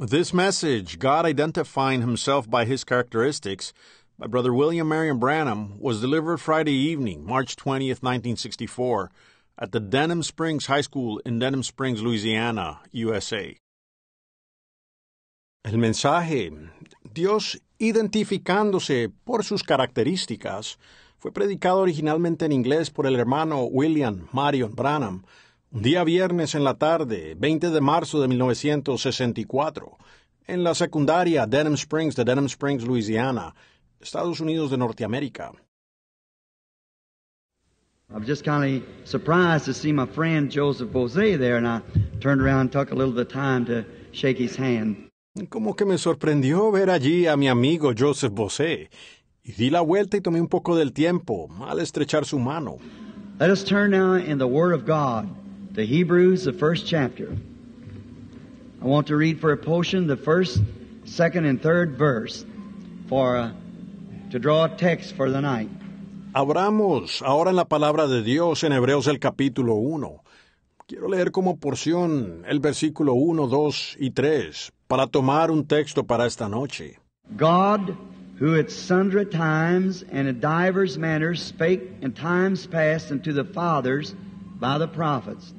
This message, God identifying himself by his characteristics, by Brother William Marion Branham, was delivered Friday evening, March 20th, 1964, at the Denham Springs High School in Denham Springs, Louisiana, USA. El mensaje, Dios identificándose por sus características, fue predicado originalmente en inglés por el hermano William Marion Branham, día viernes en la tarde, 20 de marzo de 1964, en la secundaria Denham Springs de Denham Springs, Louisiana, Estados Unidos de Norteamérica. I was just kind of surprised to see my friend Joseph Bose there, and I turned around and took a little bit of time to shake his hand. Como que me sorprendió ver allí a mi amigo Joseph Bosé, y di la vuelta y tomé un poco del tiempo al estrechar su mano. Let us turn now in the Word of God to Hebrews, the first chapter. I want to read for a portion the first, second, and third verse for uh, to draw a text for the night. Abramos ahora en la palabra de Dios en Hebreos el capítulo 1. Quiero leer como porción el versículo 1, 2 y 3 para tomar un texto para esta noche. God, who at sundry times and in divers manners spake in times past unto the fathers by the prophets,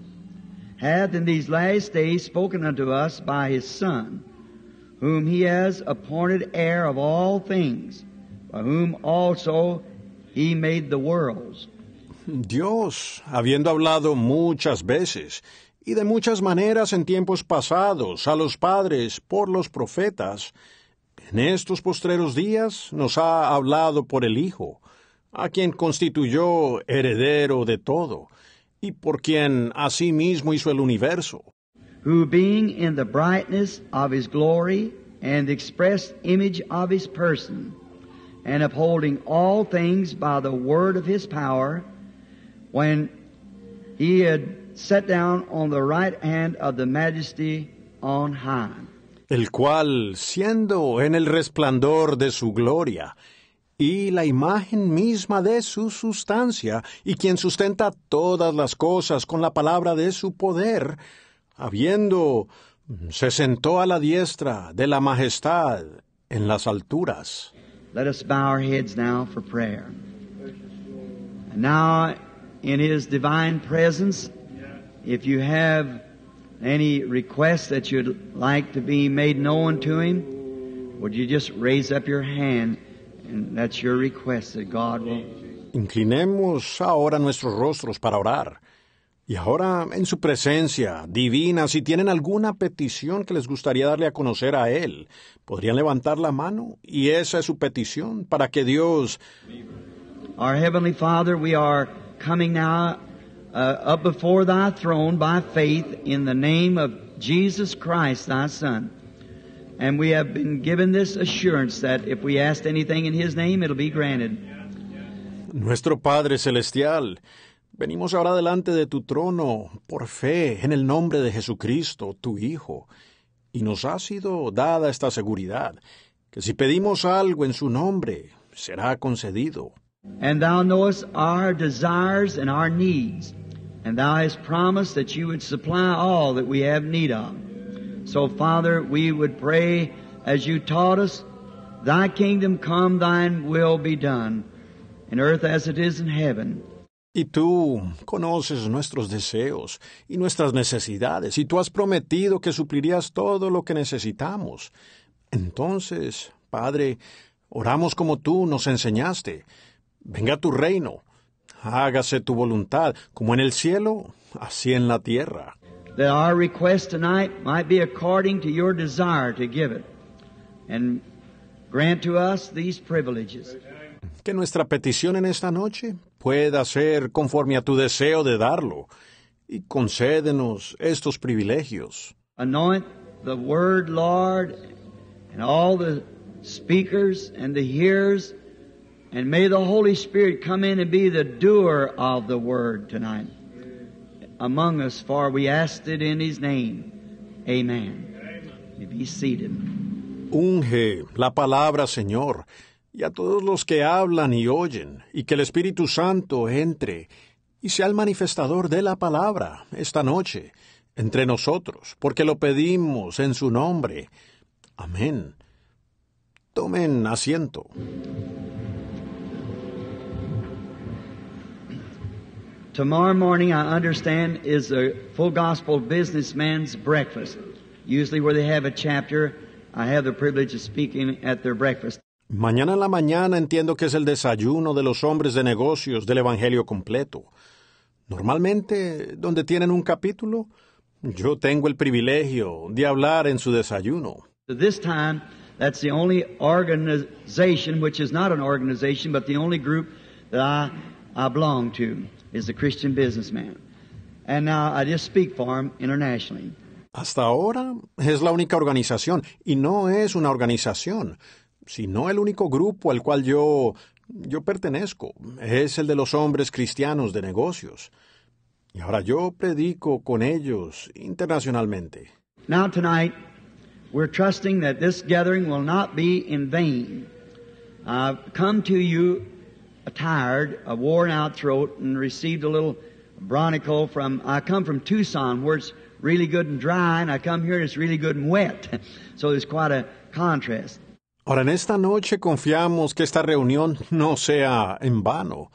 hath in these last days spoken unto us by his Son, whom he has appointed heir of all things, by whom also he made the worlds. Dios, habiendo hablado muchas veces y de muchas maneras en tiempos pasados a los padres por los profetas, en estos postreros días nos ha hablado por el Hijo, a quien constituyó heredero de todo, y por quien asimismo hizo el universo, who being in the brightness of his glory and the express image of his person, and upholding all things by the word of his power, when he had sat down on the right hand of the majesty on high. el cual, siendo en el resplandor de su gloria, y la imagen misma de su sustancia, y quien sustenta todas las cosas con la palabra de su poder, habiendo se sentó a la diestra de la majestad en las alturas. Let us bow our heads now for prayer. And now, in His divine presence, if you have any requests that you'd like to be made known to Him, would you just raise up your hand and that's your request that God will. Inclinemos ahora nuestros rostros para orar. Y ahora, en su presencia divina, si tienen alguna petición que les gustaría darle a conocer a Él, podrían levantar la mano y esa es su petición para que Dios Our Heavenly Father, we are coming now uh, up before Thy throne by faith in the name of Jesus Christ, Thy Son. And we have been given this assurance that if we ask anything in His name, it'll be granted. Nuestro Padre Celestial, venimos ahora delante de tu trono por fe en el nombre de Jesucristo, tu Hijo, y nos ha sido dada esta seguridad, que si pedimos algo en su nombre, será concedido. And Thou knowest our desires and our needs, and Thou hast promised that You would supply all that we have need of. So, Father, we would pray as You taught us, Thy kingdom come, Thine will be done, in earth as it is in heaven. Y tú conoces nuestros deseos y nuestras necesidades, y tú has prometido que suplirías todo lo que necesitamos. Entonces, Padre, oramos como tú nos enseñaste. Venga tu reino, hágase tu voluntad, como en el cielo, así en la tierra. That our request tonight might be according to Your desire to give it, and grant to us these privileges. Que nuestra petición en esta noche pueda ser conforme a tu deseo de darlo, y concédenos estos privilegios. Anoint the word, Lord, and all the speakers and the hearers, and may the Holy Spirit come in and be the doer of the word tonight among us, for we asked it in His name. Amen. Unge la palabra, Señor, y a todos los que hablan y oyen, y que el Espíritu Santo entre y sea el manifestador de la palabra esta noche, entre nosotros, porque lo pedimos en su nombre. Amén. Tomen asiento. Tomorrow morning, I understand, is a full gospel businessman's breakfast. Usually, where they have a chapter, I have the privilege of speaking at their breakfast. Mañana en la mañana entiendo que es el desayuno de los hombres de negocios del Evangelio completo. Normalmente, donde tienen un capítulo, yo tengo el privilegio de hablar en su desayuno. This time, that's the only organization, which is not an organization, but the only group that I, I belong to is the Christian businessman. And now I just speak for him internationally. Hasta ahora es la única organización, y no es una organización, sino el único grupo al cual yo, yo pertenezco. Es el de los hombres cristianos de negocios. Y ahora yo predico con ellos internacionalmente. Now tonight, we're trusting that this gathering will not be in vain. I've come to you tired, a worn out throat, and received a little bronicle from, I come from Tucson where it's really good and dry, and I come here and it's really good and wet. so there's quite a contrast. Ahora en esta noche confiamos que esta reunión no sea en vano.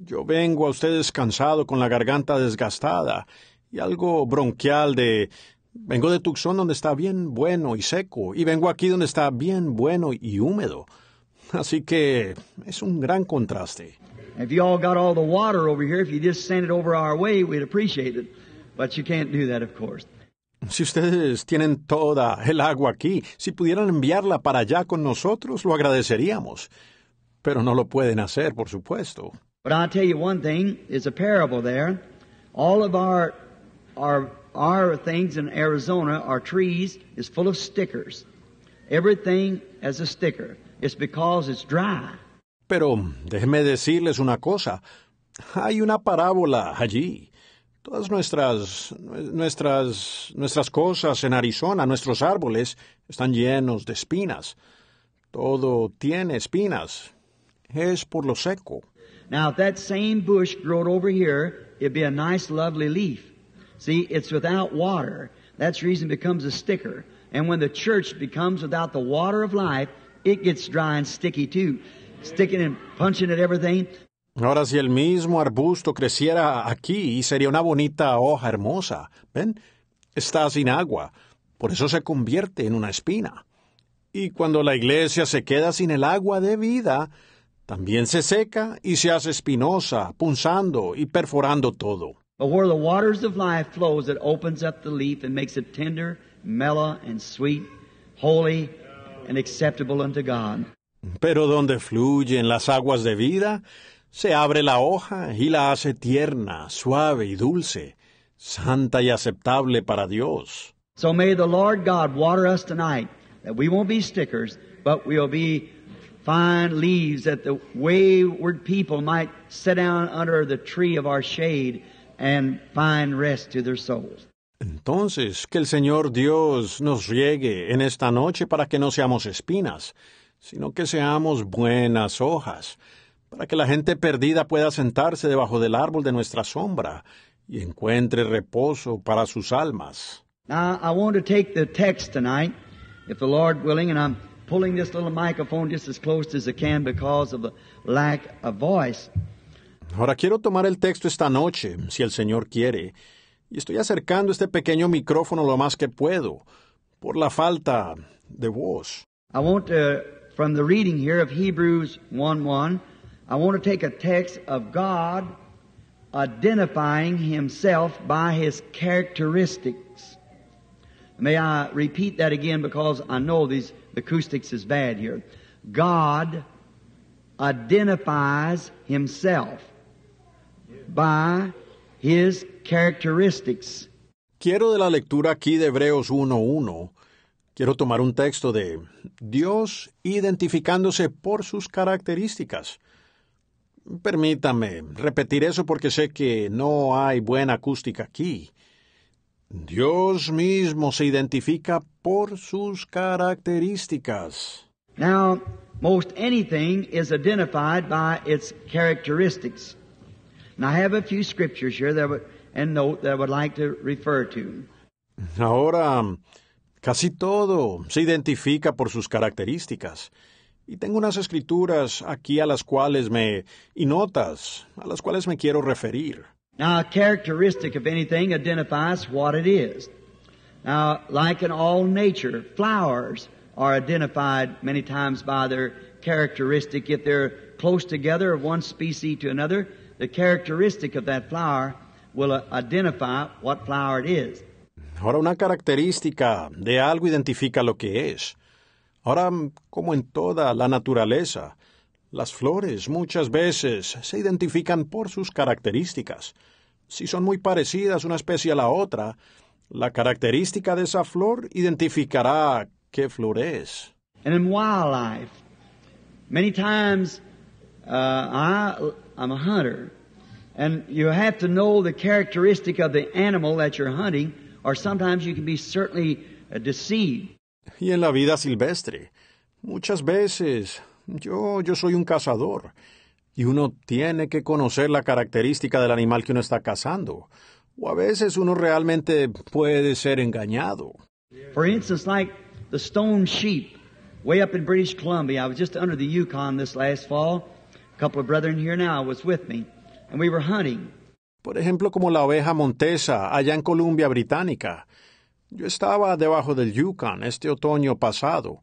Yo vengo a ustedes cansado con la garganta desgastada y algo bronquial de... Vengo de Tucson donde está bien bueno y seco y vengo aquí donde está bien bueno y húmedo. Así que es un gran contraste. If you all got all the water over here, if you just sent it over our way, we'd appreciate it. But you can't do that, of course. Si ustedes tienen toda el agua aquí, si pudieran enviarla para allá con nosotros, lo agradeceríamos. Pero no lo pueden hacer, por supuesto. But I'll tell you one thing, it's a parable there. All of our, our, our things in Arizona, our trees, is full of stickers. Everything has a sticker. It's because it's dry. Pero déjenme decirles una cosa. Hay una parábola allí. Todas nuestras, nuestras, nuestras cosas en Arizona, nuestros árboles, están llenos de espinas. Todo tiene espinas. Es por lo seco. Now, if that same bush growed over here, it'd be a nice, lovely leaf. See, it's without water. That's the reason it becomes a sticker. And when the church becomes without the water of life, it gets dry and sticky too. Sticking and punching at everything. Ahora, si el mismo arbusto creciera aquí, sería una bonita hoja hermosa. ¿Ven? Está sin agua. Por eso se convierte en una espina. Y cuando la iglesia se queda sin el agua de vida, también se seca y se hace espinosa, punzando y perforando todo. But where the waters of life flows, it opens up the leaf and makes it tender, mellow, and sweet, holy, and acceptable unto God. Pero donde fluyen las aguas de vida, se abre la hoja y la hace tierna, suave y dulce, santa y aceptable para Dios. So may the Lord God water us tonight, that we won't be stickers, but we'll be fine leaves that the wayward people might sit down under the tree of our shade and find rest to their souls. Entonces, que el Señor Dios nos riegue en esta noche para que no seamos espinas, sino que seamos buenas hojas, para que la gente perdida pueda sentarse debajo del árbol de nuestra sombra y encuentre reposo para sus almas. Now, I want to take the text tonight, if the Lord willing, and I'm pulling this little microphone just as close as I can because of the lack of voice. Ahora quiero tomar el texto esta noche, si el Señor quiere, y estoy acercando este pequeño micrófono lo más que puedo, por la falta de voz. I want to, from the reading here of Hebrews 1 1, I want to take a text of God identifying Himself by His characteristics. May I repeat that again because I know these the acoustics is bad here. God identifies Himself by His characteristics. Quiero de la lectura aquí de Hebreos 1.1, quiero tomar un texto de Dios identificándose por sus características. Permítame repetir eso porque sé que no hay buena acústica aquí. Dios mismo se identifica por sus características. Now, most anything is identified by its characteristics. And I have a few scriptures here that would, and note that I would like to refer to. Ahora, um, casi todo se identifica por sus características. Y tengo unas escrituras aquí a las cuales me... y notas a las cuales me quiero referir. Now, a characteristic of anything identifies what it is. Now, like in all nature, flowers are identified many times by their characteristic. If they're close together of one species to another, the characteristic of that flower will identify what flower it is. Ahora una característica de algo identifica lo que es. Ahora, como en toda la naturaleza, las flores muchas veces se identifican por sus características. Si son muy parecidas una especie a la otra, la característica de esa flor identificará qué flor es. And in wildlife, many times uh, I, I'm a hunter, and you have to know the characteristic of the animal that you're hunting, or sometimes you can be certainly uh, deceived. Y en la vida silvestre, muchas veces yo, yo soy un cazador, y uno tiene que conocer la característica del animal que uno está cazando, o a veces uno realmente puede ser engañado. For instance, like the stone sheep, way up in British Columbia. I was just under the Yukon this last fall. A couple of brethren here now was with me, and we were hunting. Por ejemplo, como la oveja montesa allá en Columbia Británica. Yo estaba debajo del Yukon este otoño pasado.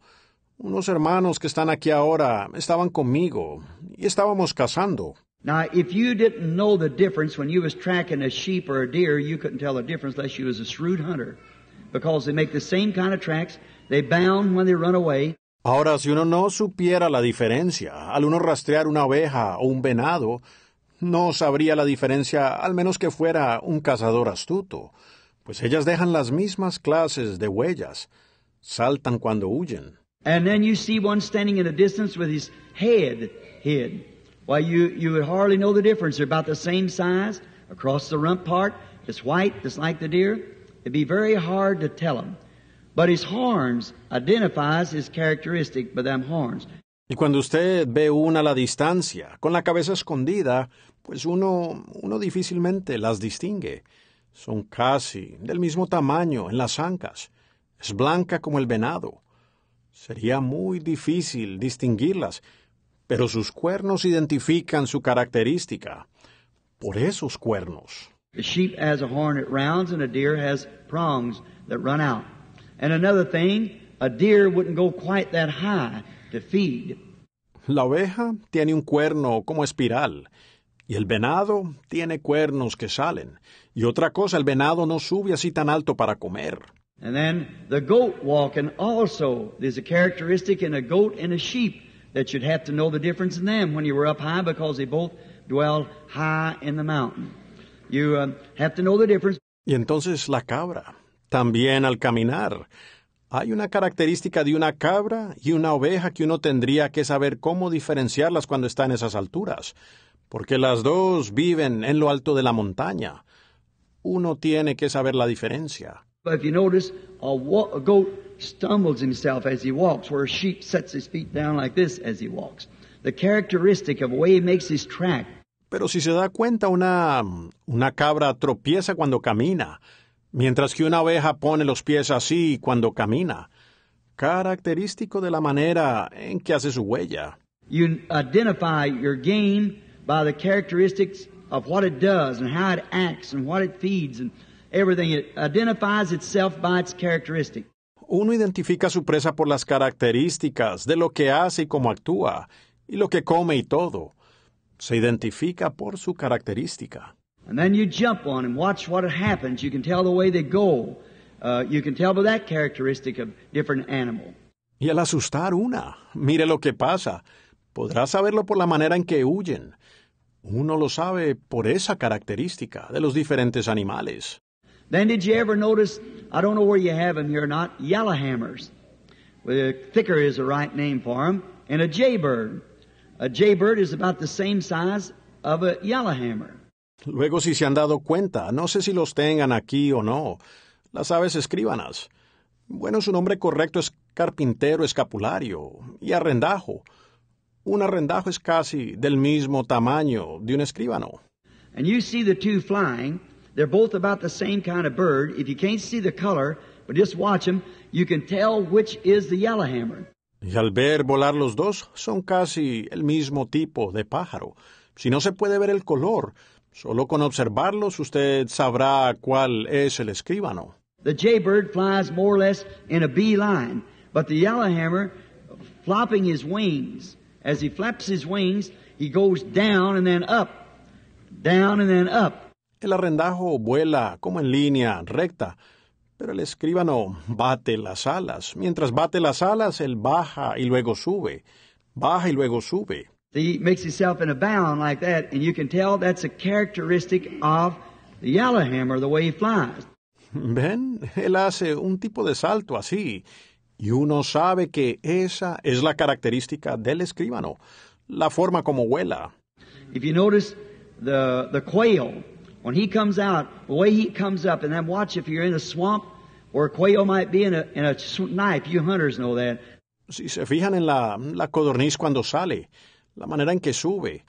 Unos hermanos que están aquí ahora estaban conmigo y estábamos cazando. Now, if you didn't know the difference when you was tracking a sheep or a deer, you couldn't tell the difference unless you was a shrewd hunter. Because they make the same kind of tracks. They bound when they run away. Ahora, si uno no supiera la diferencia, al uno rastrear una oveja o un venado, no sabría la diferencia al menos que fuera un cazador astuto, pues ellas dejan las mismas clases de huellas, saltan cuando huyen. And then you see one standing in a distance with his head hid. Why, you, you would hardly know the difference. They're about the same size. Across the rump part, it's white, just like the deer. It'd be very hard to tell them. But his horns identifies his characteristic by them horns. Y cuando usted ve una a la distancia, con la cabeza escondida, pues uno, uno difícilmente las distingue. Son casi del mismo tamaño en las ancas. Es blanca como el venado. Sería muy difícil distinguirlas, pero sus cuernos identifican su característica. Por esos cuernos. The sheep has a horn that rounds and a deer has prongs that run out. And another thing, a deer wouldn't go quite that high to feed. La oveja tiene un cuerno como espiral, y el venado tiene cuernos que salen. Y otra cosa, el venado no sube así tan alto para comer. And then the goat walking also, there's a characteristic in a goat and a sheep that you'd have to know the difference in them when you were up high because they both dwell high in the mountain. You uh, have to know the difference. Y entonces la cabra, también al caminar. Hay una característica de una cabra y una oveja que uno tendría que saber cómo diferenciarlas cuando está en esas alturas, porque las dos viven en lo alto de la montaña. Uno tiene que saber la diferencia. But if you notice, a, wa- a goat stumbles himself as he walks, where a sheep sets his feet down like this as he walks. The characteristic of the way he makes his track. Pero si se da cuenta, una, una cabra tropieza cuando camina, mientras que una oveja pone los pies así cuando camina. Característico de la manera en que hace su huella. You identify your game by the characteristics of what it does and how it acts and what it feeds and everything. It identifies itself by its characteristic. Uno identifica a su presa por las características de lo que hace y cómo actúa, y lo que come y todo. Se identifica por su característica. And then you jump on and watch what happens. You can tell the way they go. Uh, you can tell by that characteristic of different animal. Y al asustar una, mire lo que pasa. Podrá saberlo por la manera en que huyen. Uno lo sabe por esa característica de los diferentes animales. Then did you ever notice, I don't know where you have them here or not, yellowhammers. Well, thicker is the right name for them, and a jaybird. A jaybird is about the same size of a yellowhammer. Luego, si se han dado cuenta, no sé si los tengan aquí o no, las aves escribanas. Bueno, su nombre correcto es carpintero escapulario y arrendajo. Un arrendajo es casi del mismo tamaño de un escribano. And you see the two flying, They're both about the same kind of bird. If you can't see the color, but just watch them, you can tell which is the yellowhammer. Y al ver volar los dos, son casi el mismo tipo de pájaro. Si no se puede ver el color, solo con observarlos usted sabrá cuál es el escribano. The jaybird flies more or less in a bee line, but the yellowhammer, flopping his wings, as he flaps his wings, he goes down and then up, down and then up. El arrendajo vuela como en línea recta, pero el escribano bate las alas. Mientras bate las alas, él baja y luego sube, baja y luego sube. He makes himself in a bound like that, and you can tell that's a characteristic of the yellowhammer, the way he flies. ¿Ven? Él hace un tipo de salto así, y uno sabe que esa es la característica del escribano, la forma como vuela. If you notice the, the quail, when he comes out, the way he comes up, and then watch if you're in a swamp or a quail might be in a, in a snipe, you hunters know that. Si se fijan en la, la codorniz cuando sale, la manera en que sube,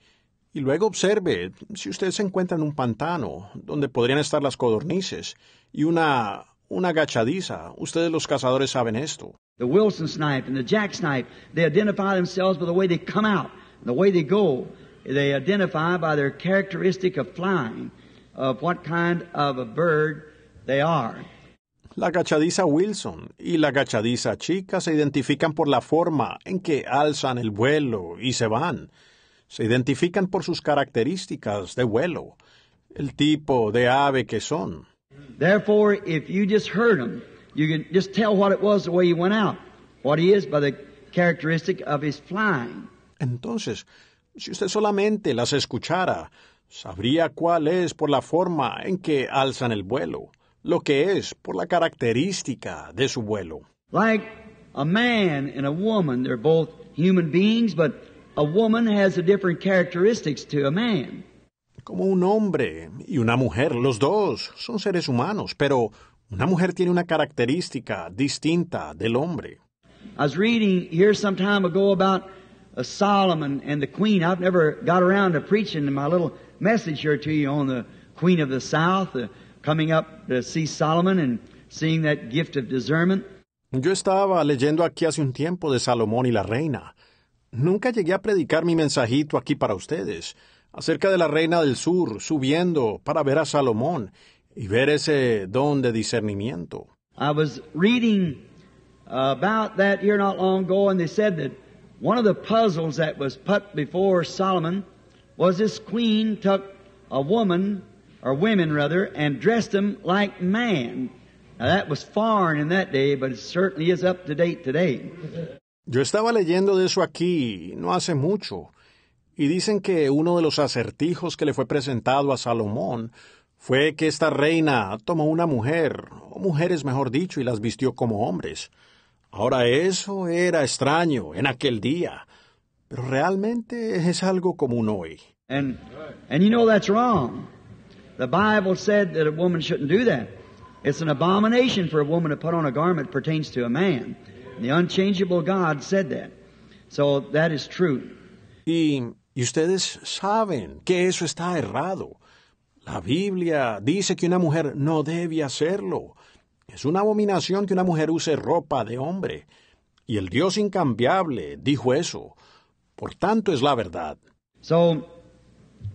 y luego observe si usted se encuentra en un pantano donde podrían estar las codornices y una, una agachadiza, ustedes los cazadores saben esto. The Wilson snipe and the jack snipe, they identify themselves by the way they come out, the way they go. They identify by their characteristic of flying, of what kind of a bird they are. La agachadiza Wilson y la agachadiza chica se identifican por la forma en que alzan el vuelo y se van. Se identifican por sus características de vuelo, el tipo de ave que son. Therefore, if you just heard him, you can just tell what it was the way he went out, what he is by the characteristic of his flying. Entonces, si usted solamente las escuchara, sabría cuál es por la forma en que alzan el vuelo, lo que es por la característica de su vuelo. Like a man and a woman, they're both human beings, but a woman has a different characteristics to a man. Como un hombre y una mujer, los dos son seres humanos, pero una mujer tiene una característica distinta del hombre. I was reading here some time ago about uh, Solomon and the Queen. I've never got around to preaching my little message here to you on the Queen of the South, uh, coming up to see Solomon and seeing that gift of discernment. Yo estaba leyendo aquí hace un tiempo de Salomón y la reina. Nunca llegué a predicar mi mensajito aquí para ustedes, acerca de la reina del sur subiendo para ver a Salomón y ver ese don de discernimiento. I was reading about that here not long ago, and they said that one of the puzzles that was put before Solomon was this queen took a woman, or women rather, and dressed them like man. Now that was foreign in that day, but it certainly is up to date today. Yo estaba leyendo de eso aquí no hace mucho, y dicen que uno de los acertijos que le fue presentado a Salomón fue que esta reina tomó una mujer, o mujeres mejor dicho, y las vistió como hombres. Ahora eso era extraño en aquel día, pero realmente es algo común hoy. And, and you know that's wrong. The Bible said that a woman shouldn't do that. It's an abomination for a woman to put on a garment that pertains to a man. The unchangeable God said that. So that is true. Y, y ustedes saben que eso está errado. La Biblia dice que una mujer no debe hacerlo. Es una abominación que una mujer use ropa de hombre. Y el Dios incambiable dijo eso. Por tanto es la verdad. So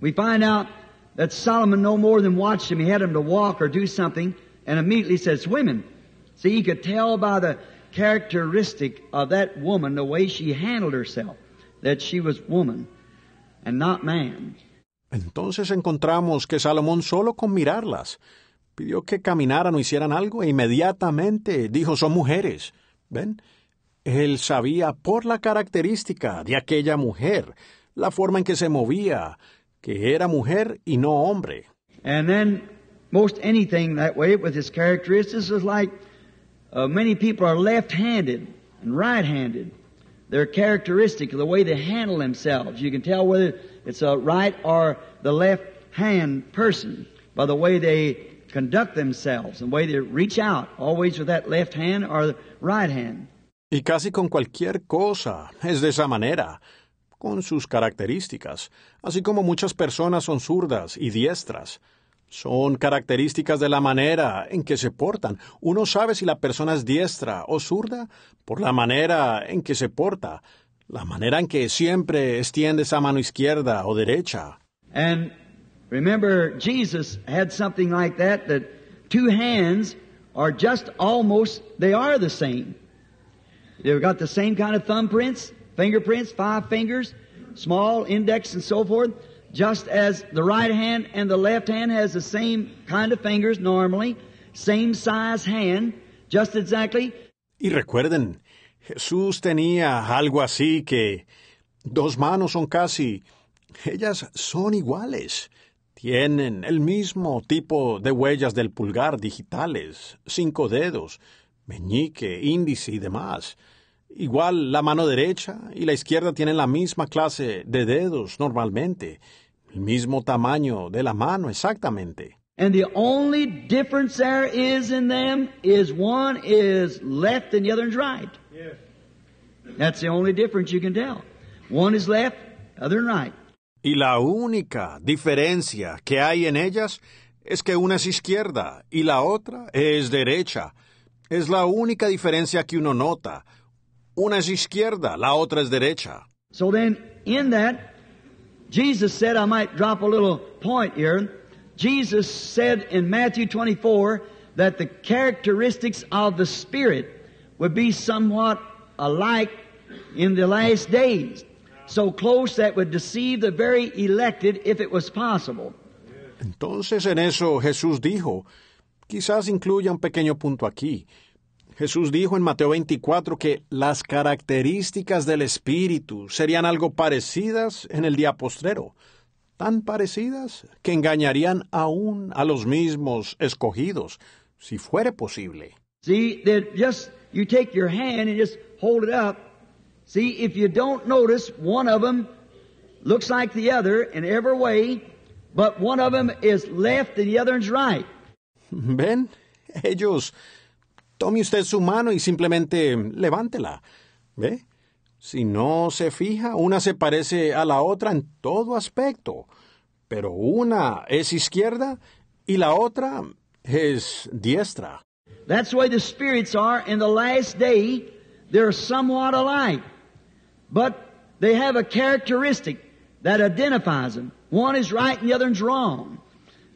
we find out that Solomon no more than watched him. He had him to walk or do something, and immediately says, Women. See, he could tell by the characteristic of that woman, the way she handled herself, that she was woman and not man. Entonces encontramos que Salomón solo con mirarlas pidió que caminaran o hicieran algo e inmediatamente dijo son mujeres. ¿Ven? Él sabía por la característica de aquella mujer, la forma en que se movía, que era mujer y no hombre. And then most anything that way with his characteristics is like uh, many people are left-handed and right-handed. Their characteristic, of the way they handle themselves, you can tell whether it's a right or the left-hand person by the way they conduct themselves, and the way they reach out, always with that left hand or the right hand. Y casi con cualquier cosa es de esa manera, con sus características, así como muchas personas son zurdas y diestras. Son características de la manera en que se portan. Uno sabe si la persona es diestra o zurda por la manera en que se porta, la manera en que siempre extiende esa mano izquierda o derecha. And remember, Jesus had something like that, that two hands are just almost, they are the same. They've got the same kind of thumbprints, fingerprints, five fingers, small index and so forth, just as the right hand and the left hand has the same kind of fingers normally, same size hand, just exactly. Y recuerden, Jesús tenía algo así que dos manos son casi, ellas son iguales. Tienen el mismo tipo de huellas del pulgar digitales, cinco dedos, meñique, índice y demás. Igual la mano derecha y la izquierda tienen la misma clase de dedos normalmente, el mismo tamaño de la mano exactamente. And the only difference there is in them is one is left and the other is right. That's the only difference you can tell. One is left, other is right. Y la única diferencia que hay en ellas es que una es izquierda y la otra es derecha. Es la única diferencia que uno nota. Una es izquierda, la otra es derecha. So then, in that, Jesus said, I might drop a little point here. Jesus said in Matthew 24 that the characteristics of the Spirit would be somewhat alike in the last days. So close that would deceive the very elected if it was possible. Entonces en eso Jesús dijo, quizás incluya un pequeño punto aquí. Jesús dijo en Mateo 24 que las características del Espíritu serían algo parecidas en el día postrero, tan parecidas que engañarían aún a los mismos escogidos, si fuere posible. See, that just, you take your hand and just hold it up. See, if you don't notice, one of them looks like the other in every way, but one of them is left and the other is right. ¿Ven? Ellos Tome usted su mano y simplemente levántela. ¿Ve? Si no se fija, una se parece a la otra en todo aspecto, pero una es izquierda y la otra es diestra. That's way the spirits are in the last day. They're somewhat alike, but they have a characteristic that identifies them. One is right and the other is wrong.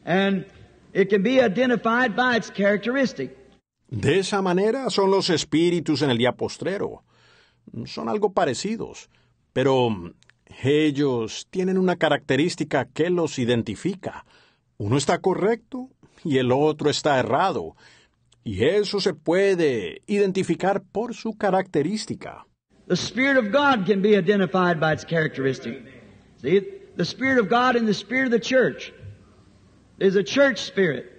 And it can be identified by its characteristic. De esa manera son los espíritus en el día postrero. Son algo parecidos, pero ellos tienen una característica que los identifica. Uno está correcto y el otro está errado. Y eso se puede identificar por su característica. The Spirit of God can be identified by its characteristic. See, the Spirit of God and the Spirit of the church. There's a church spirit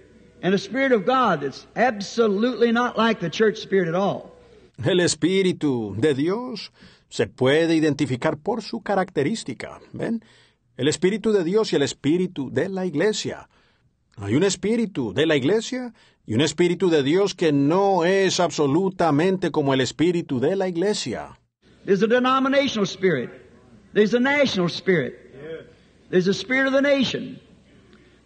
and a Spirit of God that's absolutely not like the church spirit at all. El Espíritu de Dios se puede identificar por su característica. ¿Ven? El Espíritu de Dios y el Espíritu de la Iglesia. Hay un Espíritu de la Iglesia y un Espíritu de Dios que no es absolutamente como el Espíritu de la Iglesia. There's a denominational spirit. There's a national spirit. There's a spirit of the nation.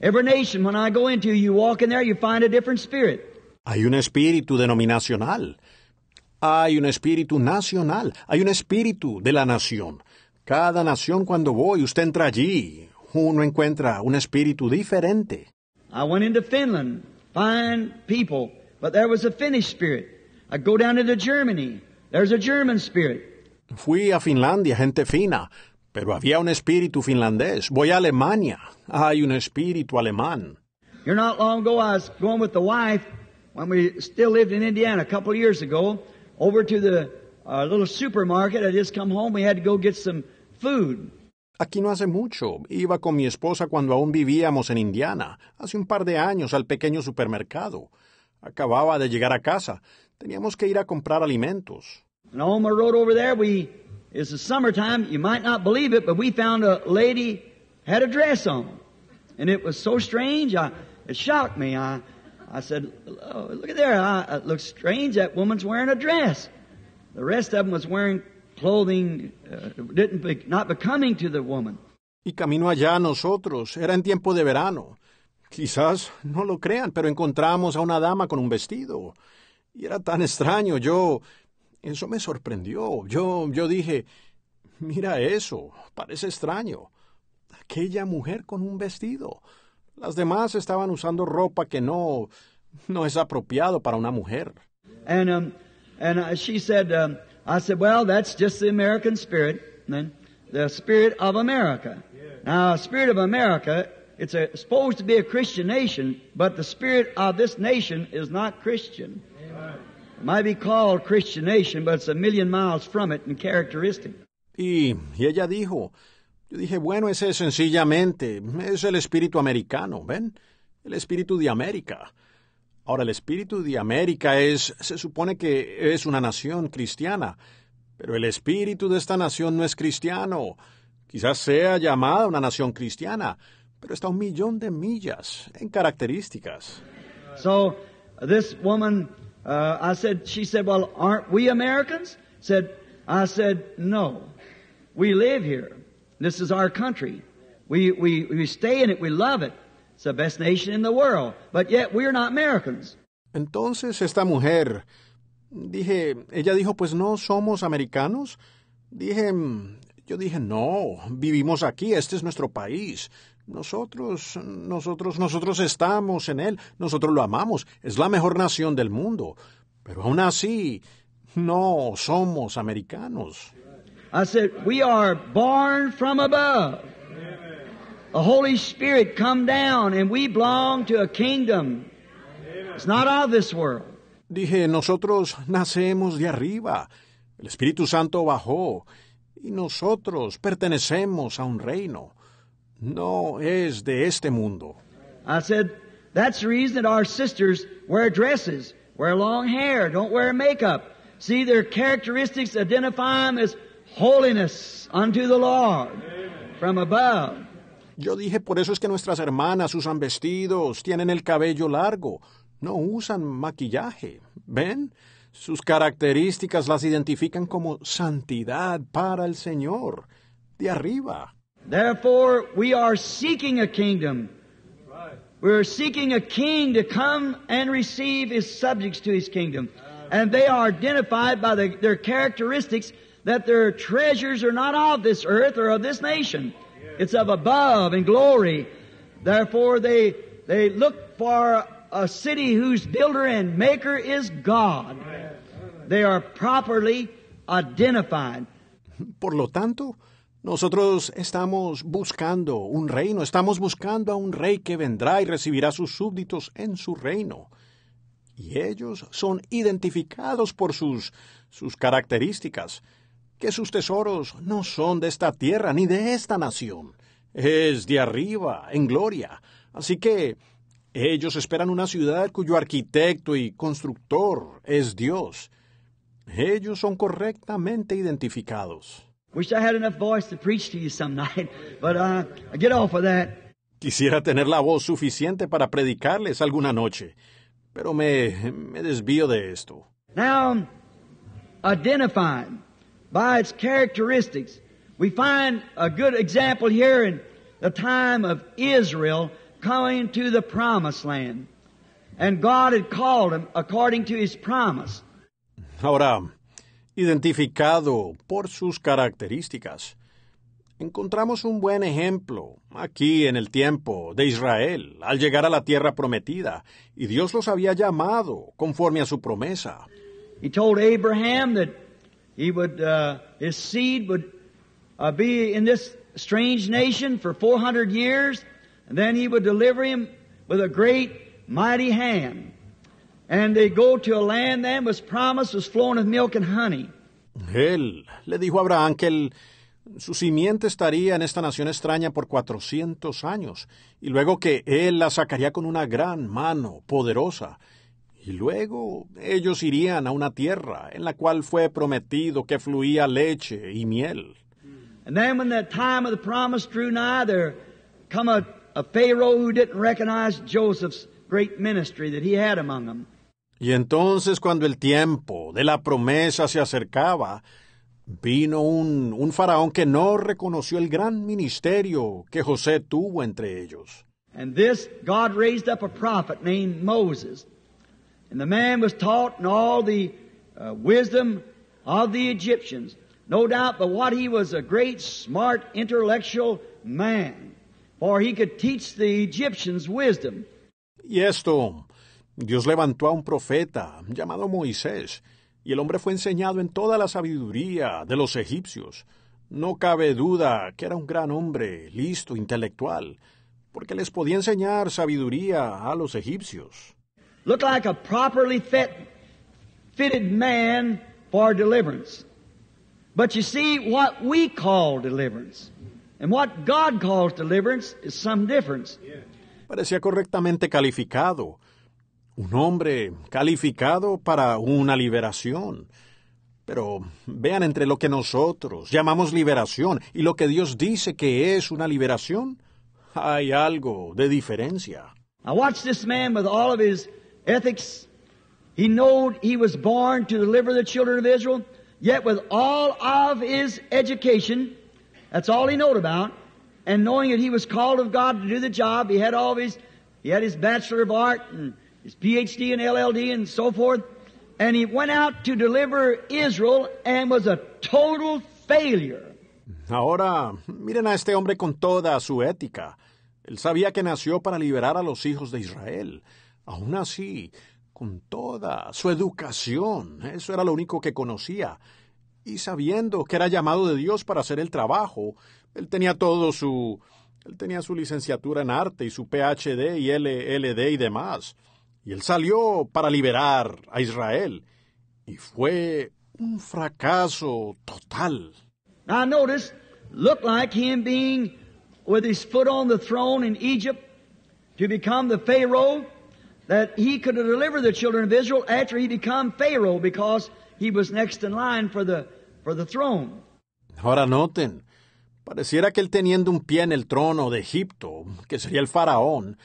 Every nation, when I go into, you walk in there, you find a different spirit. Hay un espíritu denominacional. Hay un espíritu nacional. Hay un espíritu de la nación. Cada nación cuando voy, usted entra allí, uno encuentra un espíritu diferente. I went into Finland, fine people, but there was a Finnish spirit. I go down into Germany, there's a German spirit. Fui a Finlandia, gente fina, pero había un espíritu finlandés. Voy a Alemania. Hay un espíritu alemán. Here not long ago, I was going with the wife when we still lived in Indiana a couple of years ago over to the uh, little supermarket. I just come home. We had to go get some food. Aquí no hace mucho. Iba con mi esposa cuando aún vivíamos en Indiana, hace un par de años, al pequeño supermercado. Acababa de llegar a casa. Teníamos que ir a comprar alimentos. And on my road over there, we it's the summertime. You might not believe it, but we found a lady had a dress on, and it was so strange. I, it shocked me. I, I said, oh, "Look at there! I, it looks strange. That woman's wearing a dress. The rest of them was wearing clothing uh, didn't be, not becoming to the woman." Y camino allá nosotros. Era en tiempo de verano. Quizás no lo crean, pero encontramos a una dama con un vestido. Y era tan extraño. Yo. Eso me sorprendió. Yo, yo dije. Mira eso. Parece extraño. Aquella mujer con un vestido. Las demás estaban usando ropa que no. no es apropiado para una mujer. And, um, and uh, she said, um, I said, well, that's just the American spirit. Then the spirit of America. Now, spirit of America it's a, supposed to be a Christian nation, but the spirit of this nation is not Christian. Might be called Christian nation, but it's a million miles from it in characteristic. Y, y ella dijo, yo dije, bueno, ese sencillamente es el espíritu americano, ¿ven? El espíritu de América. Ahora, el espíritu de América es, se supone que es una nación cristiana, pero el espíritu de esta nación no es cristiano. Quizás sea llamada una nación cristiana, pero está un millón de millas en características. So this woman, uh, I said, she said, well, aren't we Americans? Said, I said, no. We live here. This is our country. We, we, we stay in it. We love it. It's the best nation in the world. But yet we're not Americans. Entonces esta mujer, dije, ella dijo, pues no somos americanos. Dije, yo dije, no, vivimos aquí, este es nuestro país. Nosotros, nosotros, nosotros estamos en él, nosotros lo amamos, es la mejor nación del mundo. Pero aún así, no somos americanos. I said, we are born from above. The Holy Spirit come down and we belong to a kingdom. It's not of this world. Dije, nosotros nacemos de arriba. El Espíritu Santo bajó y nosotros pertenecemos a un reino. No es de este mundo. I said, that's the reason that our sisters wear dresses, wear long hair, don't wear makeup. See, their characteristics identify them as holiness unto the Lord from above. Yo dije, por eso es que nuestras hermanas usan vestidos, tienen el cabello largo, no usan maquillaje. ¿Ven? Sus características las identifican como santidad para el Señor, de arriba. Therefore, we are seeking a kingdom. We're seeking a king to come and receive his subjects to his kingdom. And they are identified by the, their characteristics that their treasures are not of this earth or of this nation. It's of above and glory. Therefore, they, they look for a city whose builder and maker is God. They are properly identified. Por lo tanto, Nosotros estamos buscando un reino, estamos buscando a un rey que vendrá y recibirá a sus súbditos en su reino. Y ellos son identificados por sus, sus características, que sus tesoros no son de esta tierra ni de esta nación, es de arriba, en gloria. Así que ellos esperan una ciudad cuyo arquitecto y constructor es Dios. Ellos son correctamente identificados. Wish I had enough voice to preach to you some night, but uh, I get off of that. Quisiera tener la voz suficiente para predicarles alguna noche, pero me, me desvío de esto. Now, identifying by its characteristics, we find a good example here in the time of Israel coming to the promised land. And God had called him according to His promise. Ahora, identificado por sus características. Encontramos un buen ejemplo aquí en el tiempo de Israel al llegar a la tierra prometida, y Dios los había llamado conforme a su promesa. He told Abraham that he would, uh, his seed would uh, be in this strange nation for 400 years, and then he would deliver him with a great, mighty hand. And they go to a land that was promised was flowing with milk and honey. Él le dijo a Abraham que el, su simiente estaría en esta nación extraña por cuatrocientos años, y luego que él la sacaría con una gran mano poderosa, y luego ellos irían a una tierra en la cual fue prometido que fluía leche y miel. And then when the time of the promise drew nigh, there come a, a Pharaoh who didn't recognize Joseph's great ministry that he had among them. Y entonces cuando el tiempo de la promesa se acercaba, vino un, un faraón que no reconoció el gran ministerio que José tuvo entre ellos. And this, God raised up a prophet named Moses. And the man was taught in all the uh, wisdom of the Egyptians. No doubt but what he was a great, smart, intellectual man. For he could teach the Egyptians wisdom. Y esto, Dios levantó a un profeta llamado Moisés, y el hombre fue enseñado en toda la sabiduría de los egipcios. No cabe duda que era un gran hombre, listo, intelectual, porque les podía enseñar sabiduría a los egipcios. Looked like a properly fit, fitted man for deliverance. But you see, what we call deliverance and what God calls deliverance is some difference. Parecía correctamente calificado. Un hombre calificado para una liberación. Pero vean entre lo que nosotros llamamos liberación y lo que Dios dice que es una liberación, hay algo de diferencia. Now watch this man with all of his ethics. He knowed he was born to deliver the children of Israel, yet with all of his education, that's all he knowed about, and knowing that he was called of God to do the job, he had all his, he had his Bachelor of Art and his PhD and LLD and so forth, and he went out to deliver Israel and was a total failure. Ahora, miren a este hombre con toda su ética. Él sabía que nació para liberar a los hijos de Israel. Aún así, con toda su educación, eso era lo único que conocía. Y sabiendo que era llamado de Dios para hacer el trabajo, él tenía todo su... Él tenía su licenciatura en arte y su PhD y LLD y demás. Y él salió para liberar a Israel. Y fue un fracaso total. Now notice, looked like him being with his foot on the throne in Egypt to become the Pharaoh, that he could deliver the children of Israel after he become Pharaoh because he was next in line for the, for the throne. Ahora noten, pareciera que él teniendo un pie en el trono de Egipto, que sería el faraón,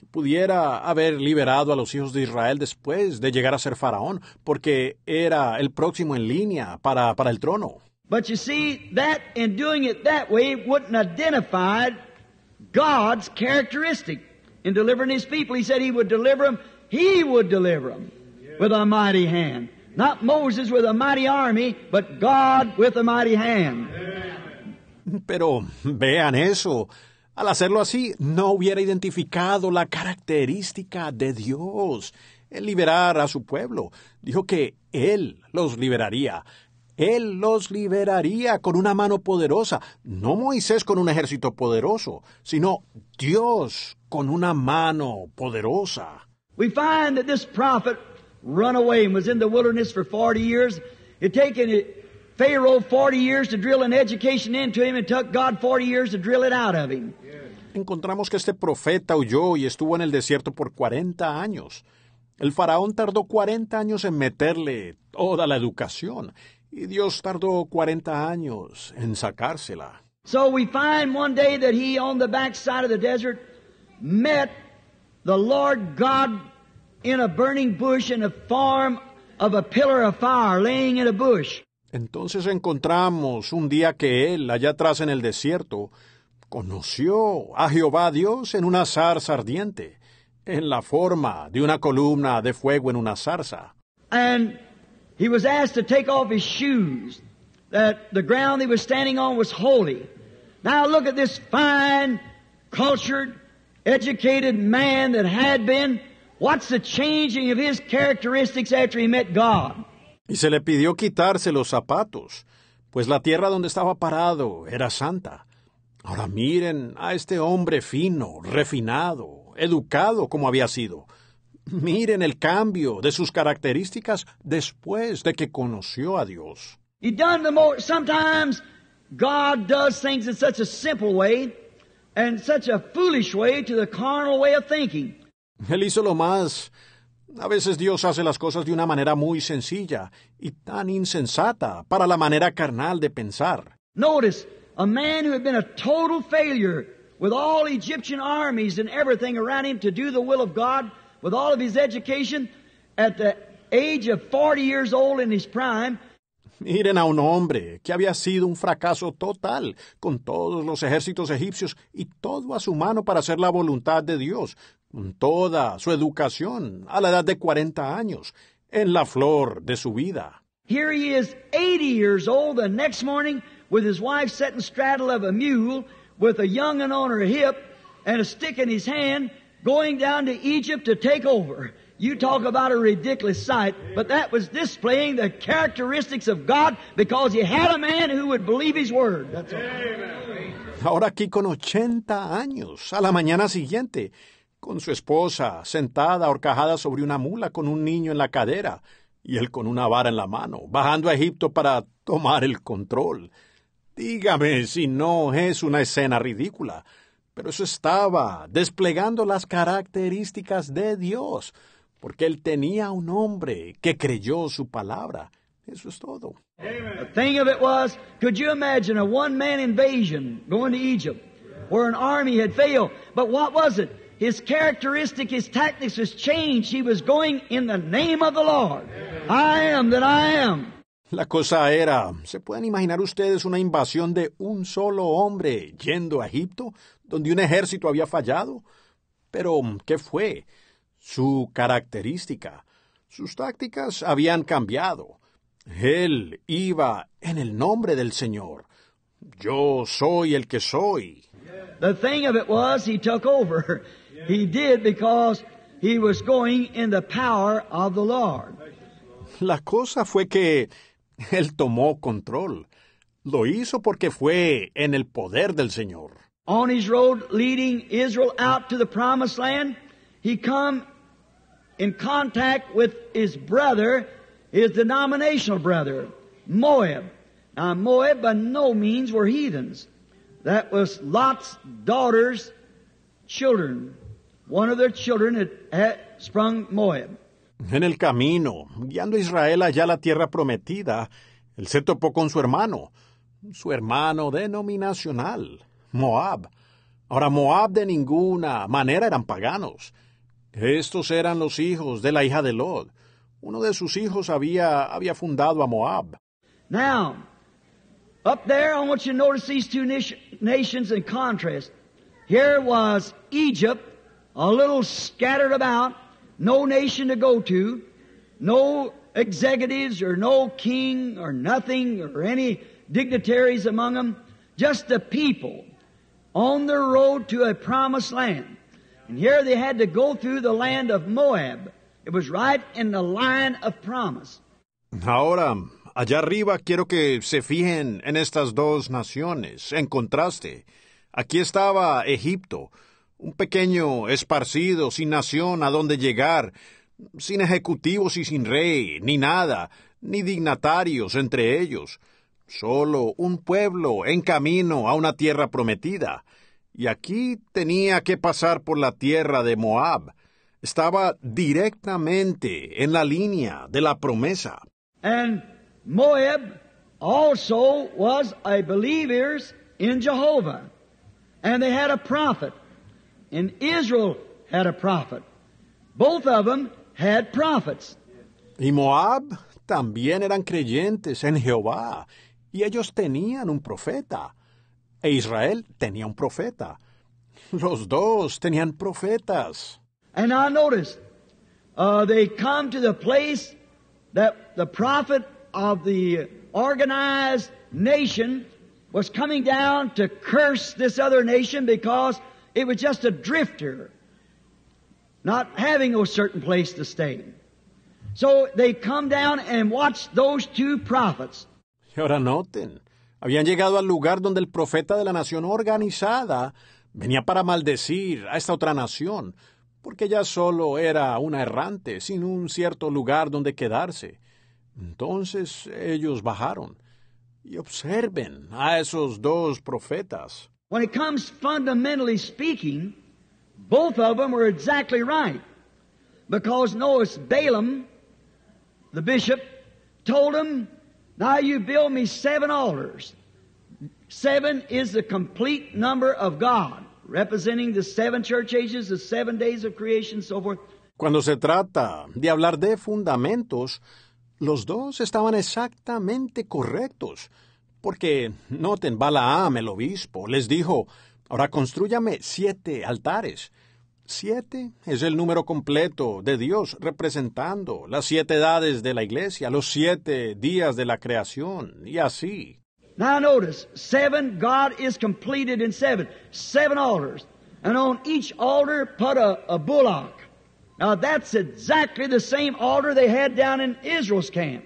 que pudiera haber liberado a los hijos de Israel después de llegar a ser faraón, porque era el próximo en línea para, para el trono. But you see, that in doing it that way wouldn't identify God's characteristic in delivering His people. He said He would deliver them. He would deliver them with a mighty hand. Not Moses with a mighty army, but God with a mighty hand. Pero vean eso. Al hacerlo así, no hubiera identificado la característica de Dios en liberar a su pueblo. Dijo que Él los liberaría. Él los liberaría con una mano poderosa, no Moisés con un ejército poderoso, sino Dios con una mano poderosa. We find that this prophet run away and was in the wilderness for 40 years. It taken Pharaoh 40 years to drill an education into him and took God 40 years to drill it out of him. Encontramos que este profeta huyó y estuvo en el desierto por 40 años. El faraón tardó 40 años en meterle toda la educación y Dios tardó 40 años en sacársela. So we find one day that he, on the backside of the desert, met the Lord God in a burning bush in the form of a pillar of fire laying in a bush. Entonces encontramos un día que él, allá atrás en el desierto, conoció a Jehová Dios en una zarza ardiente, en la forma de una columna de fuego en una zarza. And he was asked to take off his shoes, that the ground he was standing on was holy. Now look at this fine, cultured, educated man that had been. What's the changing of his characteristics after he met God? Y se le pidió quitarse los zapatos, pues la tierra donde estaba parado era santa. Ahora miren a este hombre fino, refinado, educado como había sido. Miren el cambio de sus características después de que conoció a Dios. He done the more, sometimes God does things in such a simple way and such a foolish way to the carnal way of thinking. Él hizo lo más. A veces Dios hace las cosas de una manera muy sencilla y tan insensata para la manera carnal de pensar. Notice, a man who had been a total failure with all Egyptian armies and everything around him to do the will of God, with all of his education, at the age of 40 years old in his prime, Miren a un hombre que había sido un fracaso total, con todos los ejércitos egipcios y todo a su mano para hacer la voluntad de Dios, toda su educación, a la edad de cuarenta años, en la flor de su vida. Here he is, 80 years old, the next morning, with his wife sitting straddle of a mule, with a young'un on her hip, and a stick in his hand, going down to Egypt to take over. You talk about a ridiculous sight, but that was displaying the characteristics of God because he had a man who would believe his word. That's all. Ahora aquí con ochenta años, a la mañana siguiente, con su esposa sentada horcajada sobre una mula con un niño en la cadera y él con una vara en la mano, bajando a Egipto para tomar el control. Dígame si no es una escena ridícula, pero eso estaba desplegando las características de Dios, porque él tenía un hombre que creyó su palabra. Eso es todo. The thing of it was, could you imagine a one-man invasion going to Egypt where an army had failed? But what was it? His characteristic, his tactics was changed. He was going in the name of the Lord. I am that I am. La cosa era, ¿se pueden imaginar ustedes una invasión de un solo hombre yendo a Egipto, donde un ejército había fallado? Pero, ¿qué fue? Su característica. Sus tácticas habían cambiado. Él iba en el nombre del Señor. Yo soy el que soy. The thing of it was, he took over. He did because he was going in the power of the Lord. La cosa fue que él tomó control. Lo hizo porque fue en el poder del Señor. On his road leading Israel out to the promised land, he come in contact with his brother, his denominational brother, Moab. Now, Moab by no means were heathens. That was Lot's daughter's children. One of their children had, had sprung Moab. En el camino, guiando a Israel allá a la tierra prometida, él se topó con su hermano, su hermano denominacional, Moab. Ahora, Moab de ninguna manera eran paganos. Estos eran los hijos de la hija de Lot. Uno de sus hijos había, había fundado a Moab. Now, up there, I want you to notice these two nation- nations in contrast. Here was Egypt, a little scattered about, no nation to go to, no executives or no king or nothing or any dignitaries among them, just the people on their road to a promised land. And here they had to go through the land of Moab. It was right in the line of promise. Ahora, allá arriba quiero que se fijen en estas dos naciones, en contraste. Aquí estaba Egipto, un pequeño esparcido, sin nación a donde llegar, sin ejecutivos y sin rey, ni nada, ni dignatarios entre ellos, solo un pueblo en camino a una tierra prometida. Y aquí tenía que pasar por la tierra de Moab. Estaba directamente en la línea de la promesa. And Moab also was a believers in Jehovah. And they had a prophet. And Israel had a prophet. Both of them had prophets. Y Moab también eran creyentes en Jehová, y ellos tenían un profeta. E Israel tenía un profeta. Los dos tenían profetas. And I noticed uh, they come to the place that the prophet of the organized nation was coming down to curse this other nation because it was just a drifter, not having a certain place to stay. So they come down and watch those two prophets. Y ahora noten, habían llegado al lugar donde el profeta de la nación organizada venía para maldecir a esta otra nación, porque ya solo era una errante, sin un cierto lugar donde quedarse. Entonces ellos bajaron y observen a esos dos profetas. When it comes fundamentally speaking, both of them were exactly right. Because notice Balaam, the bishop, told him, Now you build me seven altars. Seven is the complete number of God, representing the seven church ages, the seven days of creation, so forth. Cuando se trata de hablar de fundamentos, Los dos estaban exactamente correctos, porque, noten, Balaam, el obispo, les dijo, ahora construyame siete altares. Siete es el número completo de Dios representando las siete edades de la iglesia, los siete días de la creación, y así. Now notice, seven, God is completed in seven. Seven altars. And on each altar put a, a bullock. Now that's exactly the same altar they had down in Israel's camp.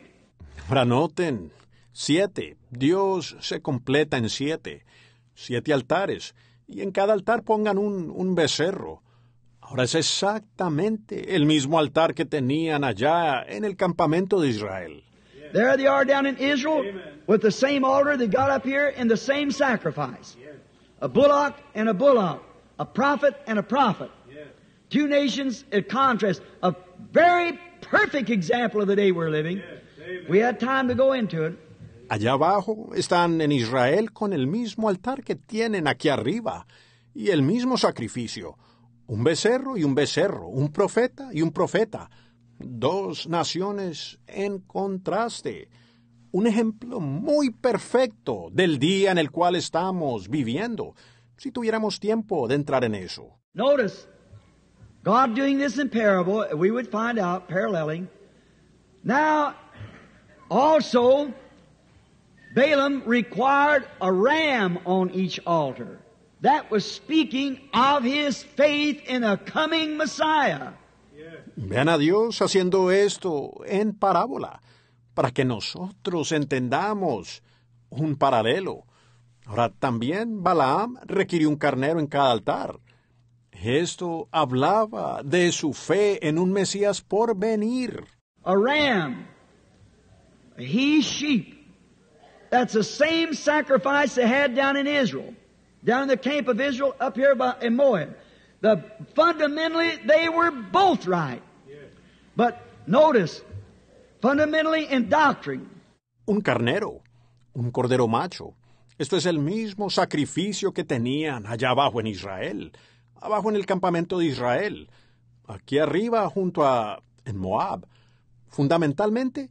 Ahora noten, siete. Dios se completa en siete. Siete altares. Y en cada altar pongan un, un becerro. Ahora es exactamente el mismo altar que tenían allá en el campamento de Israel. There they are down in Israel with the same altar they got up here in the same sacrifice. A bullock and a bullock. A prophet and a prophet. Two nations in contrast. A very perfect example of the day we're living. We had time to go into it. Allá abajo están en Israel con el mismo altar que tienen aquí arriba y el mismo sacrificio. Un becerro y un becerro, un profeta y un profeta. Dos naciones en contraste. Un ejemplo muy perfecto del día en el cual estamos viviendo, si tuviéramos tiempo de entrar en eso. Notice, God doing this in parable, we would find out, paralleling. Now, also, Balaam required a ram on each altar. That was speaking of his faith in a coming Messiah. Vean a Dios haciendo esto en parábola, para que nosotros entendamos un paralelo. Ahora también Balaam requirió un carnero en cada altar. Esto hablaba de su fe en un Mesías por venir. A ram, a he sheep. That's the same sacrifice they had down in Israel, down in the camp of Israel up here by, in Moab. Fundamentally, they were both right. But notice, fundamentally in doctrine, Un carnero, un cordero macho. Esto es el mismo sacrificio que tenían allá abajo en Israel, abajo en el campamento de Israel, aquí arriba junto a en Moab. Fundamentalmente,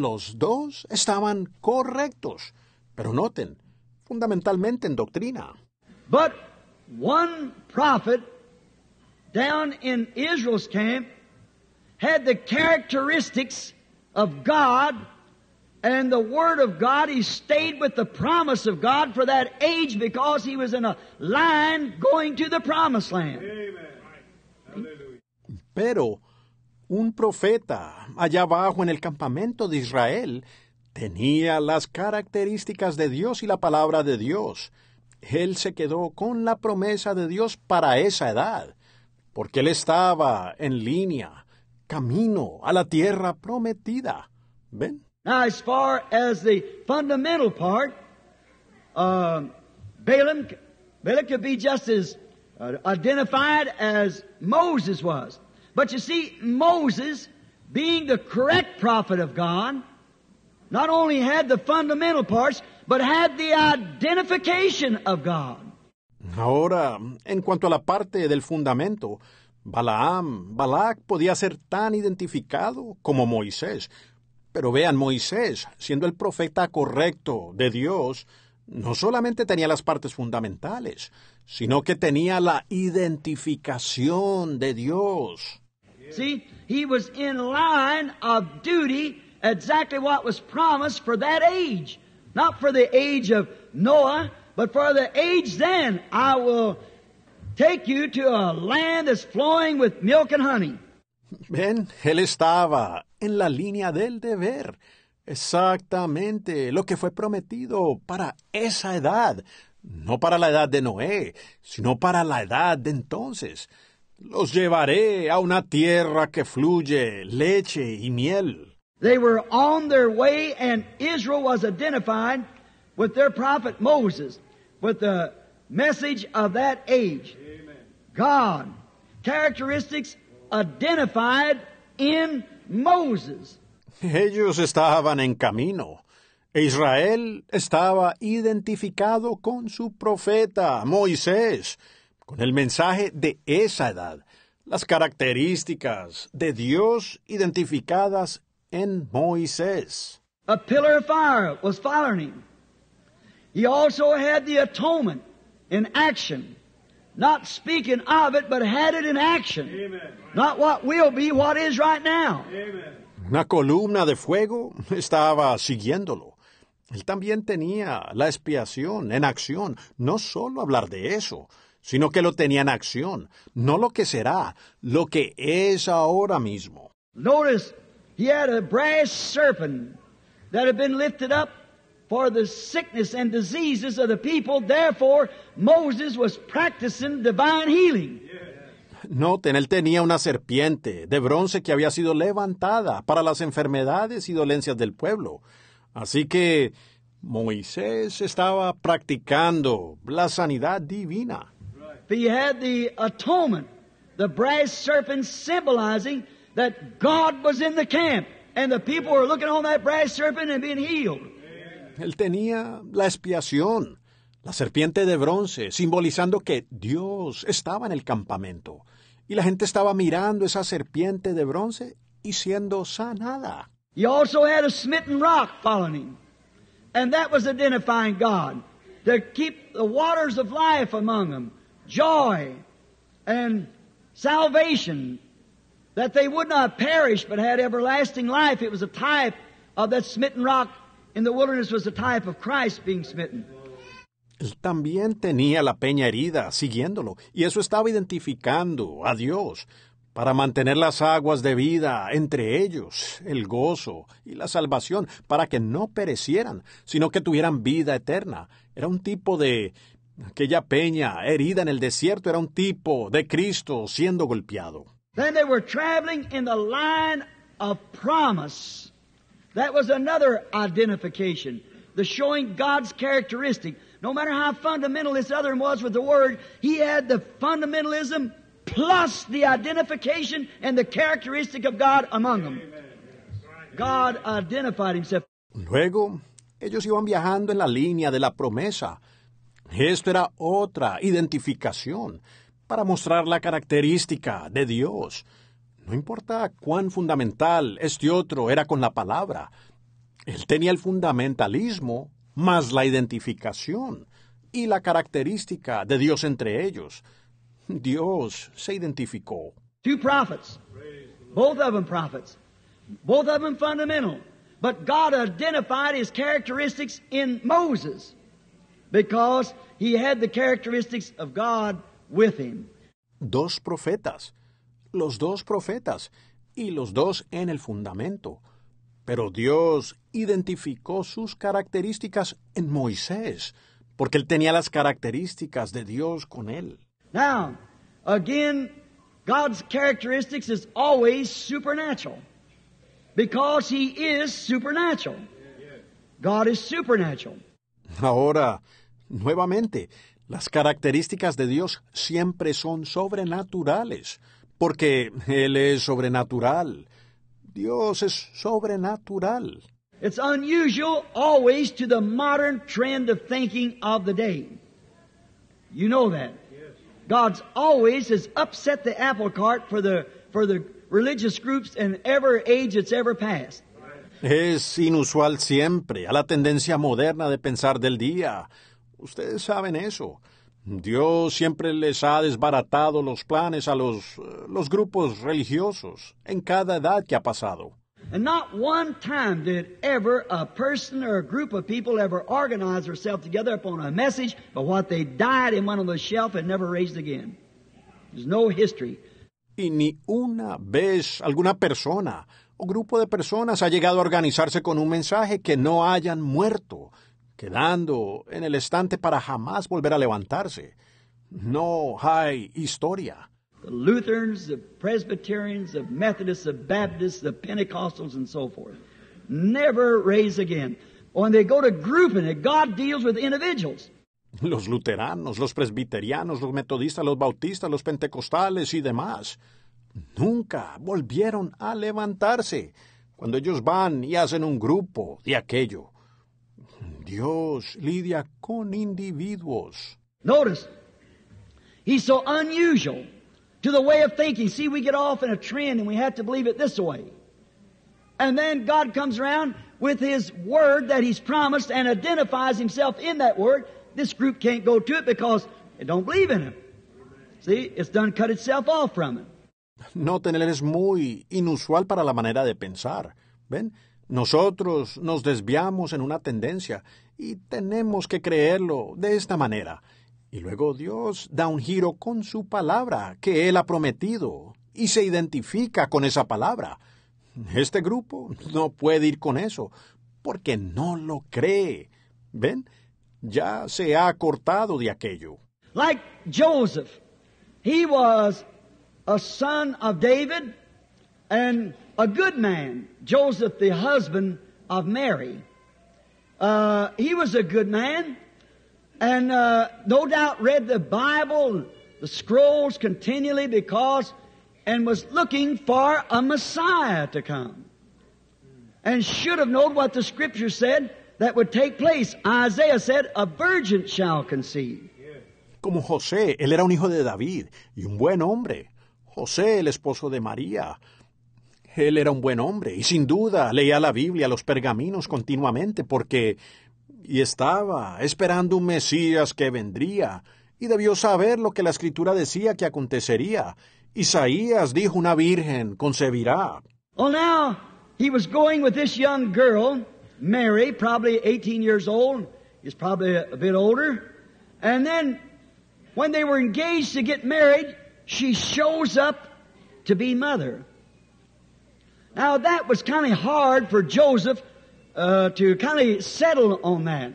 los dos estaban correctos, pero noten, fundamentalmente en doctrina. But one prophet down in Israel's camp had the characteristics of God and the Word of God. He stayed with the promise of God for that age because he was in a line going to the promised land. Amen. Pero un profeta allá abajo en el campamento de Israel tenía las características de Dios y la palabra de Dios. Él se quedó con la promesa de Dios para esa edad, porque él estaba en línea, camino a la tierra prometida. ¿Ven? Now, as far as the fundamental part, uh, Balaam, Balaam could be just as uh, identified as Moses was. But you see, Moses, being the correct prophet of God, not only had the fundamental parts, but had the identification of God. Ahora, en cuanto a la parte del fundamento, Balaam, Balak podía ser tan identificado como Moisés. Pero vean, Moisés, siendo el profeta correcto de Dios, no solamente tenía las partes fundamentales, sino que tenía la identificación de Dios. See, he was in line of duty exactly what was promised for that age. Not for the age of Noah, but for the age then. I will take you to a land that's flowing with milk and honey. Ven, él estaba en la línea del deber. Exactamente lo que fue prometido para esa edad. No para la edad de Noé, sino para la edad de entonces. Los llevaré a una tierra que fluye leche y miel. They were on their way, and Israel was identified with their prophet Moses, with the message of that age. God. Characteristics identified in Moses. Ellos estaban en camino. Israel estaba identificado con su profeta, Moisés, con el mensaje de esa edad, las características de Dios identificadas en Moisés. A pillar of fire was following him. He also had the atonement in action. Not speaking of it, but had it in action. Not what will be, what is right now. Una columna de fuego estaba siguiéndolo. Él también tenía la expiación en acción, no solo hablar de eso, sino que lo tenía en acción, no lo que será, lo que es ahora mismo. Notice he had a brass serpent that had been lifted up for the sickness and diseases of the people. Therefore, Moses was practicing divine healing. Noten, él tenía una serpiente de bronce que había sido levantada para las enfermedades y dolencias del pueblo. Así que Moisés estaba practicando la sanidad divina. He had the atonement, the brass serpent symbolizing that God was in the camp and the people were looking on that brass serpent and being healed. Él tenía la expiación, la serpiente de bronce, simbolizando que Dios estaba en el campamento. Y la gente estaba mirando esa serpiente de bronce y siendo sanada. He also had a smitten rock following him. And that was identifying God. To keep the waters of life among them. Joy and salvation. That they would not perish but had everlasting life. It was a type of that smitten rock in the wilderness was a type of Christ being smitten. Él también tenía la peña herida, siguiéndolo, y eso estaba identificando a Dios para mantener las aguas de vida entre ellos, el gozo y la salvación, para que no perecieran, sino que tuvieran vida eterna. Era un tipo de aquella peña herida en el desierto, era un tipo de Cristo siendo golpeado. Then they were traveling in the line of promise. That was another identification, the showing God's characteristic. No matter how fundamental this other was with the Word, he had the fundamentalism plus the identification and the characteristic of God among them. God identified himself. Luego, ellos iban viajando en la línea de la promesa. Esto era otra identificación para mostrar la característica de Dios. No importa cuán fundamental este otro era con la palabra. Él tenía el fundamentalismo más la identificación y la característica de Dios entre ellos. Dios se identificó. Two prophets, both of them prophets, both of them fundamental. But God identified his characteristics in Moses because he had the characteristics of God with him. Dos profetas, los dos profetas, y los dos en el fundamento. Pero Dios identificó sus características en Moisés, porque él tenía las características de Dios con él. Now, again, God's characteristics is always supernatural because He is supernatural. God is supernatural. Ahora, nuevamente, las características de Dios siempre son sobrenaturales, porque Él es sobrenatural. Dios es sobrenatural. It's unusual always to the modern trend of thinking of the day. You know that. God's always has upset the apple cart for the for the religious groups in every age it's ever passed. Es inusual siempre a la tendencia moderna de pensar del día. Ustedes saben eso. Dios siempre les ha desbaratado los planes a los, los grupos religiosos en cada edad que ha pasado. And not one time did ever a person or a group of people ever organize themselves together upon a message, but what they died and went on the shelf and never raised again. There's no history. Y ni una vez alguna persona o grupo de personas ha llegado a organizarse con un mensaje que no hayan muerto, quedando en el estante para jamás volver a levantarse. No hay historia. The Lutherans, the Presbyterians, the Methodists, the Baptists, the Pentecostals, and so forth. Never raise again. When they go to grouping it, God deals with individuals. Los luteranos, los presbiterianos, los metodistas, los bautistas, los pentecostales y demás. Nunca volvieron a levantarse cuando ellos van y hacen un grupo de aquello. Dios lidia con individuos. Notice, He's so unusual to the way of thinking. See, we get off in a trend and we have to believe it this way. And then God comes around with His Word that He's promised and identifies Himself in that Word. This group can't go to it because they don't believe in Him. See, it's done cut itself off from Him. Noten, él es muy inusual para la manera de pensar. ¿Ven? Nosotros nos desviamos en una tendencia y tenemos que creerlo de esta manera. Y luego Dios da un giro con su palabra que Él ha prometido y se identifica con esa palabra. Este grupo no puede ir con eso porque no lo cree. ¿Ven? Ya se ha cortado de aquello. Like Joseph, he was a son of David and a good man. Joseph, the husband of Mary. Uh, he was a good man and uh, no doubt read the Bible, the scrolls continually because, and was looking for a Messiah to come. And should have known what the scripture said that would take place. Isaiah said, A virgin shall conceive. Como José, él era un hijo de David y un buen hombre. José, el esposo de María. Él era un buen hombre y sin duda leía la Biblia, los pergaminos continuamente porque y estaba esperando un Mesías que vendría y debió saber lo que la escritura decía que acontecería. Isaías dijo una virgen concebirá. Well, now he was going with this young girl, Mary, probably 18 years old. He's probably a bit older. And then when they were engaged to get married, she shows up to be mother. Now that was kind of hard for Joseph uh, to kind of settle on that.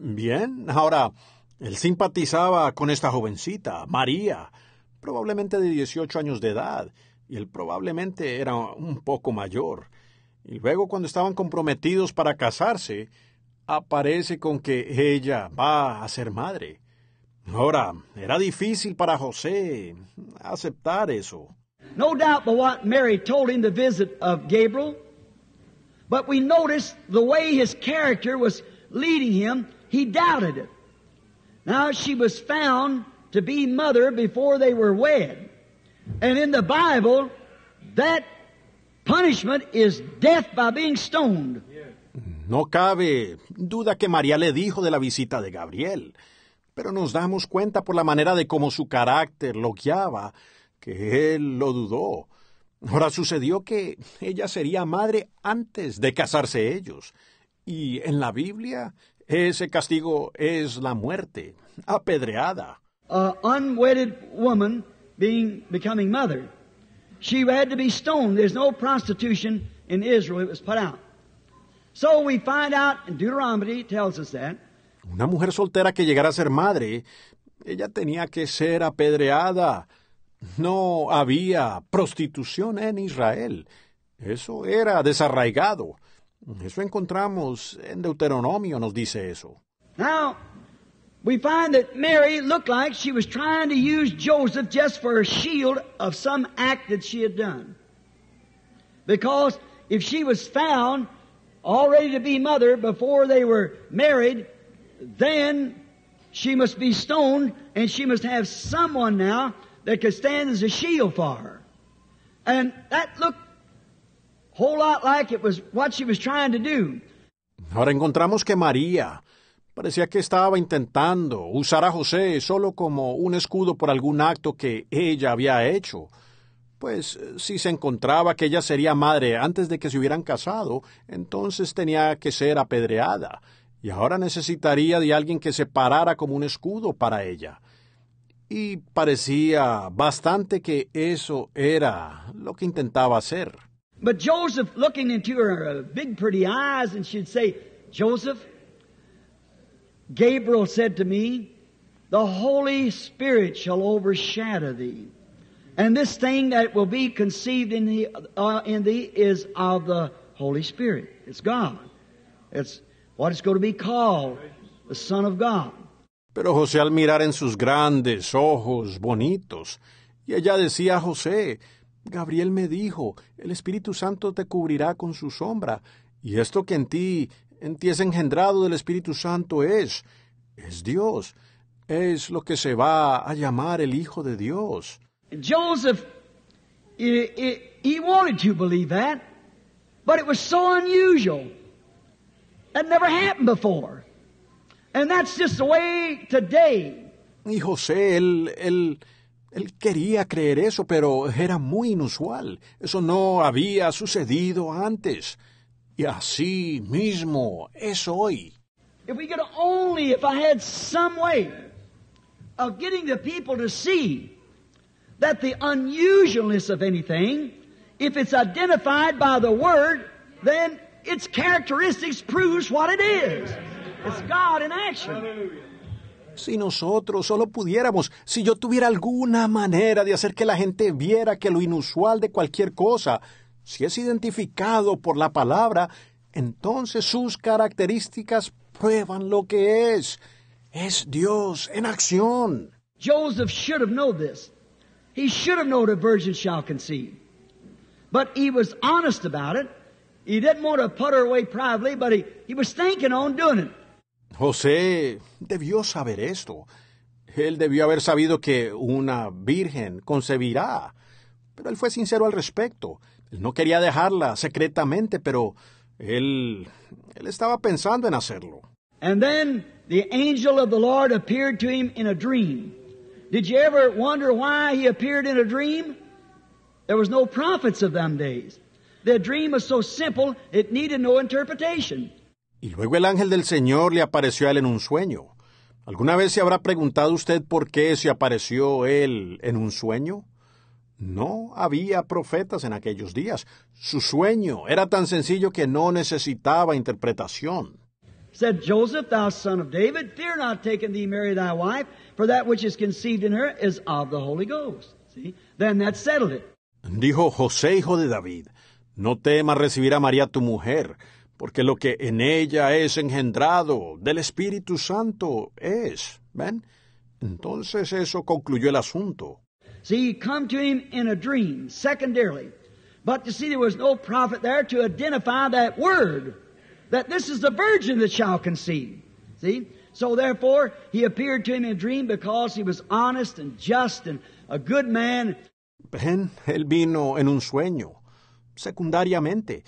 Bien, ahora, él simpatizaba con esta jovencita, María, probablemente de 18 años de edad, y él probablemente era un poco mayor. Y luego cuando estaban comprometidos para casarse, aparece con que ella va a ser madre. Ahora, era difícil para José aceptar eso. No doubt but what Mary told him the visit of Gabriel, but we noticed the way his character was leading him, he doubted it. Now she was found to be mother before they were wed. And in the Bible, that punishment is death by being stoned. No cabe duda que María le dijo de la visita de Gabriel, pero nos damos cuenta por la manera de cómo su carácter lo guiaba, que él lo dudó. Ahora sucedió que ella sería madre antes de casarse ellos. Y en la Biblia ese castigo es la muerte, apedreada. A unwedded woman being becoming mother. She had to be stoned. There's no prostitution in Israel. It was put out. So we find out, and Deuteronomy tells us that, Una mujer soltera que llegara a ser madre, ella tenía que ser apedreada. No había prostitución en Israel. Eso era desarraigado. Eso encontramos en Deuteronomio, nos dice eso. Now, we find that Mary looked like she was trying to use Joseph just for a shield of some act that she had done. Because if she was found already to be mother before they were married, then she must be stoned and she must have someone now that could stand as a shield for her. And that looked a whole lot like it was what she was trying to do. Ahora encontramos que María parecía que estaba intentando usar a José solo como un escudo por algún acto que ella había hecho. Pues si se encontraba que ella sería madre antes de que se hubieran casado, entonces tenía que ser apedreada, y ahora necesitaría de alguien que se parara como un escudo para ella. Y parecía bastante que eso era lo que intentaba hacer. But Joseph, looking into her uh, big pretty eyes, and she'd say, Joseph, Gabriel said to me, The Holy Spirit shall overshadow thee. And this thing that will be conceived in thee, uh, in thee is of the Holy Spirit. It's God. It's what it's going to be called, the Son of God. Pero José al mirar en sus grandes ojos bonitos, y ella decía a José, Gabriel me dijo, el Espíritu Santo te cubrirá con su sombra, y esto que en ti, en ti es engendrado del Espíritu Santo es, es Dios, es lo que se va a llamar el Hijo de Dios. Joseph, he, he, wanted to believe that, But it was so unusual. That never happened before. And that's just the way today. Y José, él, él, él quería creer eso, pero era muy inusual. Eso no había sucedido antes. Y así mismo es hoy. If we could only, if I had some way of getting the people to see that the unusualness of anything, if it's identified by the Word, then its characteristics proves what it is. It's God in action. Si nosotros solo pudiéramos, si yo tuviera alguna manera de hacer que la gente viera que lo inusual de cualquier cosa, si es identificado por la palabra, entonces sus características prueban lo que es. Es Dios en acción. Joseph should have known this. He should have known a virgin shall conceive. But he was honest about it. He didn't want to put her away privately, but he, he was thinking on doing it. José debió saber esto. Él debió haber sabido que una virgen concebirá. Pero él fue sincero al respecto. Él no quería dejarla secretamente, pero él, él estaba pensando en hacerlo. And then the angel of the Lord appeared to him in a dream. Did you ever wonder why he appeared in a dream? There was no prophets of them days. The dream was so simple, it needed no interpretation. Y luego el ángel del Señor le apareció a él en un sueño. ¿Alguna vez se habrá preguntado usted por qué se apareció él en un sueño? No había profetas en aquellos días. Su sueño era tan sencillo que no necesitaba interpretación. Said Joseph, thou son of David, fear not taking thee Mary thy wife, for that which is conceived in her is of the Holy Ghost. See? Then that settled it. Dijo José, hijo de David, no temas recibir a María tu mujer, porque lo que en ella es engendrado del Espíritu Santo es. ¿Ven? Entonces eso concluyó el asunto. See, come to him in a dream, secondarily. But you see, there was no prophet there to identify that word, that this is the virgin that shall conceive. See? So therefore, he appeared to him in a dream because he was honest and just and a good man. Ven, él vino en un sueño, secundariamente.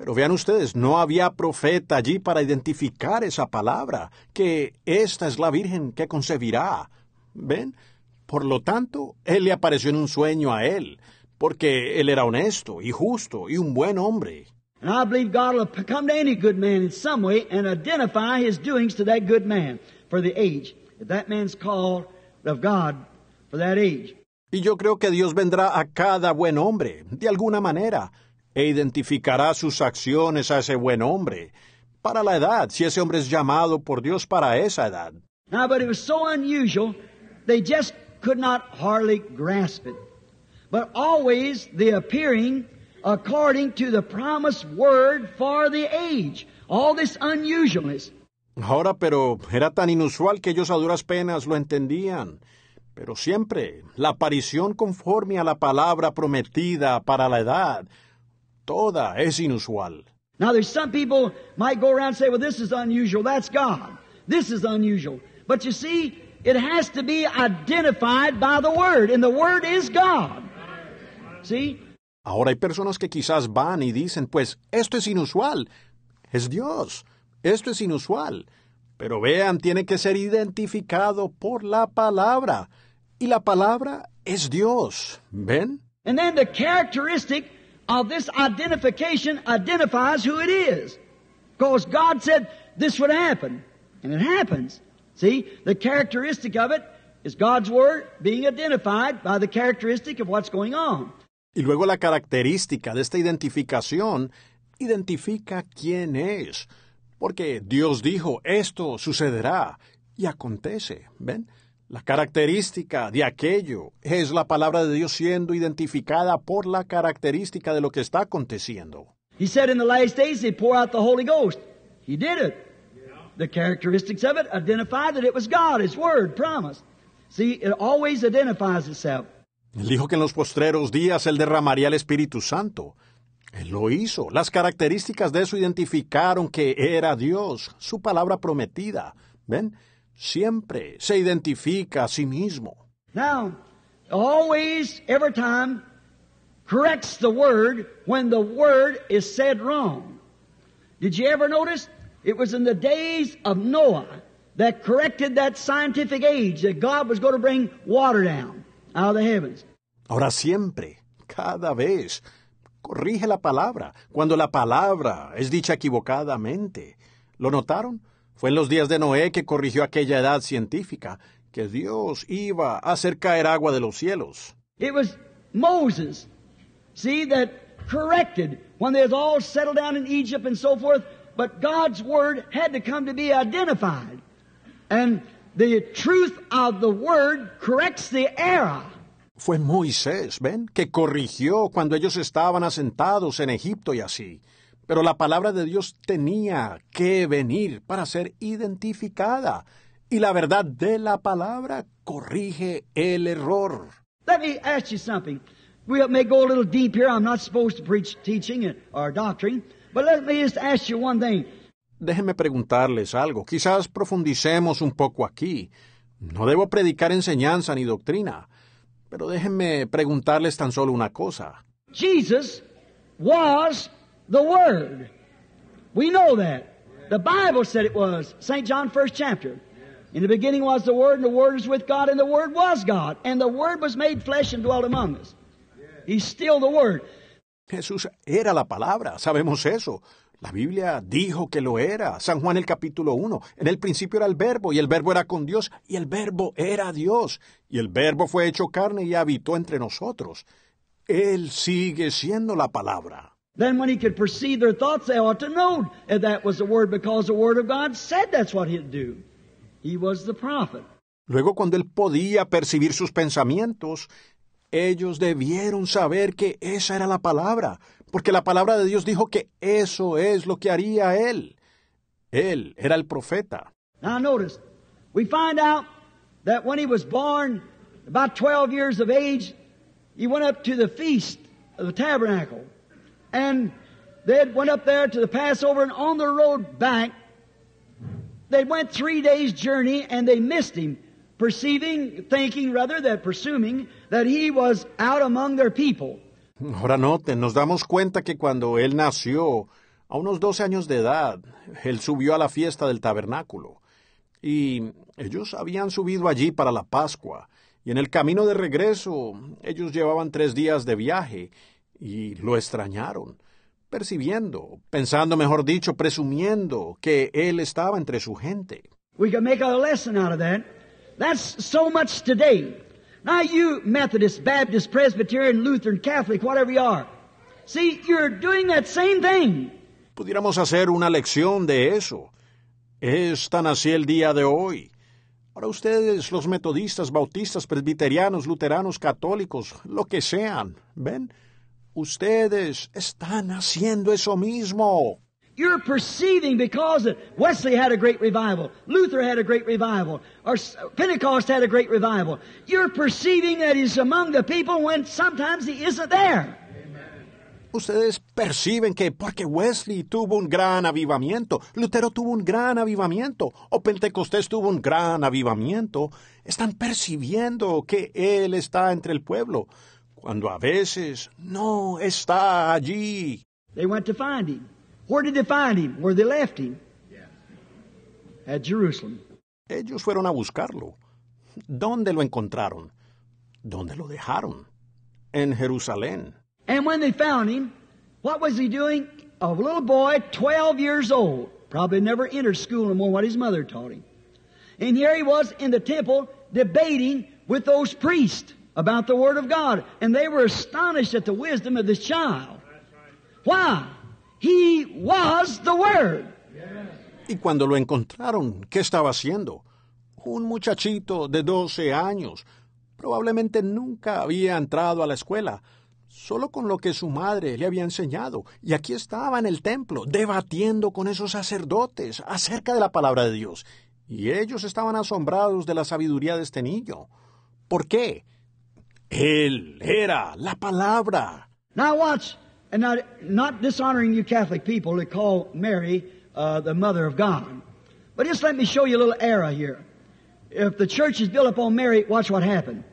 Pero vean ustedes, no había profeta allí para identificar esa palabra, que esta es la Virgen que concebirá. ¿Ven? Por lo tanto, él le apareció en un sueño a él, porque él era honesto y justo y un buen hombre. And I believe God will come to any good man in some way and identify his doings to that good man for the age. If that man's called of God for that age. Y yo creo que Dios vendrá a cada buen hombre, de alguna manera, e identificará sus acciones a ese buen hombre, para la edad, si ese hombre es llamado por Dios para esa edad. Now, but it was so unusual, they just could not hardly grasp it. But always the appearing according to the promised word for the age. All this unusualness. Ahora, pero era tan inusual que ellos a duras penas lo entendían. Pero siempre la aparición conforme a la palabra prometida para la edad, toda es inusual. Now, there's some people might go around and say, well, this is unusual. That's God. This is unusual. But you see, it has to be identified by the Word, and the Word is God. See? Ahora hay personas que quizás van y dicen, pues esto es inusual, es Dios, esto es inusual. Pero vean, tiene que ser identificado por la palabra. Y la palabra es Dios. ¿Ven? And then the characteristic of this identification identifies who it is. Because God said this would happen. And it happens. See, the characteristic of it is God's Word being identified by the characteristic of what's going on. Y luego la característica de esta identificación identifica quién es. Porque Dios dijo, esto sucederá y acontece. ¿Ven? La característica de aquello es la palabra de Dios siendo identificada por la característica de lo que está aconteciendo. He said in the last days he'd pour out the Holy Ghost. He did it. The characteristics of it identify that it was God, His Word, promised. See, it always identifies itself. Él dijo que en los postreros días Él derramaría el Espíritu Santo. Él lo hizo. Las características de eso identificaron que era Dios, su palabra prometida. ¿Ven? Siempre se identifica a sí mismo. Now, always, every time, corrects the Word when the Word is said wrong. Did you ever notice? It was in the days of Noah that corrected that scientific age that God was going to bring water down out of the heavens. Ahora siempre, cada vez, corrige la palabra cuando la palabra es dicha equivocadamente. ¿Lo notaron? Fue en los días de Noé que corrigió aquella edad científica que Dios iba a hacer caer agua de los cielos. It was Moses, see, that corrected when they was all settled down in Egypt and so forth, but God's Word had to come to be identified. And the truth of the Word corrects the error. Fue Moisés, ven, que corrigió cuando ellos estaban asentados en Egipto y así. Pero la palabra de Dios tenía que venir para ser identificada. Y la verdad de la palabra corrige el error. Let me ask you something. We may go a little deep here. I'm not supposed to preach teaching or doctrine, but let me just ask you one thing. Déjenme preguntarles algo. Quizás profundicemos un poco aquí. No debo predicar enseñanza ni doctrina, pero déjenme preguntarles tan solo una cosa. Jesus was the Word. We know that. The Bible said it was. St. John, first chapter. In the beginning was the Word, and the Word was with God, and the Word was God. And the Word was made flesh and dwelt among us. He's still the Word. Jesús era la palabra, sabemos eso. La Biblia dijo que lo era. San Juan el capítulo 1. En el principio era el verbo, y el verbo era con Dios, y el verbo era Dios. Y el verbo fue hecho carne y habitó entre nosotros. Él sigue siendo la palabra. Then when he could perceive their thoughts, they ought to know that that was the Word because the Word of God said that's what he'd do. He was the prophet. Luego, cuando él podía percibir sus pensamientos, ellos debieron saber que esa era la palabra, porque la palabra de Dios dijo que eso es lo que haría él. Él era el profeta. Now notice, we find out that when he was born, about 12 years of age, he went up to the feast of the tabernacle. And they went up there to the Passover, and on the road back, they went three days' journey and they missed him, perceiving, thinking rather, that presuming that he was out among their people. Ahora noten, nos damos cuenta que cuando él nació, a unos 12 años de edad, él subió a la fiesta del tabernáculo. Y ellos habían subido allí para la Pascua. Y en el camino de regreso, ellos llevaban tres días de viaje y lo extrañaron, percibiendo, pensando, mejor dicho, presumiendo que él estaba entre su gente. We can make a lesson out of that. That's so much today. Now you Methodist, Baptist, Presbyterian, Lutheran, Catholic, whatever you are. See, you're doing that same thing. Pudiéramos hacer una lección de eso. Es tan así el día de hoy. Ahora ustedes, los metodistas, bautistas, presbiterianos, luteranos, católicos, lo que sean, ¿ven? Ustedes están haciendo eso mismo. You're perceiving because Wesley had a great revival, Luther had a great revival, or Pentecost had a great revival. You're perceiving that he's among the people when sometimes he isn't there. Ustedes perciben que porque Wesley tuvo un gran avivamiento, Lutero tuvo un gran avivamiento, o Pentecostés tuvo un gran avivamiento, están percibiendo que Él está entre el pueblo, cuando a veces no está allí. They went to find him. Where did they find him? Where they left him? At Jerusalem. Ellos fueron a buscarlo. ¿Dónde lo encontraron? ¿Dónde lo dejaron? En Jerusalén. And when they found him, what was he doing? A little boy, 12 years old, probably never entered school no more what his mother taught him. And here he was in the temple debating with those priests about the Word of God. And they were astonished at the wisdom of this child. Why? He was the Word. Y cuando lo encontraron, ¿qué estaba haciendo? Un muchachito de 12 años. Probablemente nunca había entrado a la escuela, solo con lo que su madre le había enseñado. Y aquí estaba en el templo, debatiendo con esos sacerdotes acerca de la palabra de Dios. Y ellos estaban asombrados de la sabiduría de este niño. ¿Por qué? Él era la palabra. Now watch, and not, not dishonoring you Catholic people that call Mary uh, the Mother of God. But just let me show you a little error here. If the church is built upon Mary, watch what happened.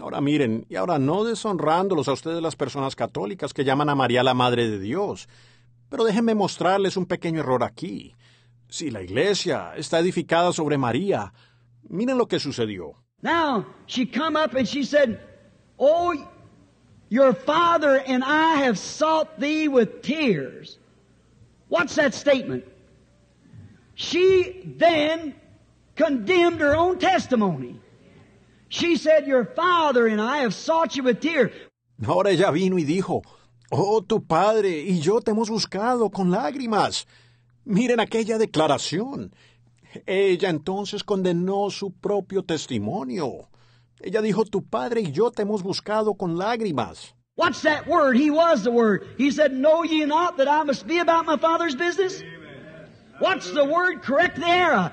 Ahora miren, y ahora no deshonrándolos a ustedes las personas católicas que llaman a María la Madre de Dios, pero déjenme mostrarles un pequeño error aquí. Si la iglesia está edificada sobre María, miren lo que sucedió. Now, she come up and she said, Oh, your father and I have sought thee with tears. What's that statement? She then condemned her own testimony. She said, Your father and I have sought you with tears. Ahora ella vino y dijo, Oh, tu padre y yo te hemos buscado con lágrimas. Miren aquella declaración. Ella entonces condenó su propio testimonio. Ella dijo, tu padre y yo te hemos buscado con lágrimas. What's that word? He was the word. He said, Know ye not that I must be about my father's business? What's the word? Correct the error.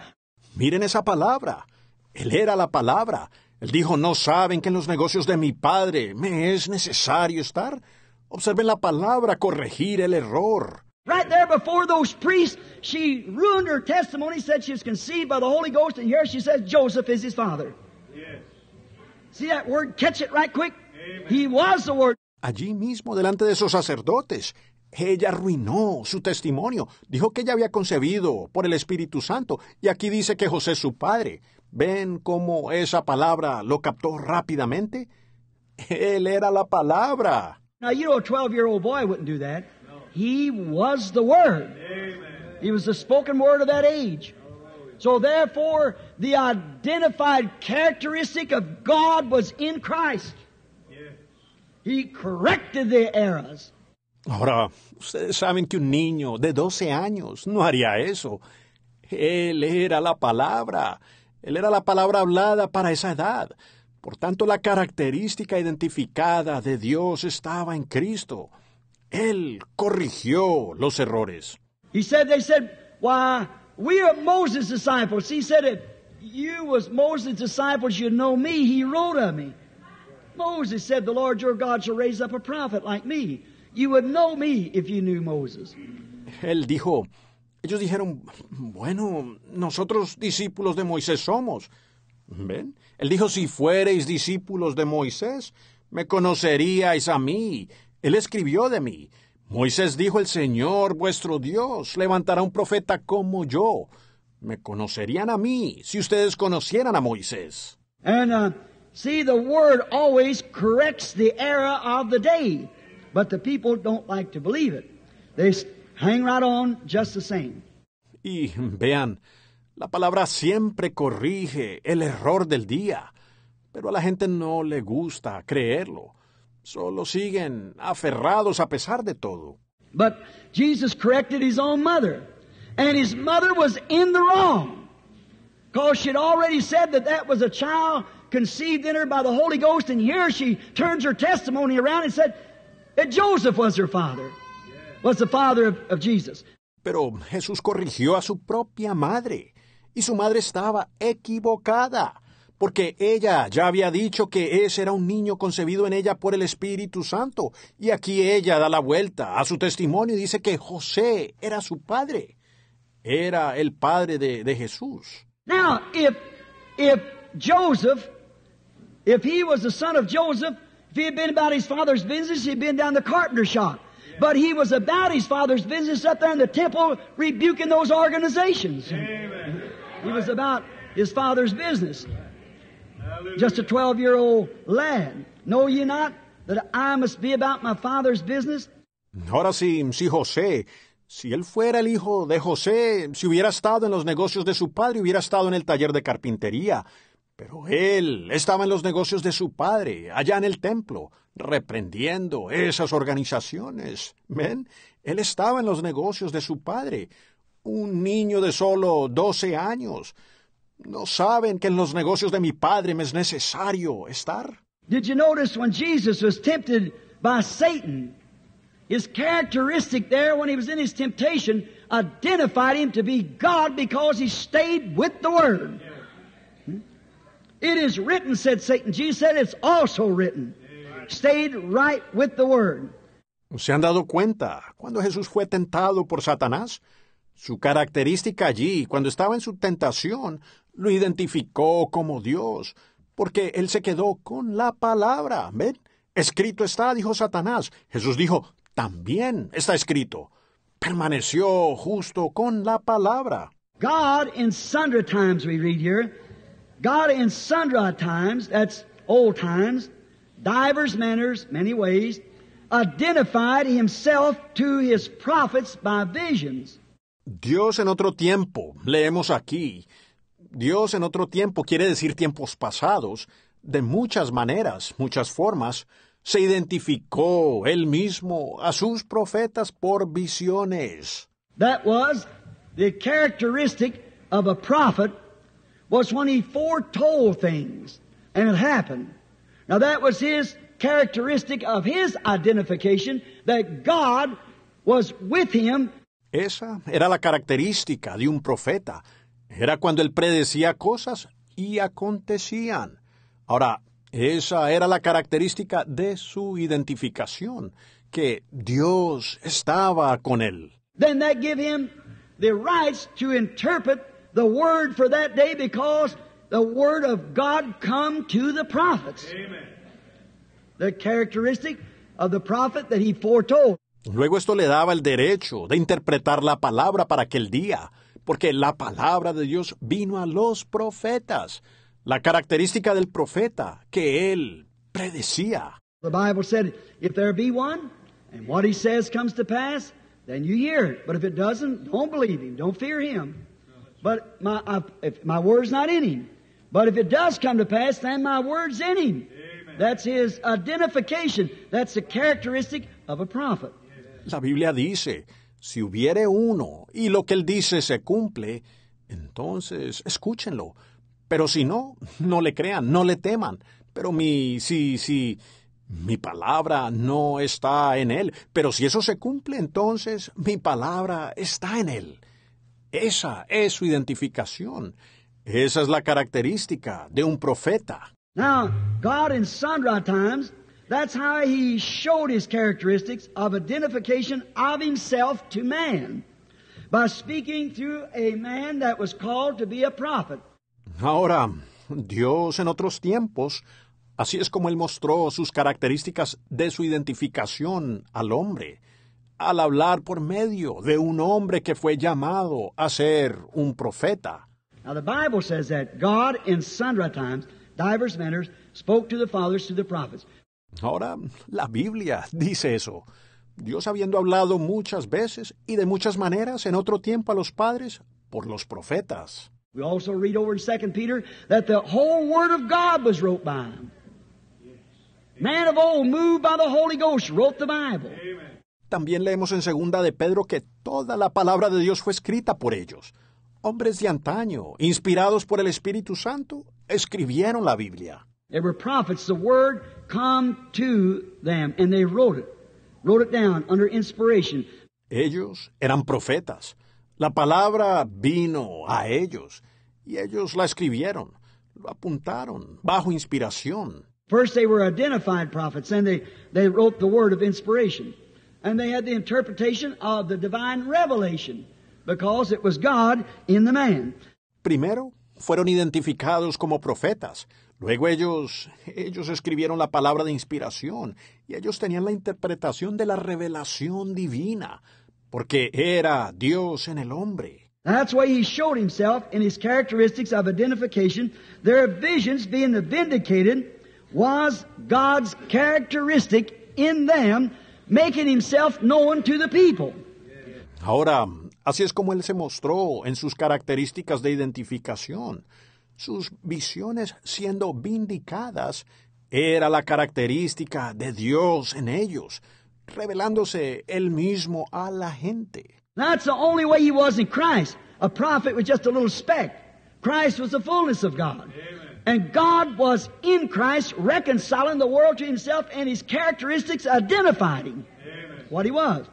Miren esa palabra. Él era la palabra. Él dijo, no saben que en los negocios de mi padre me es necesario estar. Observen la palabra, corregir el error. Right there before those priests, she ruined her testimony, said she was conceived by the Holy Ghost, and here she says Joseph is his father. See that word? Catch it right quick. He was the word. Allí mismo, delante de esos sacerdotes, ella arruinó su testimonio. Dijo que ella había concebido por el Espíritu Santo, y aquí dice que José es su padre. ¿Ven cómo esa palabra lo captó rápidamente? Él era la palabra. Now, you know, a 12 year old boy wouldn't do that. He was the Word. He was the spoken word of that age. So, therefore, the identified characteristic of God was in Christ. He corrected the errors. Ahora, ustedes saben que un niño de 12 años no haría eso. Él era la palabra. Él era la palabra hablada para esa edad. Por tanto, la característica identificada de Dios estaba en Cristo. Él corrigió los errores. He said, they said, why, we are Moses' disciples. He said, if you was Moses' disciples, you know me. He wrote of me. Moses said, the Lord your God shall raise up a prophet like me. You would know me if you knew Moses. Él dijo, ellos dijeron, bueno, nosotros discípulos de Moisés somos. ¿Ven? Él dijo, si fuereis discípulos de Moisés, me conoceríais a mí. Él escribió de mí. Moisés dijo, el Señor vuestro Dios levantará un profeta como yo. Me conocerían a mí si ustedes conocieran a Moisés. And uh, see, the word always corrects the error of the day, but the people don't like to believe it. They hang right on just the same. Y vean, la palabra siempre corrige el error del día, pero a la gente no le gusta creerlo. Solo siguen aferrados a pesar de todo. But Jesus corrected his own mother, and his mother was in the wrong, because she'd already said that that was a child conceived in her by the Holy Ghost, and here she turns her testimony around and said that Joseph was her father, was the father of, of Jesus. Pero Jesús corrigió a su propia madre, y su madre estaba equivocada, porque ella ya había dicho que ese era un niño concebido en ella por el Espíritu Santo, y aquí ella da la vuelta a su testimonio y dice que José era su padre, era el padre de, de Jesús. Now, if if Joseph, if he was the son of Joseph, if he had been about his father's business, he'd been down the carpenter shop. But he was about his father's business up there in the temple, rebuking those organizations. He was about his father's business. Just a twelve-year-old lad. Know ye not that I must be about my father's business? Ahora sí, si José, si él fuera el hijo de José, si hubiera estado en los negocios de su padre, hubiera estado en el taller de carpintería. Pero él estaba en los negocios de su padre, allá en el templo, reprendiendo esas organizaciones. ¿Ven? Él estaba en los negocios de su padre. Un niño de solo 12 años. ¿No saben que en los negocios de mi padre me es necesario estar? Did you notice when Jesus was tempted by Satan, his characteristic there when he was in his temptation identified him to be God because he stayed with the Word. Hmm? It is written, said Satan. Jesus said it's also written. Stayed right with the Word. ¿Se han dado cuenta cuando Jesús fue tentado por Satanás? Su característica allí, cuando estaba en su tentación, lo identificó como Dios, porque él se quedó con la palabra. ¿Ven? Escrito está, dijo Satanás. Jesús dijo, también está escrito. Permaneció justo con la palabra. God in sundry times, we read here, God in sundry times, that's old times, divers manners, many ways, identified himself to his prophets by visions. Dios en otro tiempo, leemos aquí. Dios en otro tiempo quiere decir tiempos pasados, de muchas maneras, muchas formas, se identificó él mismo a sus profetas por visiones. That was the characteristic of a prophet was when he foretold things and it happened. Now that was his characteristic of his identification that God was with him. Esa era la característica de un profeta. Era cuando él predecía cosas y acontecían. Ahora, esa era la característica de su identificación, que Dios estaba con él. Then that give him the rights to interpret the word for that day because the word of God come to the prophets. Amen. The characteristic of the prophet that he foretold. Luego esto le daba el derecho de interpretar la palabra para aquel día, porque la palabra de Dios vino a los profetas, la característica del profeta que él predecía. The Bible said, if there be one, and what he says comes to pass, then you hear it. But if it doesn't, don't believe him. Don't fear him. But my, I, if my word's not in him. But if it does come to pass, then my word's in him. Amen. That's his identification. That's the characteristic of a prophet. La Biblia dice, si hubiere uno y lo que él dice se cumple, entonces escúchenlo. Pero si no, no le crean, no le teman. Pero mi, si, si, mi palabra no está en él. Pero si eso se cumple, entonces mi palabra está en él. Esa es su identificación. Esa es la característica de un profeta. Now, God in sundry times That's how he showed his characteristics of identification of himself to man by speaking through a man that was called to be a prophet. Ahora, Dios en otros tiempos, así es como él mostró sus características de su identificación al hombre, al hablar por medio de un hombre que fue llamado a ser un profeta. Now the Bible says that God in sundry times, divers manners, spoke to the fathers through the prophets. Ahora, la Biblia dice eso. Dios habiendo hablado muchas veces y de muchas maneras en otro tiempo a los padres por los profetas. We also read over in 2 Peter that the whole Word of God was wrote by him. Man of old, moved by the Holy Ghost, wrote the Bible. También leemos en segunda de Pedro que toda la palabra de Dios fue escrita por ellos. Hombres de antaño, inspirados por el Espíritu Santo, escribieron la Biblia. They were prophets. The word come to them and they wrote it. Wrote it down under inspiration. Ellos eran profetas. La palabra vino a ellos y ellos la escribieron, lo apuntaron bajo inspiración. First they were identified prophets and they, they wrote the word of inspiration. And they had the interpretation of the divine revelation because it was God in the man. Primero fueron identificados como profetas Luego ellos, ellos escribieron la palabra de inspiración y ellos tenían la interpretación de la revelación divina, porque era Dios en el hombre. That's why he showed himself in his characteristics of identification. Their visions being vindicated was God's characteristic in them, making himself known to the people. Ahora, así es como él se mostró en sus características de identificación sus visiones siendo vindicadas, era la característica de Dios en ellos, revelándose él mismo a la gente. That's the only way he was in Christ. A prophet was just a little speck. Christ was the fullness of God. Amen. And God was in Christ reconciling the world to himself and his characteristics identified him. Amen. What he was.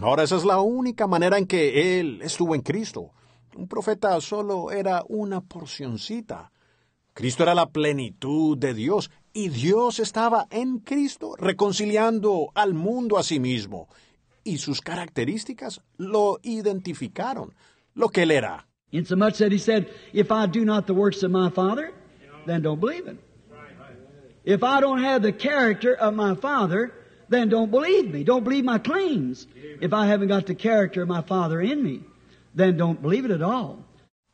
Ahora esa es la única manera en que él estuvo en Cristo. Un profeta solo era una porcioncita. Cristo era la plenitud de Dios y Dios estaba en Cristo reconciliando al mundo a sí mismo. Y sus características lo identificaron, lo que él era. Insomuch that he said, If I do not the works of my Father, then don't believe it. If I don't have the character of my Father, then don't believe me. Don't believe my claims. If I haven't got the character of my Father in me, then don't believe it at all.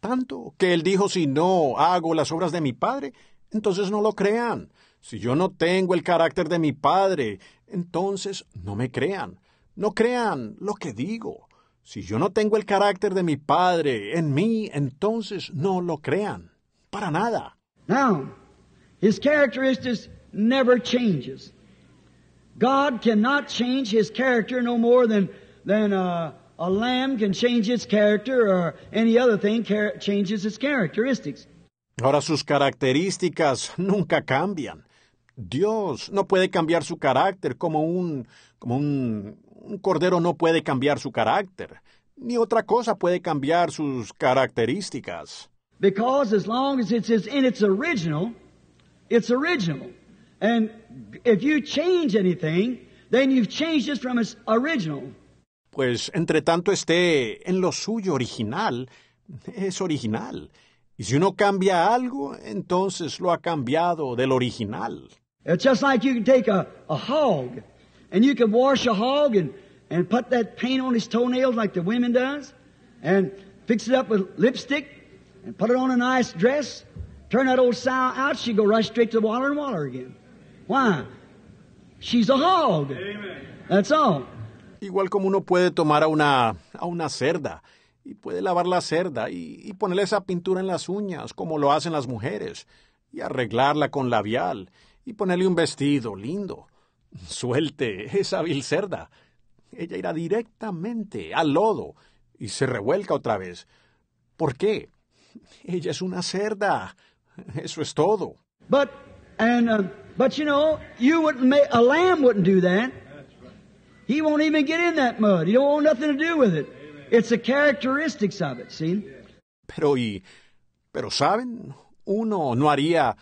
Tanto que él dijo, si no hago las obras de mi Padre, entonces no lo crean. Si yo no tengo el carácter de mi Padre, entonces no me crean. No crean lo que digo. Si yo no tengo el carácter de mi Padre en mí, entonces no lo crean. Para nada. Now, his characteristics never changes. God cannot change his character no more than, than a, a lamb can change its character or any other thing changes its characteristics. Ahora sus características nunca cambian. Dios no puede cambiar su carácter como un como un, un cordero no puede cambiar su carácter, ni otra cosa puede cambiar sus características. Because as long as it's in its original, it's original. And if you change anything, then you've changed it from its original. Pues entre tanto esté en lo suyo original, es original. Y si uno cambia algo, entonces lo ha cambiado del original. It's just like you can take a, a hog and you can wash a hog and, and put that paint on his toenails like the women does and fix it up with lipstick and put it on a nice dress. Turn that old sow out, she go right straight to the water and water again. Why? She's a hog. That's all. Igual como uno puede tomar a una, a una cerda y puede lavar la cerda y, ponerle esa pintura en las uñas como lo hacen las mujeres y arreglarla con labial y ponerle un vestido lindo. Suelte esa vil cerda. Ella irá directamente al lodo y se revuelca otra vez. ¿Por qué? Ella es una cerda. Eso es todo. But, and, uh, but you know, you wouldn't make, a lamb wouldn't do that. He won't even get in that mud. He don't want nothing to do with it. It's the characteristics of it, see? Pero y pero saben, uno no haría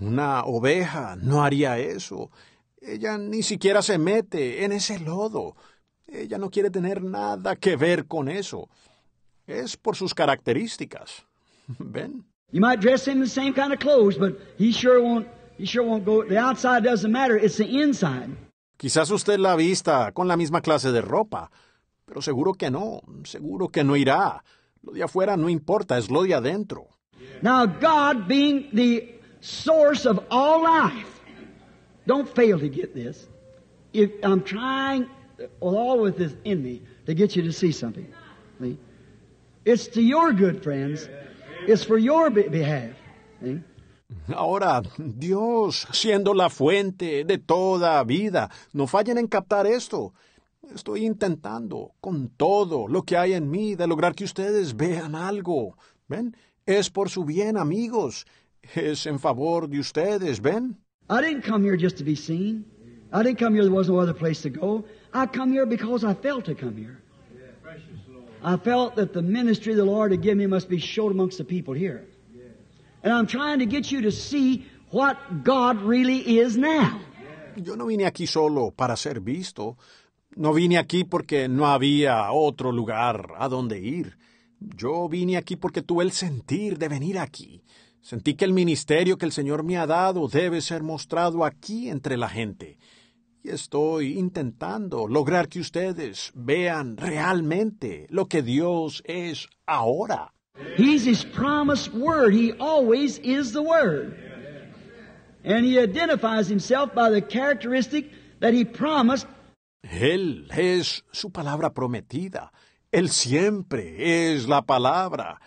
una oveja, no haría eso. Ella ni siquiera se mete en ese lodo. Ella no quiere tener nada que ver con eso. Es por sus características. ¿Ven? You might dress him in the same kind of clothes, but he sure won't, he sure won't go, the outside doesn't matter, it's the inside. Quizás usted la vista con la misma clase de ropa, pero seguro que no, seguro que no irá. Lo de afuera no importa, es lo de adentro. Now, God being the source of all life, don't fail to get this. I'm trying all with this in me to get you to see something, it's to your good, friends. It's for your be- behalf. Ahora, Dios, siendo la fuente de toda vida, no fallen en captar esto. Estoy intentando, con todo lo que hay en mí, de lograr que ustedes vean algo. ¿Ven? Es por su bien, amigos. Es en favor de ustedes, ¿ven? I didn't come here just to be seen. I didn't come here, there was no other place to go. I come here because I felt to come here. I felt that the ministry the Lord had given me must be showed amongst the people here. And I'm trying to get you to see what God really is now. Yo no vine aquí solo para ser visto. No vine aquí porque no había otro lugar a donde ir. Yo vine aquí porque tuve el sentir de venir aquí. Sentí que el ministerio que el Señor me ha dado debe ser mostrado aquí entre la gente. Y estoy intentando lograr que ustedes vean realmente lo que Dios es ahora. He's His promised Word. He always is the Word. And He identifies Himself by the characteristic that He promised Él es su palabra prometida. Él siempre es la palabra.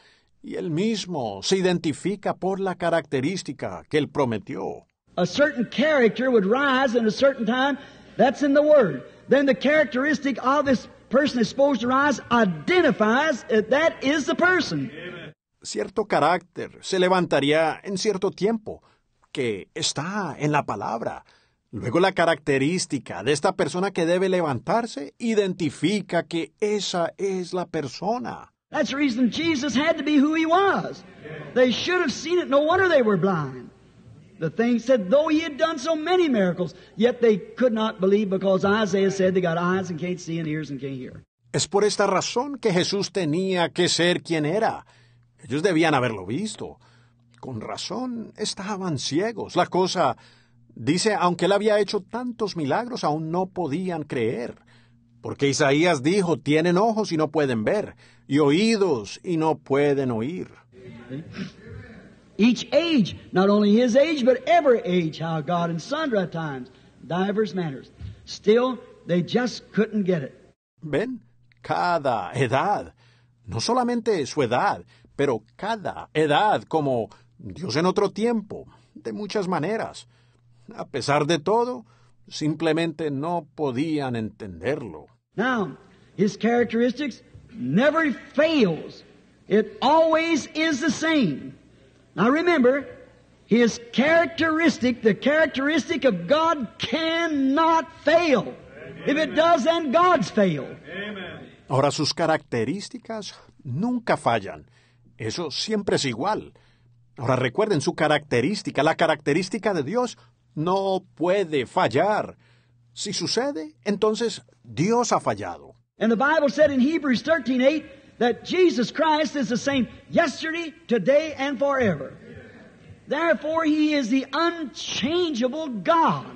Y él mismo se identifica por la característica que él prometió. a certain character would rise in a certain time, that's in the Word. Then the characteristic of this person that's supposed to rise identifies that that is the person. Cierto carácter se levantaría en cierto tiempo, que está en la palabra. Luego la característica de esta persona que debe levantarse identifica que esa es la persona. That's the reason Jesus had to be who he was. They should have seen it. No wonder they were blind. The thing said, though he had done so many miracles, yet they could not believe because Isaiah said they got eyes and can't see and ears and can't hear. Es por esta razón que Jesús tenía que ser quien era. Ellos debían haberlo visto. Con razón estaban ciegos. La cosa Dice, aunque él había hecho tantos milagros, aún no podían creer. Porque Isaías dijo, tienen ojos y no pueden ver, y oídos y no pueden oír. Each age, not only his age, but every age, how God in sundry times, divers manners. Still, they just couldn't get it. ¿Ven? Cada edad. No solamente su edad, pero cada edad, como Dios en otro tiempo, de muchas maneras. A pesar de todo, simplemente no podían entenderlo. Now, his characteristics never fails. It always is the same. Now remember, his characteristic, the characteristic of God cannot fail. If it does, then God's failed. Amen. Ahora sus características nunca fallan. Eso siempre es igual. Ahora recuerden su característica, la característica de Dios no puede fallar. Si sucede, entonces Dios ha fallado. And the Bible said in Hebrews 13:8 that Jesus Christ is the same yesterday, today, and forever. Therefore, He is the unchangeable God.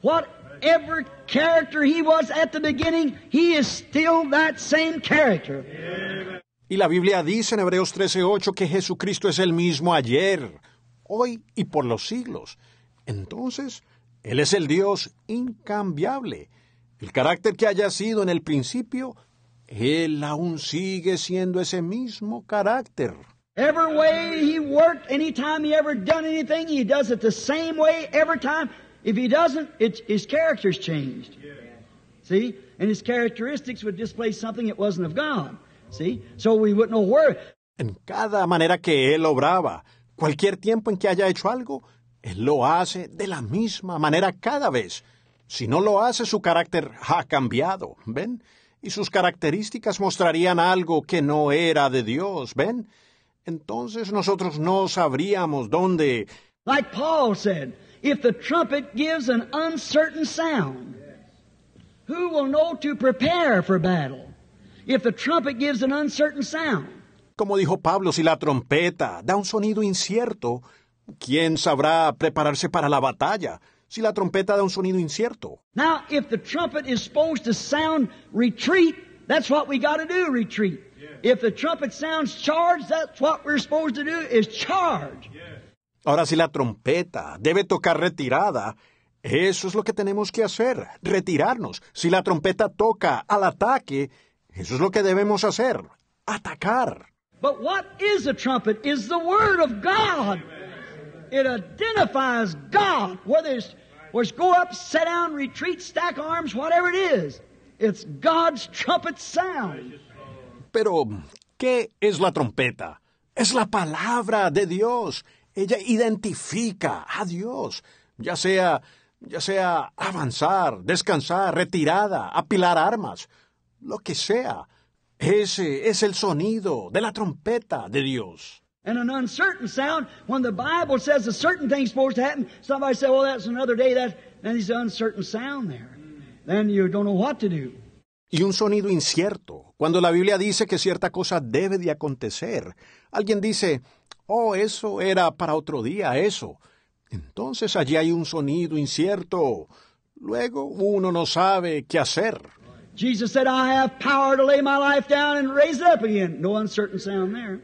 Whatever character He was at the beginning, He is still that same character. Y la Biblia dice en Hebreos 13:8 que Jesucristo es el mismo ayer, hoy y por los siglos. Entonces, Él es el Dios incambiable. El carácter que haya sido en el principio, Él aún sigue siendo ese mismo carácter. Every way he worked, anytime he ever done anything, he does it the same way every time. If he doesn't, it's, his character's changed. See? And his characteristics would display something that wasn't of God. See? So we wouldn't know where. En cada manera que Él obraba, cualquier tiempo en que haya hecho algo, Él lo hace de la misma manera cada vez. Si no lo hace, su carácter ha cambiado, ¿ven? Y sus características mostrarían algo que no era de Dios, ¿ven? Entonces nosotros no sabríamos dónde. Like Paul said, if the trumpet gives an uncertain sound, who will know to prepare for battle? If the trumpet gives an uncertain sound. Como dijo Pablo, si la trompeta da un sonido incierto, ¿quién sabrá prepararse para la batalla? Si la trompeta da un sonido incierto. Now, if the trumpet is supposed to sound retreat, that's what we got to do, retreat. If the trumpet sounds charge, that's what we're supposed to do, is charge. Ahora, si la trompeta debe tocar retirada, eso es lo que tenemos que hacer, retirarnos. Si la trompeta toca al ataque, eso es lo que debemos hacer, atacar. But what is a trumpet? Is the Word of God. It identifies God, whether it's, whether it's go up, sit down, retreat, stack arms, whatever it is. It's God's trumpet sound. Pero, ¿qué es la trompeta? Es la palabra de Dios. Ella identifica a Dios, ya sea, ya sea avanzar, descansar, retirada, apilar armas, lo que sea. Ese es el sonido de la trompeta de Dios. And an uncertain sound, when the Bible says a certain thing's supposed to happen, somebody say, well, that's another day, that, then there's an uncertain sound there. Then you don't know what to do. Y un sonido incierto. Cuando la Biblia dice que cierta cosa debe de acontecer, alguien dice, oh, eso era para otro día, eso. Entonces allí hay un sonido incierto. Luego uno no sabe qué hacer. Jesus said, I have power to lay my life down and raise it up again. No uncertain sound there.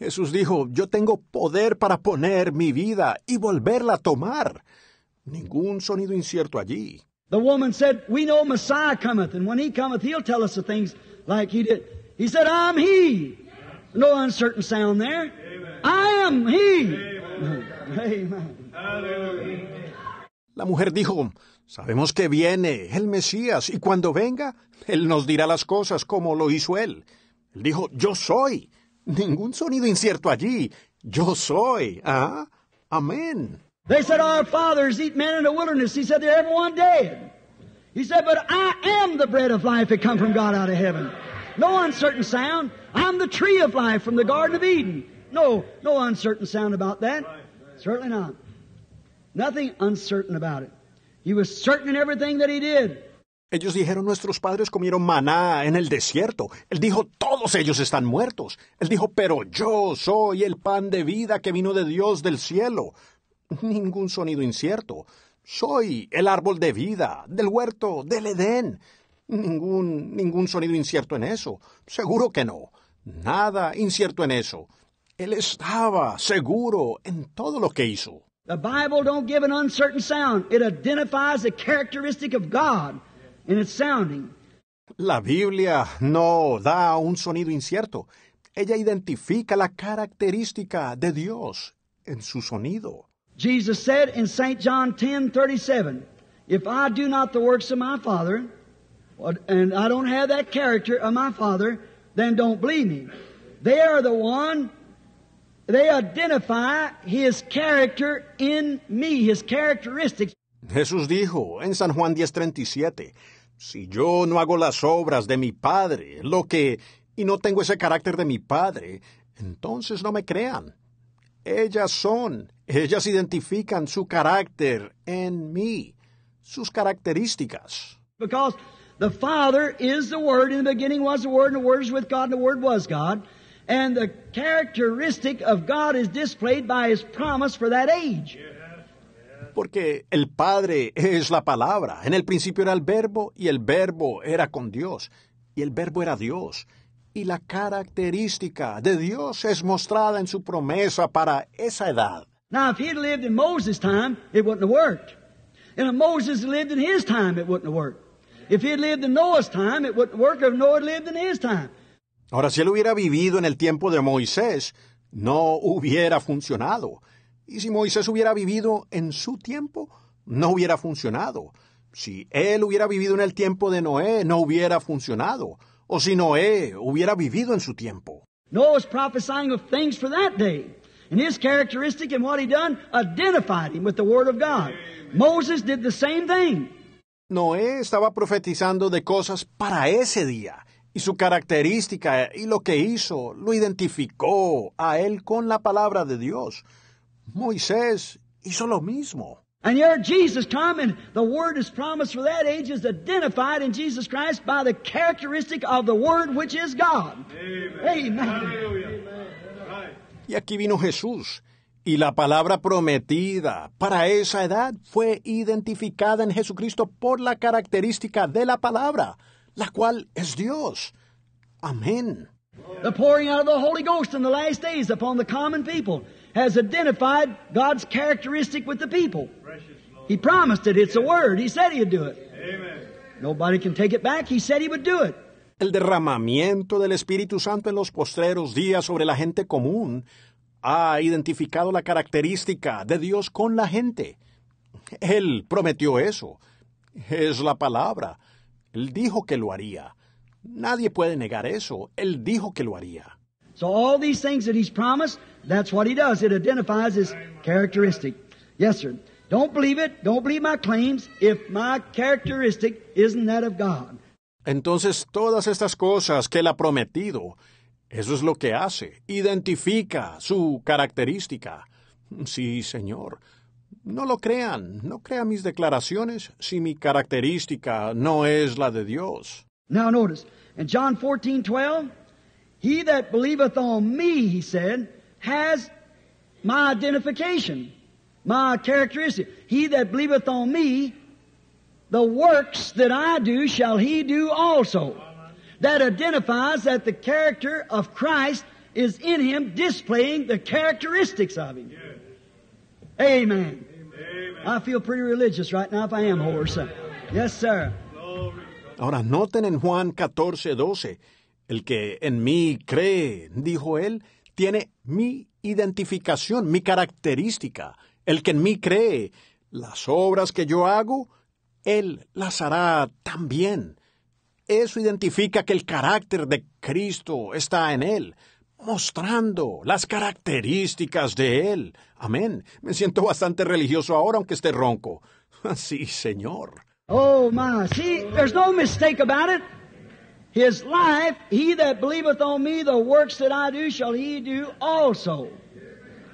Jesús dijo, yo tengo poder para poner mi vida y volverla a tomar. Ningún sonido incierto allí. The woman said, We know Messiah cometh, and when he cometh, he'll tell us the things like he did. He said, I'm he. No uncertain sound there. I am he. Amen. La mujer dijo, sabemos que viene el Mesías y cuando venga, Él nos dirá las cosas como lo hizo Él. Él dijo, yo soy. Ningún sonido incierto allí. Yo soy. Ah, amén. They said, Our fathers eat man in the wilderness. He said, They're everyone dead. He said, But I am the bread of life that come from God out of heaven. No uncertain sound. I'm the tree of life from the Garden of Eden. No, no uncertain sound about that. Certainly not. Nothing uncertain about it. He was certain in everything that he did. Ellos dijeron, nuestros padres comieron maná en el desierto. Él dijo, todos ellos están muertos. Él dijo, pero yo soy el pan de vida que vino de Dios del cielo. ningún sonido incierto. Soy el árbol de vida, del huerto, del Edén. Ningún, ningún sonido incierto en eso. Seguro que no. Nada incierto en eso. Él estaba seguro en todo lo que hizo. The Bible don't give an uncertain sound. It identifies the characteristic of God in its sounding. La Biblia no da un sonido incierto. Ella identifica la característica de Dios en su sonido. Jesus said in St. John 10:37, "If I do not the works of my Father, and I don't have that character of my Father, then don't believe me." They are the one they identify his character in me, his characteristics. Jesús dijo en San Juan 10:37, si yo no hago las obras de mi Padre, lo que, y no tengo ese carácter de mi Padre, entonces no me crean. Ellas son, ellas identifican su carácter en mí, sus características. Because the Father is the Word, in the beginning was the Word, and the Word is with God, and the Word was God. And the characteristic of God is displayed by His promise for that age. Porque el Padre es la palabra. En el principio era el verbo y el verbo era con Dios. Y el verbo era Dios. Y la característica de Dios es mostrada en su promesa para esa edad. Now, if he had lived in Moses' time, it wouldn't have worked. And if Moses lived in his time, it wouldn't have worked. If he had lived in Noah's time, it wouldn't work if Noah had lived in his time. Ahora, si él hubiera vivido en el tiempo de Moisés, no hubiera funcionado. Y si Moisés hubiera vivido en su tiempo, no hubiera funcionado. Si él hubiera vivido en el tiempo de Noé, no hubiera funcionado. O si Noé hubiera vivido en su tiempo. Noah's prophesying of things for that day. And his characteristic and what he done identified him with the Word of God. Moses did the same thing. Noé estaba profetizando de cosas para ese día. Y su característica y lo que hizo lo identificó a él con la palabra de Dios. Moisés hizo lo mismo. And here Jesus come and the word is promised for that age is identified in Jesus Christ by the characteristic of the word which is God. Amen. Y aquí vino Jesús. Y la palabra prometida para esa edad fue identificada en Jesucristo por la característica de la palabra, la cual es Dios. Amén. The pouring out of the Holy Ghost in the last days upon the common people has identified God's characteristic with the people. He promised it. It's a word. He said he'd do it. Nobody can take it back. He said he would do it. El derramamiento del Espíritu Santo en los postreros días sobre la gente común ha identificado la característica de Dios con la gente. Él prometió eso. Es la palabra. Él dijo que lo haría. Nadie puede negar eso. Él dijo que lo haría. So all these things that he's promised, that's what he does. It identifies his characteristic. Yes, sir. Don't believe it. Don't believe my claims if my characteristic isn't that of God. Entonces, todas estas cosas que él ha prometido, eso es lo que hace. Identifica su característica. Sí, Señor. No lo crean. No crean mis declaraciones si mi característica no es la de Dios. Now notice, in John 14, 12, he that believeth on me, he said, has my identification, my characteristic. He that believeth on me, the works that I do shall he do also. That identifies that the character of Christ is in him, displaying the characteristics of him. Amen. I feel pretty religious right now if I am hoarse. Yes, sir. Ahora noten en Juan 14, 12, el que en mí cree, dijo él, tiene mi identificación, mi característica. El que en mí cree, las obras que yo hago, él las hará también. Eso identifica que el carácter de Cristo está en él, mostrando las características de él. Amén. Me siento bastante religioso ahora, aunque esté ronco. Sí, Señor. Oh my. See, there's no mistake about it. His life, he that believeth on me, the works that I do shall he do also.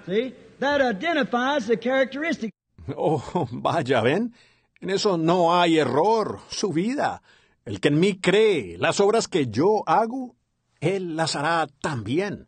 See? That identifies the characteristic. Oh, vaya, ven. En eso no hay error. Su vida. El que en mí cree, las obras que yo hago, él las hará también.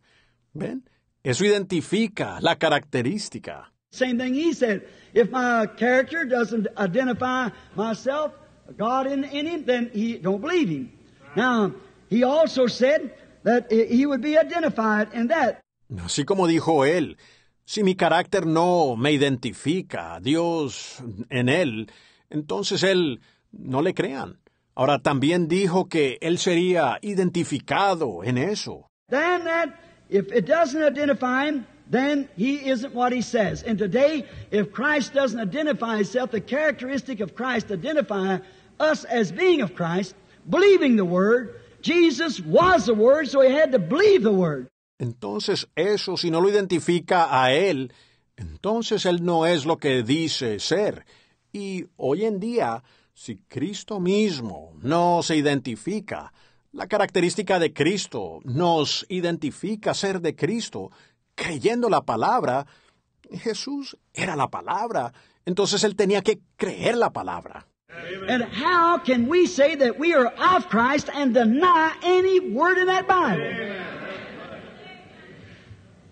¿Ven? Eso identifica la característica. Same thing he said. If my character doesn't identify myself, God in, in him, then he don't believe him. Now, he also said that he would be identified in that. Así como dijo él, si mi carácter no me identifica a Dios en él, entonces él no le crean. Ahora también dijo que él sería identificado en eso. Then that, if it doesn't identify him, then he isn't what he says. And today, if Christ doesn't identify himself, the characteristic of Christ identify us as being of Christ, believing the Word, Jesus was the Word, so he had to believe the Word. Entonces eso, si no lo identifica a él, entonces él no es lo que dice ser. Y hoy en día, si Cristo mismo no se identifica, la característica de Cristo nos identifica ser de Cristo, creyendo la palabra, Jesús era la palabra, entonces él tenía que creer la palabra. And how can we say that we are of Christ and deny any word in that Bible?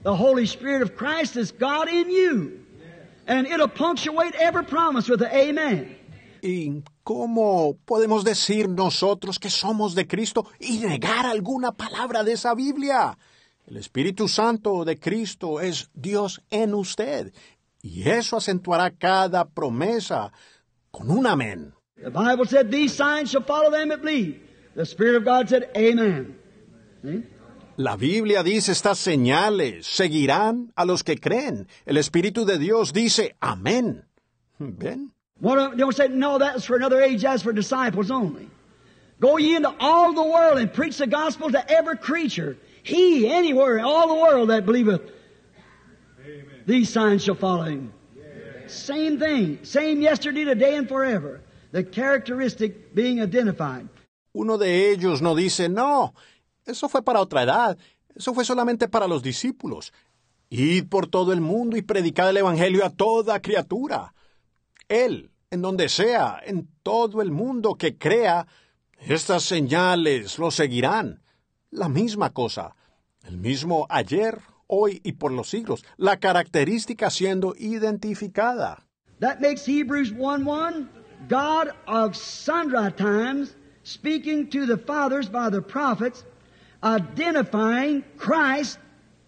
The Holy Spirit of Christ is God in you. And it'll punctuate every promise with an amen. ¿Y cómo podemos decir nosotros que somos de Cristo y negar alguna palabra de esa Biblia? El Espíritu Santo de Cristo es Dios en usted. Y eso acentuará cada promesa con un amén. The Bible said, These signs shall follow them that believe. The Spirit of God said, Amen. See? La Biblia dice estas señales seguirán a los que creen. El Espíritu de Dios dice amén. ¿Ven? One don't say, no, that's for another age, that's for disciples only. Go ye into all the world and preach the gospel to every creature. He, anywhere, in all the world that believeth, these signs shall follow him. Same thing. Same yesterday, today, and forever. The characteristic being identified. Uno de ellos no dice, no, eso fue para otra edad, eso fue solamente para los discípulos. Id por todo el mundo y predicad el Evangelio a toda criatura. Él, en donde sea, en todo el mundo que crea, estas señales lo seguirán. La misma cosa, el mismo ayer, hoy y por los siglos, la característica siendo identificada. That makes Hebrews 1 1. God of sundry times, speaking to the fathers by the prophets, identifying Christ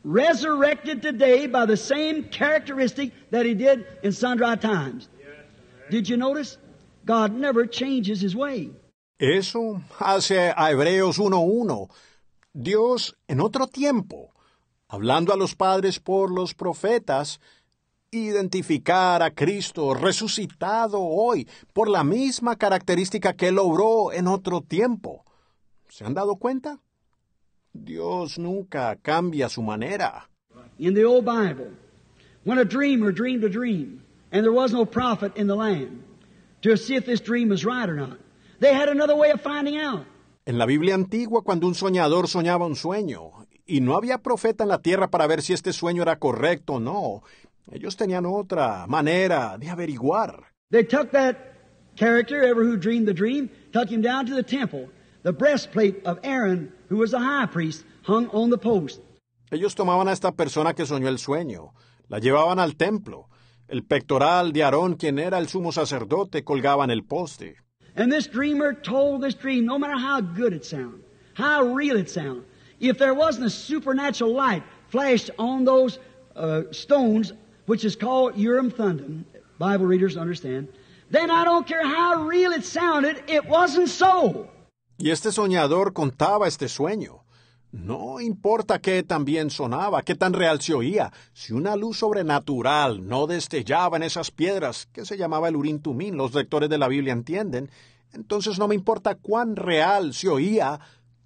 resurrected today by the same characteristic that he did in sundry times. Did you notice? God never changes his way. Eso hace a Hebreos 1.1. Dios, en otro tiempo, hablando a los padres por los profetas, identificar a Cristo resucitado hoy por la misma característica que él obró en otro tiempo. ¿Se han dado cuenta? Dios nunca cambia su manera. In the old Bible, when a dreamer dreamed a dream, and there was no prophet in the land to see if this dream was right or not, they had another way of finding out. En la Biblia antigua, cuando un soñador soñaba un sueño, y no había profeta en la tierra para ver si este sueño era correcto o no, ellos tenían otra manera de averiguar. They took that character, ever who dreamed the dream, took him down to the temple. The breastplate of Aaron, who was the high priest, hung on the post. Ellos tomaban a esta persona que soñó el sueño, la llevaban al templo. El pectoral de Aarón, quien era el sumo sacerdote, colgaba en el poste. And this dreamer told this dream, no matter how good it sounded, how real it sounded, if there wasn't a supernatural light flashed on those uh, stones, which is called Urim Thummim, Bible readers understand, then I don't care how real it sounded, it wasn't so. Y este soñador contaba este sueño. No importa qué tan bien sonaba, qué tan real se oía, si una luz sobrenatural no destellaba en esas piedras, que se llamaba el Urim Tumín, los lectores de la Biblia entienden, entonces no me importa cuán real se oía,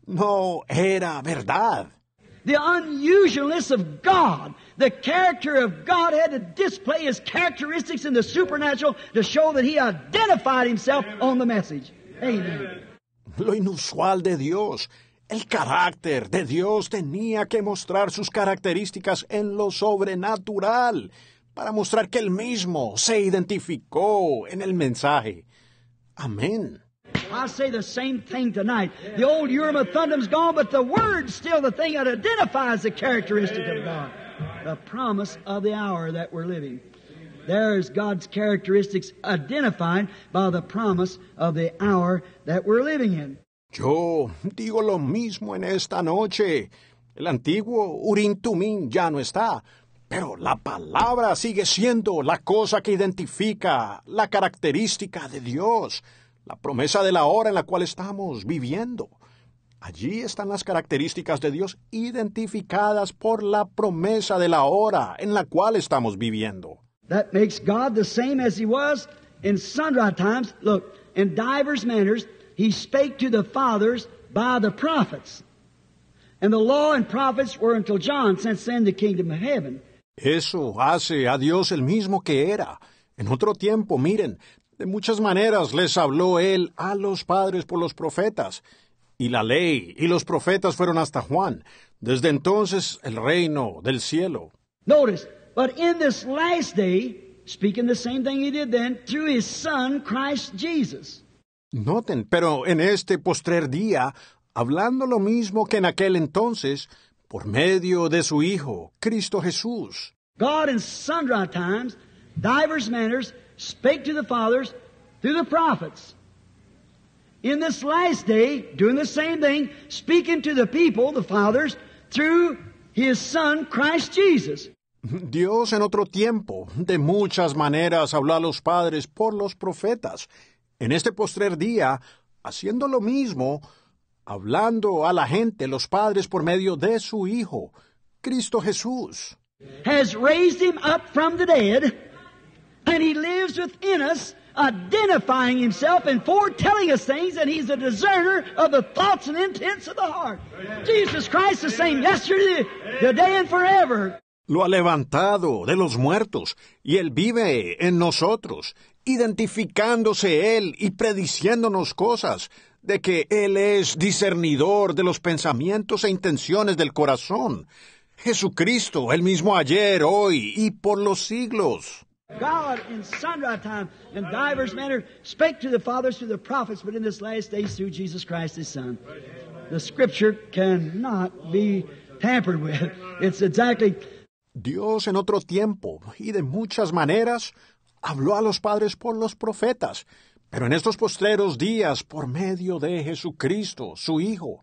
no era verdad. The unusualness of God, the character of God had to display His characteristics in the supernatural to show that He identified Himself on the message. Amen. Lo inusual de Dios, el carácter de Dios tenía que mostrar sus características en lo sobrenatural, para mostrar que Él mismo se identificó en el mensaje. Amén. I say the same thing tonight. The old Urim and Thummim's gone, but the Word's still the thing that identifies the characteristic of God. The promise of the hour that we're living. There's God's characteristics identified by the promise of the hour that we're living in. Yo digo lo mismo en esta noche. El antiguo Urim Tumim ya no está, pero la palabra sigue siendo la cosa que identifica la característica de Dios, la promesa de la hora en la cual estamos viviendo. Allí están las características de Dios identificadas por la promesa de la hora en la cual estamos viviendo. That makes God the same as He was in sundry times. Look, in divers manners, He spake to the fathers by the prophets. And the law and prophets were until John, since then the kingdom of heaven. Eso hace a Dios el mismo que era. En otro tiempo, miren, de muchas maneras les habló Él a los padres por los profetas. Y la ley y los profetas fueron hasta Juan. Desde entonces el reino del cielo. Notice, but in this last day, speaking the same thing He did then, through His Son, Christ Jesus. Noten, pero en este postrer día, hablando lo mismo que en aquel entonces, por medio de su Hijo, Cristo Jesús. God in sundry times, divers manners, spake to the fathers through the prophets. In this last day, doing the same thing, speaking to the people, the fathers, through His Son, Christ Jesus. Dios en otro tiempo, de muchas maneras, habló a los padres por los profetas. En este postrer día, haciendo lo mismo, hablando a la gente, los padres, por medio de su Hijo, Cristo Jesús. has raised him up from the dead, and he lives within us, identifying himself and foretelling us things, and he's a discerner of the thoughts and intents of the heart. Jesus Christ the same yesterday, today, and forever. Lo ha levantado de los muertos, y Él vive en nosotros, identificándose Él y prediciéndonos cosas, de que Él es discernidor de los pensamientos e intenciones del corazón. Jesucristo, el mismo ayer, hoy y por los siglos. God in sundry time and divers manner spake to the fathers through the prophets, but in this last days through Jesus Christ his Son. The scripture cannot be tampered with. It's exactly Dios en otro tiempo y de muchas maneras habló a los padres por los profetas, pero en estos postreros días por medio de Jesucristo, su Hijo.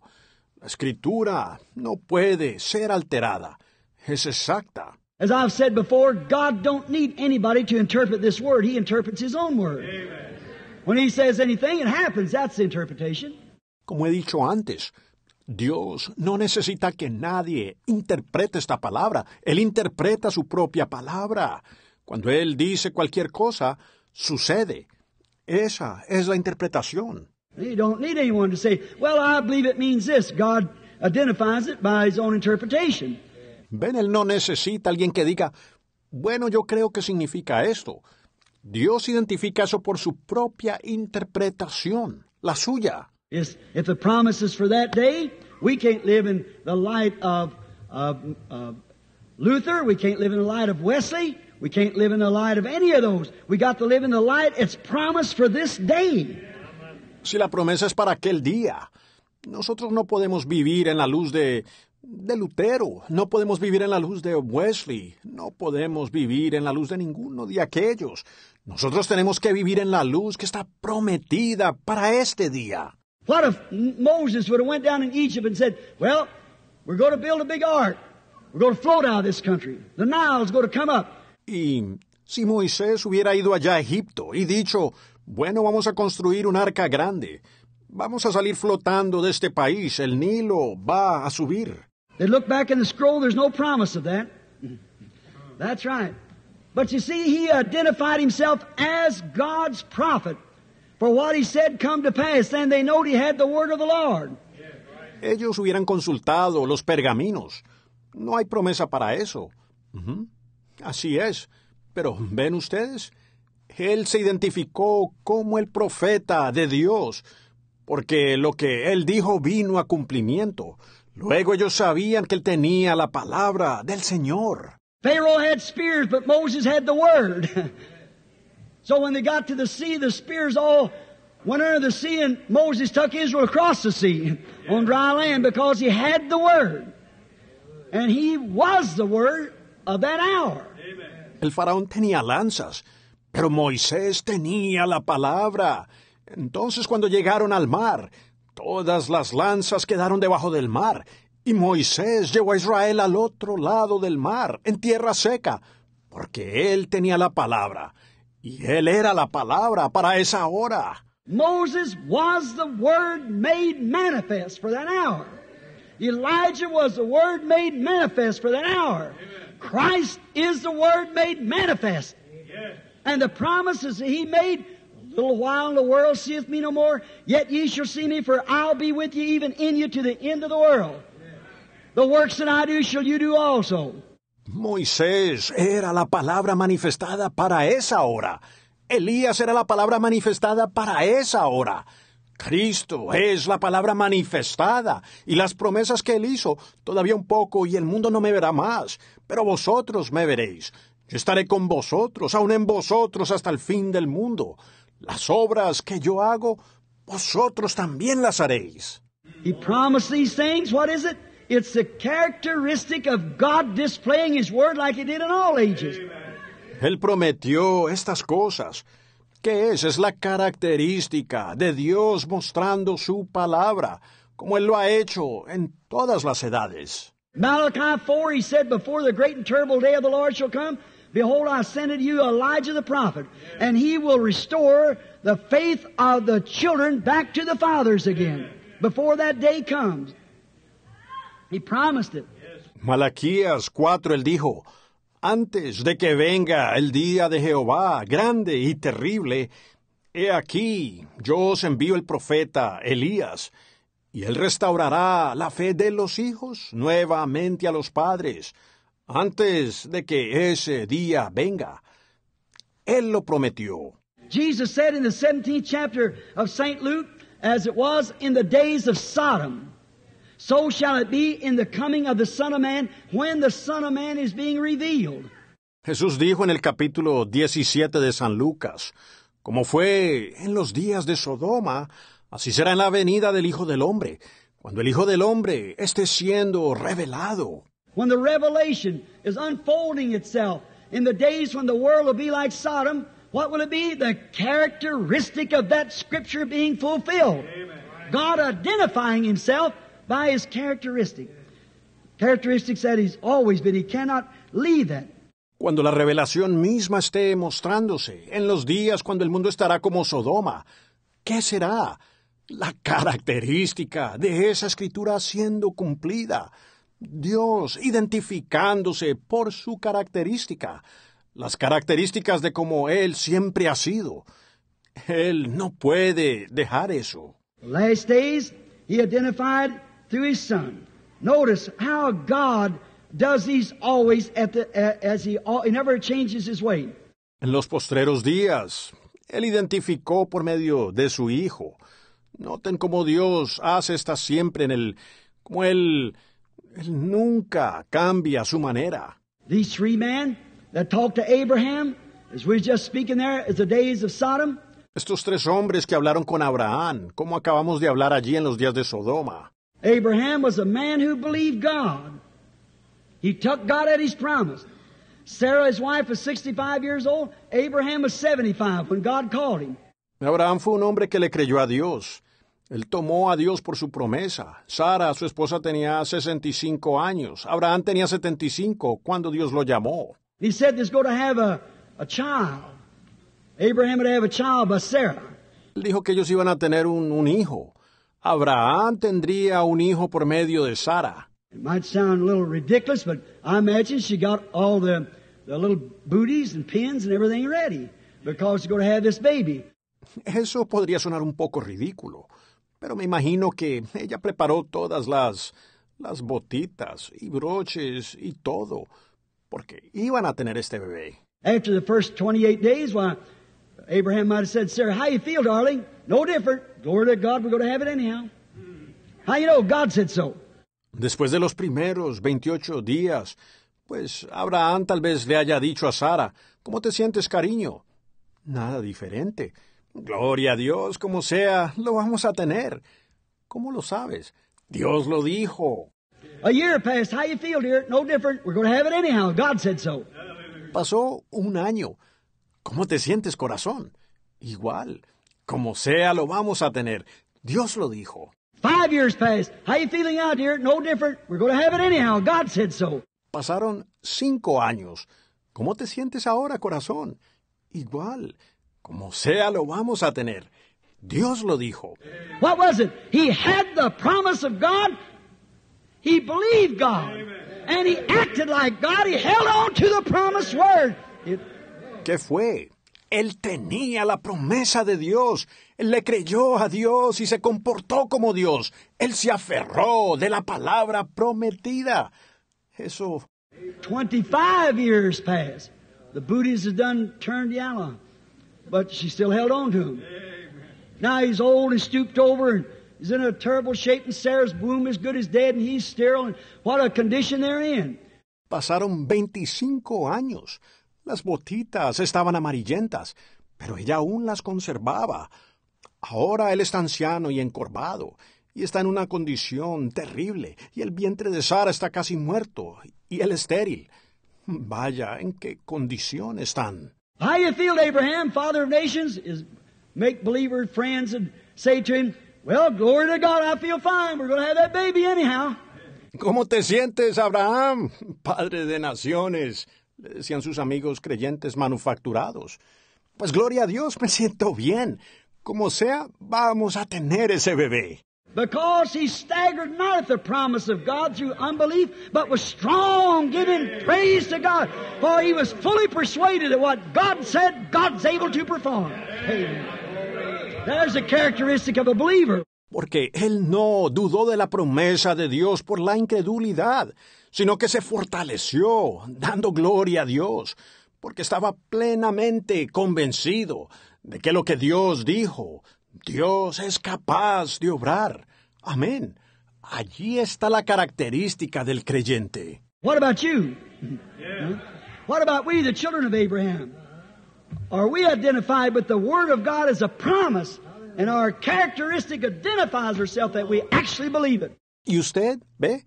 La escritura no puede ser alterada, es exacta. As I've said before, God don't need anybody to interpret this word. He interprets His own word. When He says anything, it happens. That's the interpretation. Como he dicho antes, Dios no necesita que nadie interprete esta palabra. Él interpreta su propia palabra. Cuando Él dice cualquier cosa, sucede. Esa es la interpretación. You don't need anyone to say, well, I believe it means this. God identifies it by His own interpretation. Ven, Él no necesita alguien que diga, bueno, yo creo que significa esto. Dios identifica eso por su propia interpretación, la suya. Is if the promise is for that day, we can't live in the light of, of, of Luther. We can't live in the light of Wesley. We can't live in the light of any of those. We got to live in the light. It's promised for this day. Si la promesa es para aquel día, nosotros no podemos vivir en la luz de, de Lutero, no podemos vivir en la luz de Wesley, no podemos vivir en la luz de ninguno de aquellos. Nosotros tenemos que vivir en la luz que está prometida para este día. What if Moses would have went down in Egypt and said, well, we're going to build a big ark. We're going to float out of this country. The Nile's going to come up. Y si Moisés hubiera ido allá a Egipto y dicho, bueno, vamos a construir un arca grande, vamos a salir flotando de este país, el Nilo va a subir. They look back in the scroll, there's no promise of that. That's right. But you see, he identified himself as God's prophet. For what he said come to pass, then they knowed he had the word of the Lord. Ellos hubieran consultado los pergaminos. No hay promesa para eso. Ujú. Así es. Pero ven ustedes, él se identificó como el profeta de Dios, porque lo que él dijo vino a cumplimiento. Luego ellos sabían que él tenía la palabra del Señor. Pharaoh had spears, but Moses had the word. so when they got to the sea, the spears all went under the sea, and Moses took Israel across the sea on dry land because he had the word. And he was the word of that hour. El faraón tenía lanzas, pero Moisés tenía la palabra. Entonces cuando llegaron al mar, todas las lanzas quedaron debajo del mar, y Moisés llevó a Israel al otro lado del mar, en tierra seca, porque él tenía la palabra, y él era la palabra para esa hora. Moses was the Word made manifest for that hour. Elijah was the Word made manifest for that hour. Christ is the Word made manifest. And the promises that He made, little while the world seeth me no more, yet ye shall see me, for I'll be with you even in you to the end of the world. The works that I do shall you do also. Moisés era la palabra manifestada para esa hora. Elías era la palabra manifestada para esa hora. Cristo es la palabra manifestada y las promesas que él hizo, todavía un poco y el mundo no me verá más, pero vosotros me veréis. Yo estaré con vosotros, aun en vosotros hasta el fin del mundo. Las obras que yo hago, vosotros también las haréis. He promised these things. What is it? It's the characteristic of God displaying His Word like He did in all ages. Él prometió estas cosas. ¿Qué es? Es la característica de Dios mostrando su palabra, como Él lo ha hecho en todas las edades. Malachi 4, He said, Before the great and terrible day of the Lord shall come, Behold, I send unto you Elijah the prophet, and he will restore the faith of the children back to the fathers again before that day comes. He promised it. Malaquías 4 él dijo, antes de que venga el día de Jehová grande y terrible, he aquí, yo os envío el profeta Elías, y él restaurará la fe de los hijos nuevamente a los padres, antes de que ese día venga. Él lo prometió. Jesus said in the 17th chapter of St. Luke, as it was in the days of Sodom, so shall it be in the coming of the Son of Man when the Son of Man is being revealed. Jesús dijo en el capítulo 17 de San Lucas, como fue en los días de Sodoma, así será en la venida del Hijo del Hombre, cuando el Hijo del Hombre esté siendo revelado. When the revelation is unfolding itself in the days when the world will be like Sodom, what will it be? The characteristic of that scripture being fulfilled. God identifying himself by his characteristic. Characteristics that he's always been. He cannot leave that. Cuando la revelación misma esté mostrándose, en los días cuando el mundo estará como Sodoma, ¿qué será? La característica de esa escritura siendo cumplida. Dios identificándose por su característica, las características de cómo Él siempre ha sido. Él no puede dejar eso. The last days, he identified through his son. Notice how God does these always at the, as he, he never changes his way. En los postreros días, Él identificó por medio de su Hijo. Noten cómo Dios hace esta siempre en el, como Él, Él nunca cambia su manera. These three men that talked to Abraham, as we were just speaking there, as the days of Sodom, Estos tres hombres que hablaron con Abraham, como acabamos de hablar allí en los días de Sodoma. Abraham was a man who believed God. He took God at his promise. Sarah, his wife, was 65 years old. Abraham was 75 when God called him. Abraham fue un hombre que le creyó a Dios. Él tomó a Dios por su promesa. Sara, su esposa, tenía 65 años. Abraham tenía 75 cuando Dios lo llamó. He said there's going to have a, a child. Abraham would have a child by Sarah. Él dijo que ellos iban a tener un, un hijo. Abraham tendría un hijo por medio de Sara. It might sound a little ridiculous, but I imagine she got all the, the little booties and pins and everything ready because she's going to have this baby. Eso podría sonar un poco ridículo, pero me imagino que ella preparó todas las, las botitas y broches y todo, porque iban a tener este bebé. After the first 28 days, why, Abraham might have said, Sarah, how you feel, darling? No different. Glory to God, we're going to have it anyhow. How you know? God said so. Después de los primeros 28 días, pues Abraham tal vez le haya dicho a Sara, ¿cómo te sientes, cariño? Nada diferente. Gloria a Dios, como sea, lo vamos a tener. ¿Cómo lo sabes? Dios lo dijo. A year passed. How you feel, dear? No different. We're going to have it anyhow. God said so. Pasó un año. ¿Cómo te sientes, corazón? Igual. Como sea, lo vamos a tener. Dios lo dijo. Pasaron cinco años. ¿Cómo te sientes ahora, corazón? Igual. Como sea, lo vamos a tener. Dios lo dijo. What was it? He had the promise of God. He believed God. And he acted like God. He held on to the promised word. It, ¿Qué fue? Él tenía la promesa de Dios. Él le creyó a Dios y se comportó como Dios. Él se aferró de la palabra prometida. Eso 25 years passed. The Buddhists had done turned yellow, but she still held on to him. Now he's old and stooped over and he's in a terrible shape, and Sarah's womb is good as dead, and he's sterile, and what a condition they're in. pasaron 25 años. Las botitas estaban amarillentas, pero ella aún las conservaba. Ahora él está anciano y encorvado, y está en una condición terrible, y el vientre de Sara está casi muerto, y él estéril. Vaya, ¿en qué condición están? How you feel, Abraham, father of nations? Is make believer friends and say to him, Well, glory to God, I feel fine. We're going to have that baby anyhow. ¿Cómo te sientes, Abraham, padre de naciones? Le decían sus amigos creyentes manufacturados. Pues gloria a Dios, me siento bien. Como sea, vamos a tener ese bebé. Because he staggered not at the promise of God through unbelief, but was strong, giving praise to God. For he was fully persuaded that what God said, God's able to perform. There's a characteristic of a believer. Porque él no dudó de la promesa de Dios por la incredulidad, sino que se fortaleció, dando gloria a Dios, porque estaba plenamente convencido de que lo que Dios dijo, Dios es capaz de obrar. Amén. Allí está la característica del creyente. What about you? Huh? What about we, the children of Abraham? Are we identified with the Word of God as a promise? And our characteristic identifies ourselves that we actually believe it. ¿Y usted ve?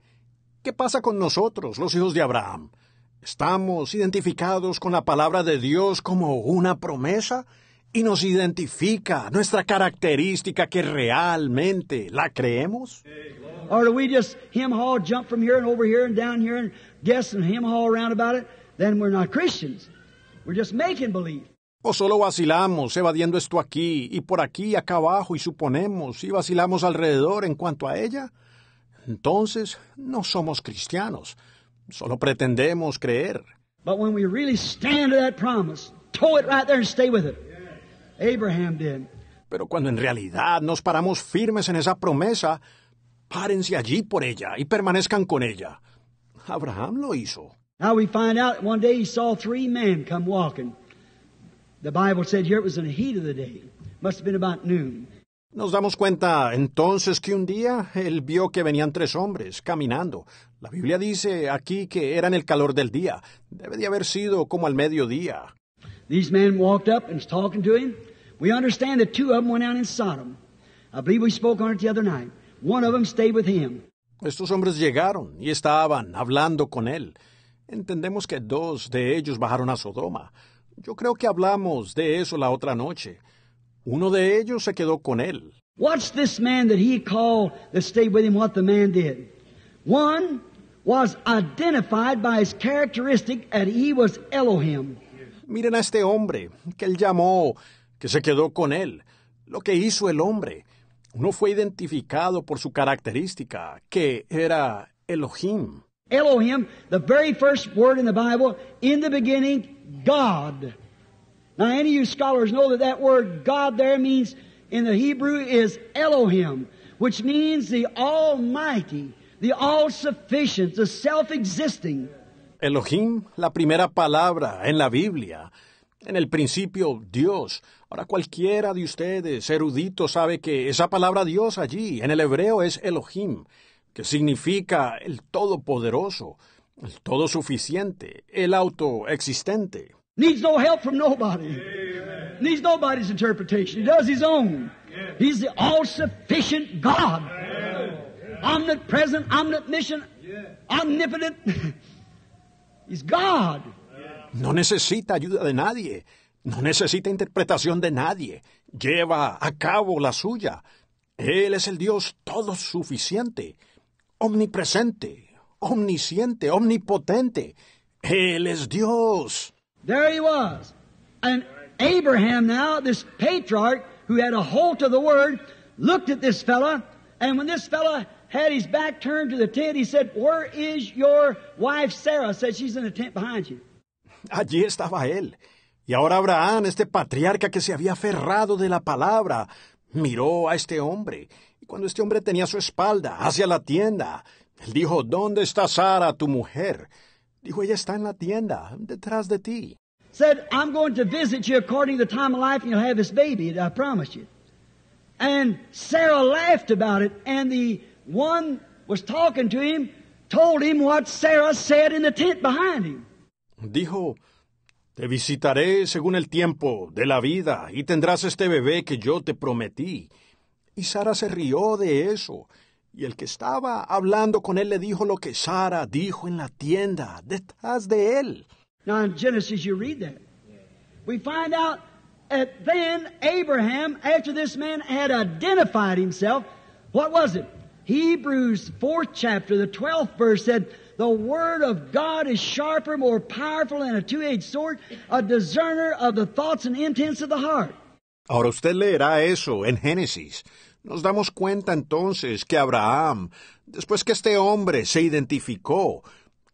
¿Qué pasa con nosotros, los hijos de Abraham? ¿Estamos identificados con la palabra de Dios como una promesa? ¿Y nos identifica nuestra característica que realmente la creemos? Or do we just him haw, jump from here and over here and down here and guess and him haw around about it? Then we're not Christians. We're just making believe. ¿O solo vacilamos evadiendo esto aquí y por aquí y acá abajo y suponemos y vacilamos alrededor en cuanto a ella? Entonces no somos cristianos, solo pretendemos creer. But when we really stand to that promise, toe it right there and stay with it. Abraham did. Pero cuando en realidad nos paramos firmes en esa promesa, párense allí por ella y permanezcan con ella. Abraham lo hizo. Now we find out one day he saw three men come walking. The Bible said here it was in the heat of the day. Must have been about noon. Nos damos cuenta entonces que un día él vio que venían tres hombres caminando. La Biblia dice aquí que era en el calor del día. Debe de haber sido como al mediodía. These men walked up and was talking to him. We understand that two of them went out in Sodom. I believe we spoke on it the other night. One of them stayed with him. Estos hombres llegaron y estaban hablando con él. Entendemos que dos de ellos bajaron a Sodoma. Yo creo que hablamos de eso la otra noche. Uno de ellos se quedó con él. What's this man that he called that stayed with him, what the man did. One was identified by his characteristic that he was Elohim. Miren a este hombre que él llamó, que se quedó con él. Lo que hizo el hombre. Uno fue identificado por su característica, que era Elohim. Elohim, the very first word in the Bible, in the beginning, God. Now, any of you scholars know that that word God there means, in the Hebrew, is Elohim, which means the Almighty, the All-Sufficient, the Self-Existing. Elohim, la primera palabra en la Biblia. En el principio, Dios. Ahora cualquiera de ustedes, erudito, sabe que esa palabra Dios allí, en el hebreo, es Elohim, que significa el Todopoderoso, el Todo Suficiente, el Autoexistente. Needs no help from nobody. Needs nobody's interpretation. He does his own. He's the all-sufficient God. Omnipresent, omniscient, omnipotent. God. No necesita ayuda de nadie. No necesita interpretación de nadie. Lleva a cabo la suya. Él es el Dios todo suficiente, omnipresente, omnisciente, omnipotente. Él es Dios. There he was. And Abraham now, this patriarch who had a hold of the word, looked at this fella, and when this fella had his back turned to the tent, he said, Where is your wife Sarah? Said she's in the tent behind you. Allí estaba él. Y ahora Abraham, este patriarca que se había aferrado de la palabra, miró a este hombre. Y cuando este hombre tenía su espalda hacia la tienda, él dijo, ¿Dónde está Sara, tu mujer? Dijo, ella está en la tienda, detrás de ti. Said, I'm going to visit you according to the time of life, and you'll have this baby I promised you. And Sarah laughed about it, and the one was talking to him, told him what Sarah said in the tent behind him. Dijo, te visitaré según el tiempo de la vida y tendrás este bebé que yo te prometí. Y Sara se rió de eso. Y el que estaba hablando con él le dijo lo que Sara dijo en la tienda, detrás de él. Now in Genesis you read that. We find out that then Abraham, after this man had identified himself, what was it? Hebrews 4th chapter, the 12th verse said, The Word of God is sharper, more powerful than a two-edged sword, a discerner of the thoughts and intents of the heart. Ahora usted leerá eso en Génesis. Nos damos cuenta entonces que Abraham, después que este hombre se identificó,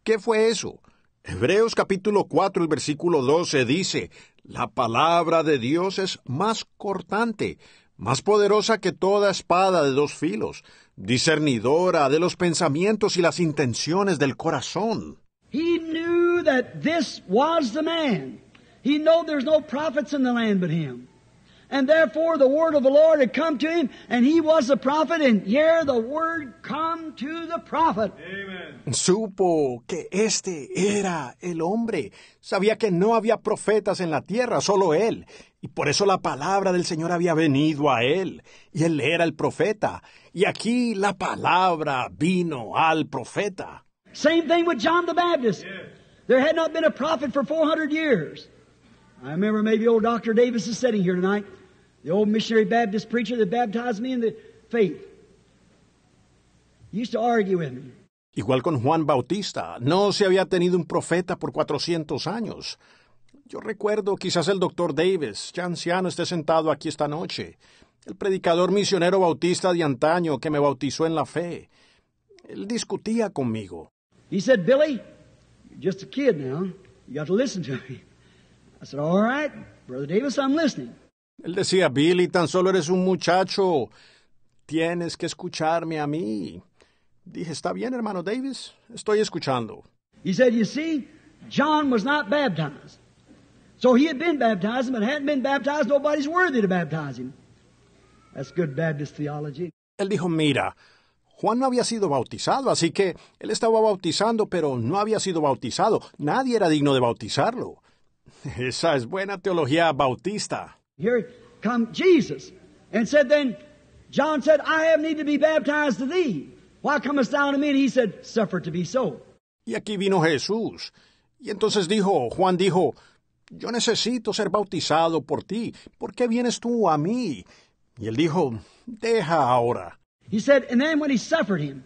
¿qué fue eso? Hebreos capítulo 4, el versículo 12 dice, La palabra de Dios es más cortante, más poderosa que toda espada de dos filos, discernidora de los pensamientos y las intenciones del corazón. He knew that this was the man. He knew there's no prophets in the land but him. And therefore the word of the Lord had come to him, and he was the prophet, and here the word come to the prophet. Supo que este era el hombre. Sabía que no había profetas en la tierra, solo él. Y por eso la palabra del Señor había venido a él. Y él era el profeta. Y aquí la palabra vino al profeta. Same thing with John the Baptist. There had not been a prophet for 400 years. I remember maybe old Dr. Davis is sitting here tonight, the old missionary Baptist preacher that baptized me in the faith. He used to argue with me. Igual con Juan Bautista, no se había tenido un profeta por 400 años. Yo recuerdo quizás el doctor Davis, ya anciano, esté sentado aquí esta noche, el predicador misionero bautista de antaño que me bautizó en la fe. Él discutía conmigo. He said, Billy, you're just a kid now. You got to listen to me. I said, All right, Brother Davis, I'm listening. Él decía, Billy, tan solo eres un muchacho. Tienes que escucharme a mí. Dije, está bien, hermano Davis, estoy escuchando. He said, You see, John was not baptized. So he had been baptized, but hadn't been baptized, nobody's worthy to baptize him. That's good Baptist theology. Él dijo, mira, Juan no había sido bautizado, así que él estaba bautizando, pero no había sido bautizado. Nadie era digno de bautizarlo. Esa es buena teología bautista. Here come Jesus and said, Then John said, I have need to be baptized to thee. Why comest thou to me? And he said, Suffer to be so. Y aquí vino Jesús. Y entonces dijo, Juan dijo, yo necesito ser bautizado por ti. ¿Por qué vienes tú a mí? Y él dijo, deja ahora. He said, and then when he suffered him,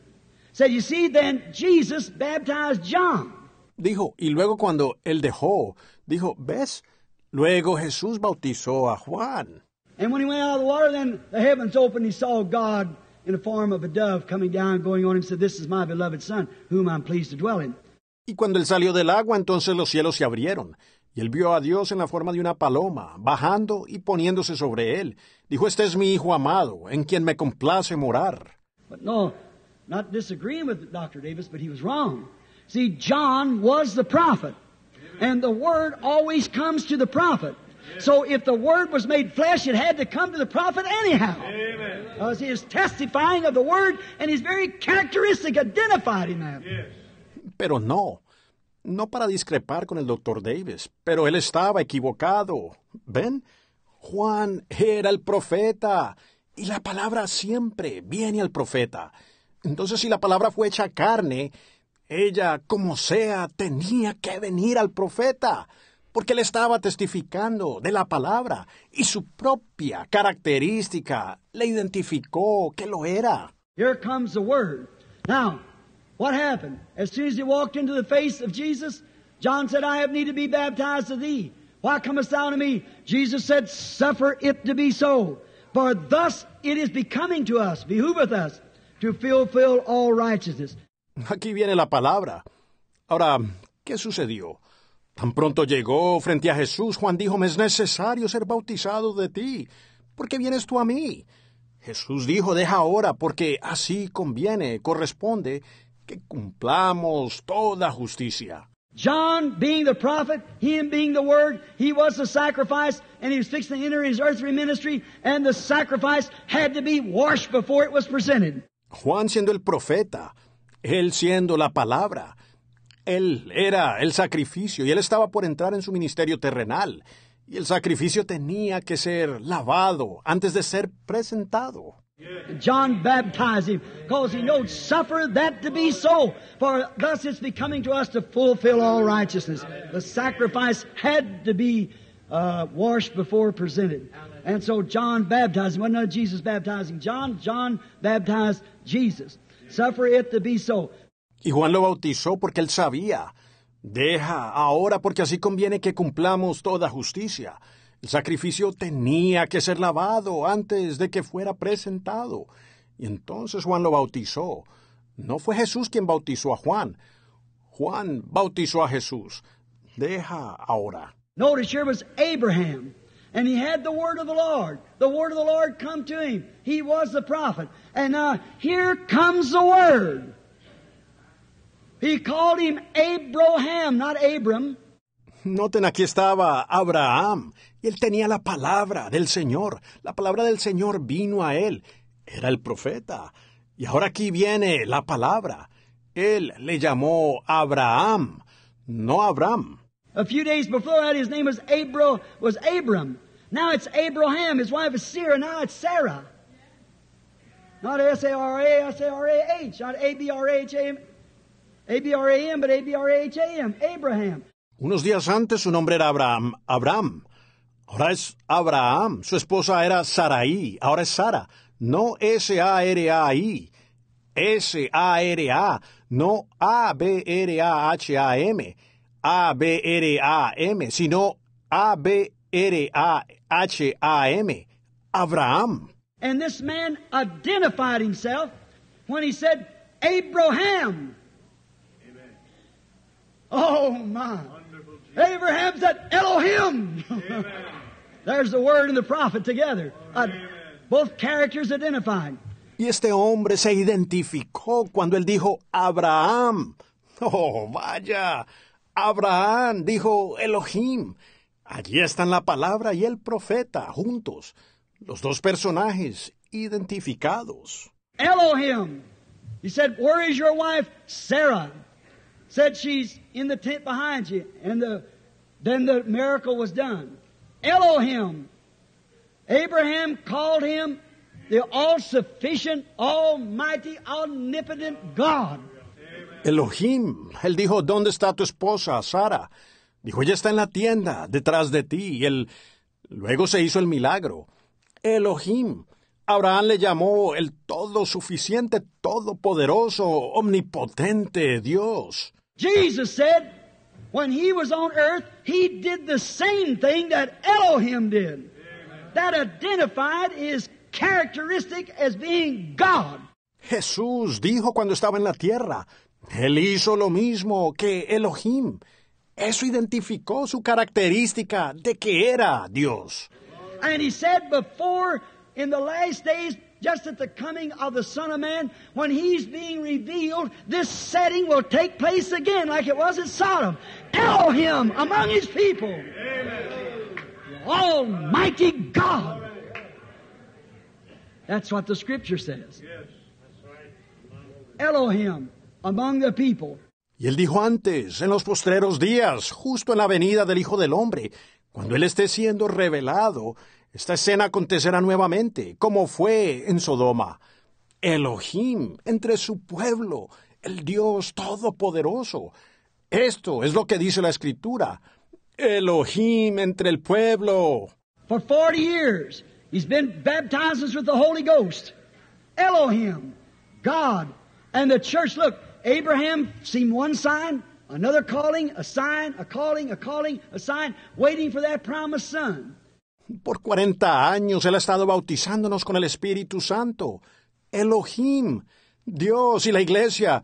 said, You see, then Jesus baptized John. Dijo, y luego cuando él dejó, dijo, ¿ves? Luego Jesús bautizó a Juan. And when he went out of the water, then the heavens opened. He saw God in the form of a dove coming down, going on him, said, This is my beloved Son, whom I'm pleased to dwell in. Y cuando él salió del agua, entonces los cielos se abrieron. Y él vio a Dios en la forma de una paloma, bajando y poniéndose sobre él. Dijo, este es mi Hijo amado, en quien me complace morar. But no, not disagreeing with Dr. Davis, but he was wrong. See, John was the prophet, and the word always comes to the prophet. So if the word was made flesh, it had to come to the prophet anyhow. Because he is testifying of the word, and his very characteristic identified him that. Pero no, no para discrepar con el doctor Davis, pero él estaba equivocado. ¿Ven? Juan era el profeta, y la palabra siempre viene al profeta. Entonces, si la palabra fue hecha carne, ella, como sea, tenía que venir al profeta, porque él estaba testificando de la palabra y su propia característica le identificó que lo era. Here comes the word. Now, what happened? As soon as he walked into the face of Jesus, John said, I have need to be baptized of thee. Why comest thou to me? Jesus said, Suffer it to be so. For thus it is becoming to us, behooveth us, to fulfill all righteousness. Aquí viene la palabra. Ahora, ¿qué sucedió? Tan pronto llegó frente a Jesús, Juan dijo, me es necesario ser bautizado de ti. ¿Por qué vienes tú a mí? Jesús dijo, deja ahora, porque así conviene, corresponde, que cumplamos toda justicia. John being the prophet, him being the word, he was the sacrifice, and he was fixing to enter his earthly ministry, and the sacrifice had to be washed before it was presented. Juan siendo el profeta, él siendo la palabra, él era el sacrificio y él estaba por entrar en su ministerio terrenal. Y el sacrificio tenía que ser lavado antes de ser presentado. John baptized him because he knowed suffer that to be so. For thus it's becoming to us to fulfill all righteousness. The sacrifice had to be uh, washed before presented. And so John baptized him. Wasn't not Jesus baptizing John. John baptized Jesus. Suffer it to be so. Y Juan lo bautizó porque él sabía. Deja ahora porque así conviene que cumplamos toda justicia. El sacrificio tenía que ser lavado antes de que fuera presentado. Y entonces Juan lo bautizó. No fue Jesús quien bautizó a Juan. Juan bautizó a Jesús. Deja ahora. Notice here was Abraham. And he had the word of the Lord. The word of the Lord come to him. He was the prophet. And now here comes the word. He called him Abraham, not Abram. Noten, aquí estaba Abraham, y él tenía la palabra del Señor. La palabra del Señor vino a él. Era el profeta. Y ahora aquí viene la palabra. Él le llamó Abraham, no Abram. A few days before that, his name was Abro, was Abram. Now it's Abraham. His wife is Sarah. Now it's Sarah. Not S-A-R-A, S-A-R-A-H, not A-B-R-A-H-A-M, A-B-R-A-M, but A-B-R-A-H-A-M, Abraham. Unos días antes su nombre era Abraham, Abraham. Ahora es Abraham. Su esposa era Sarai. Ahora es Sara. No S-A-R-A-I. S-A-R-A. No A-B-R-A-H-A-M. A-B-R-A-M. Sino A-B-R-A-H-A-M. Abraham. And this man identified himself when he said, Abraham. Amen. Oh my. Abraham said, Elohim. There's the word and the prophet together. Uh, both characters identified. Y este hombre se identificó cuando él dijo Abraham. Oh, vaya. Abraham dijo Elohim. Allí están la palabra y el profeta juntos. Los dos personajes identificados. Elohim. He said, Where is your wife? Sarah. Said she's in the tent behind you. And the, then the miracle was done. Elohim. Abraham called him the all sufficient, almighty, omnipotent God. Elohim. Él dijo, ¿dónde está tu esposa, Sara? Dijo, ella está en la tienda, detrás de ti. Y él, luego se hizo el milagro. Elohim. Abraham le llamó el todo suficiente, todopoderoso, omnipotente Dios. Jesus said, when he was on earth, he did the same thing that Elohim did. That identified his characteristic as being God. Jesús dijo cuando estaba en la tierra, él hizo lo mismo que Elohim. Eso identificó su característica de que era Dios. And he said before, in the last days, just at the coming of the Son of Man, when He's being revealed, this setting will take place again like it was at Sodom. Elohim among His people. Almighty God. That's what the Scripture says. Elohim among the people. Y él dijo antes, en los postreros días, justo en la venida del Hijo del Hombre, cuando Él esté siendo revelado, esta escena acontecerá nuevamente, como fue en Sodoma. Elohim entre su pueblo, el Dios Todopoderoso. Esto es lo que dice la Escritura. Elohim entre el pueblo. For 40 years, he's been baptizing us with the Holy Ghost. Elohim, God. And the church, look, Abraham seen one sign, another calling, a sign, a calling, a calling, a sign, waiting for that promised son. Por 40 años Él ha estado bautizándonos con el Espíritu Santo. Elohim, Dios y la Iglesia.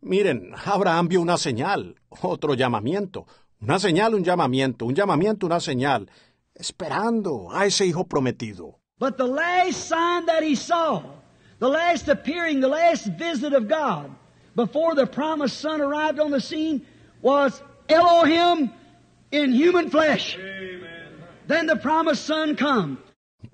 Miren, Abraham vio una señal, otro llamamiento. Una señal, un llamamiento, un llamamiento, una señal. Esperando a ese hijo prometido. But the last sign that he saw, the last appearing, the last visit of God, before the promised son arrived on the scene, was Elohim in human flesh. Then the promised son come.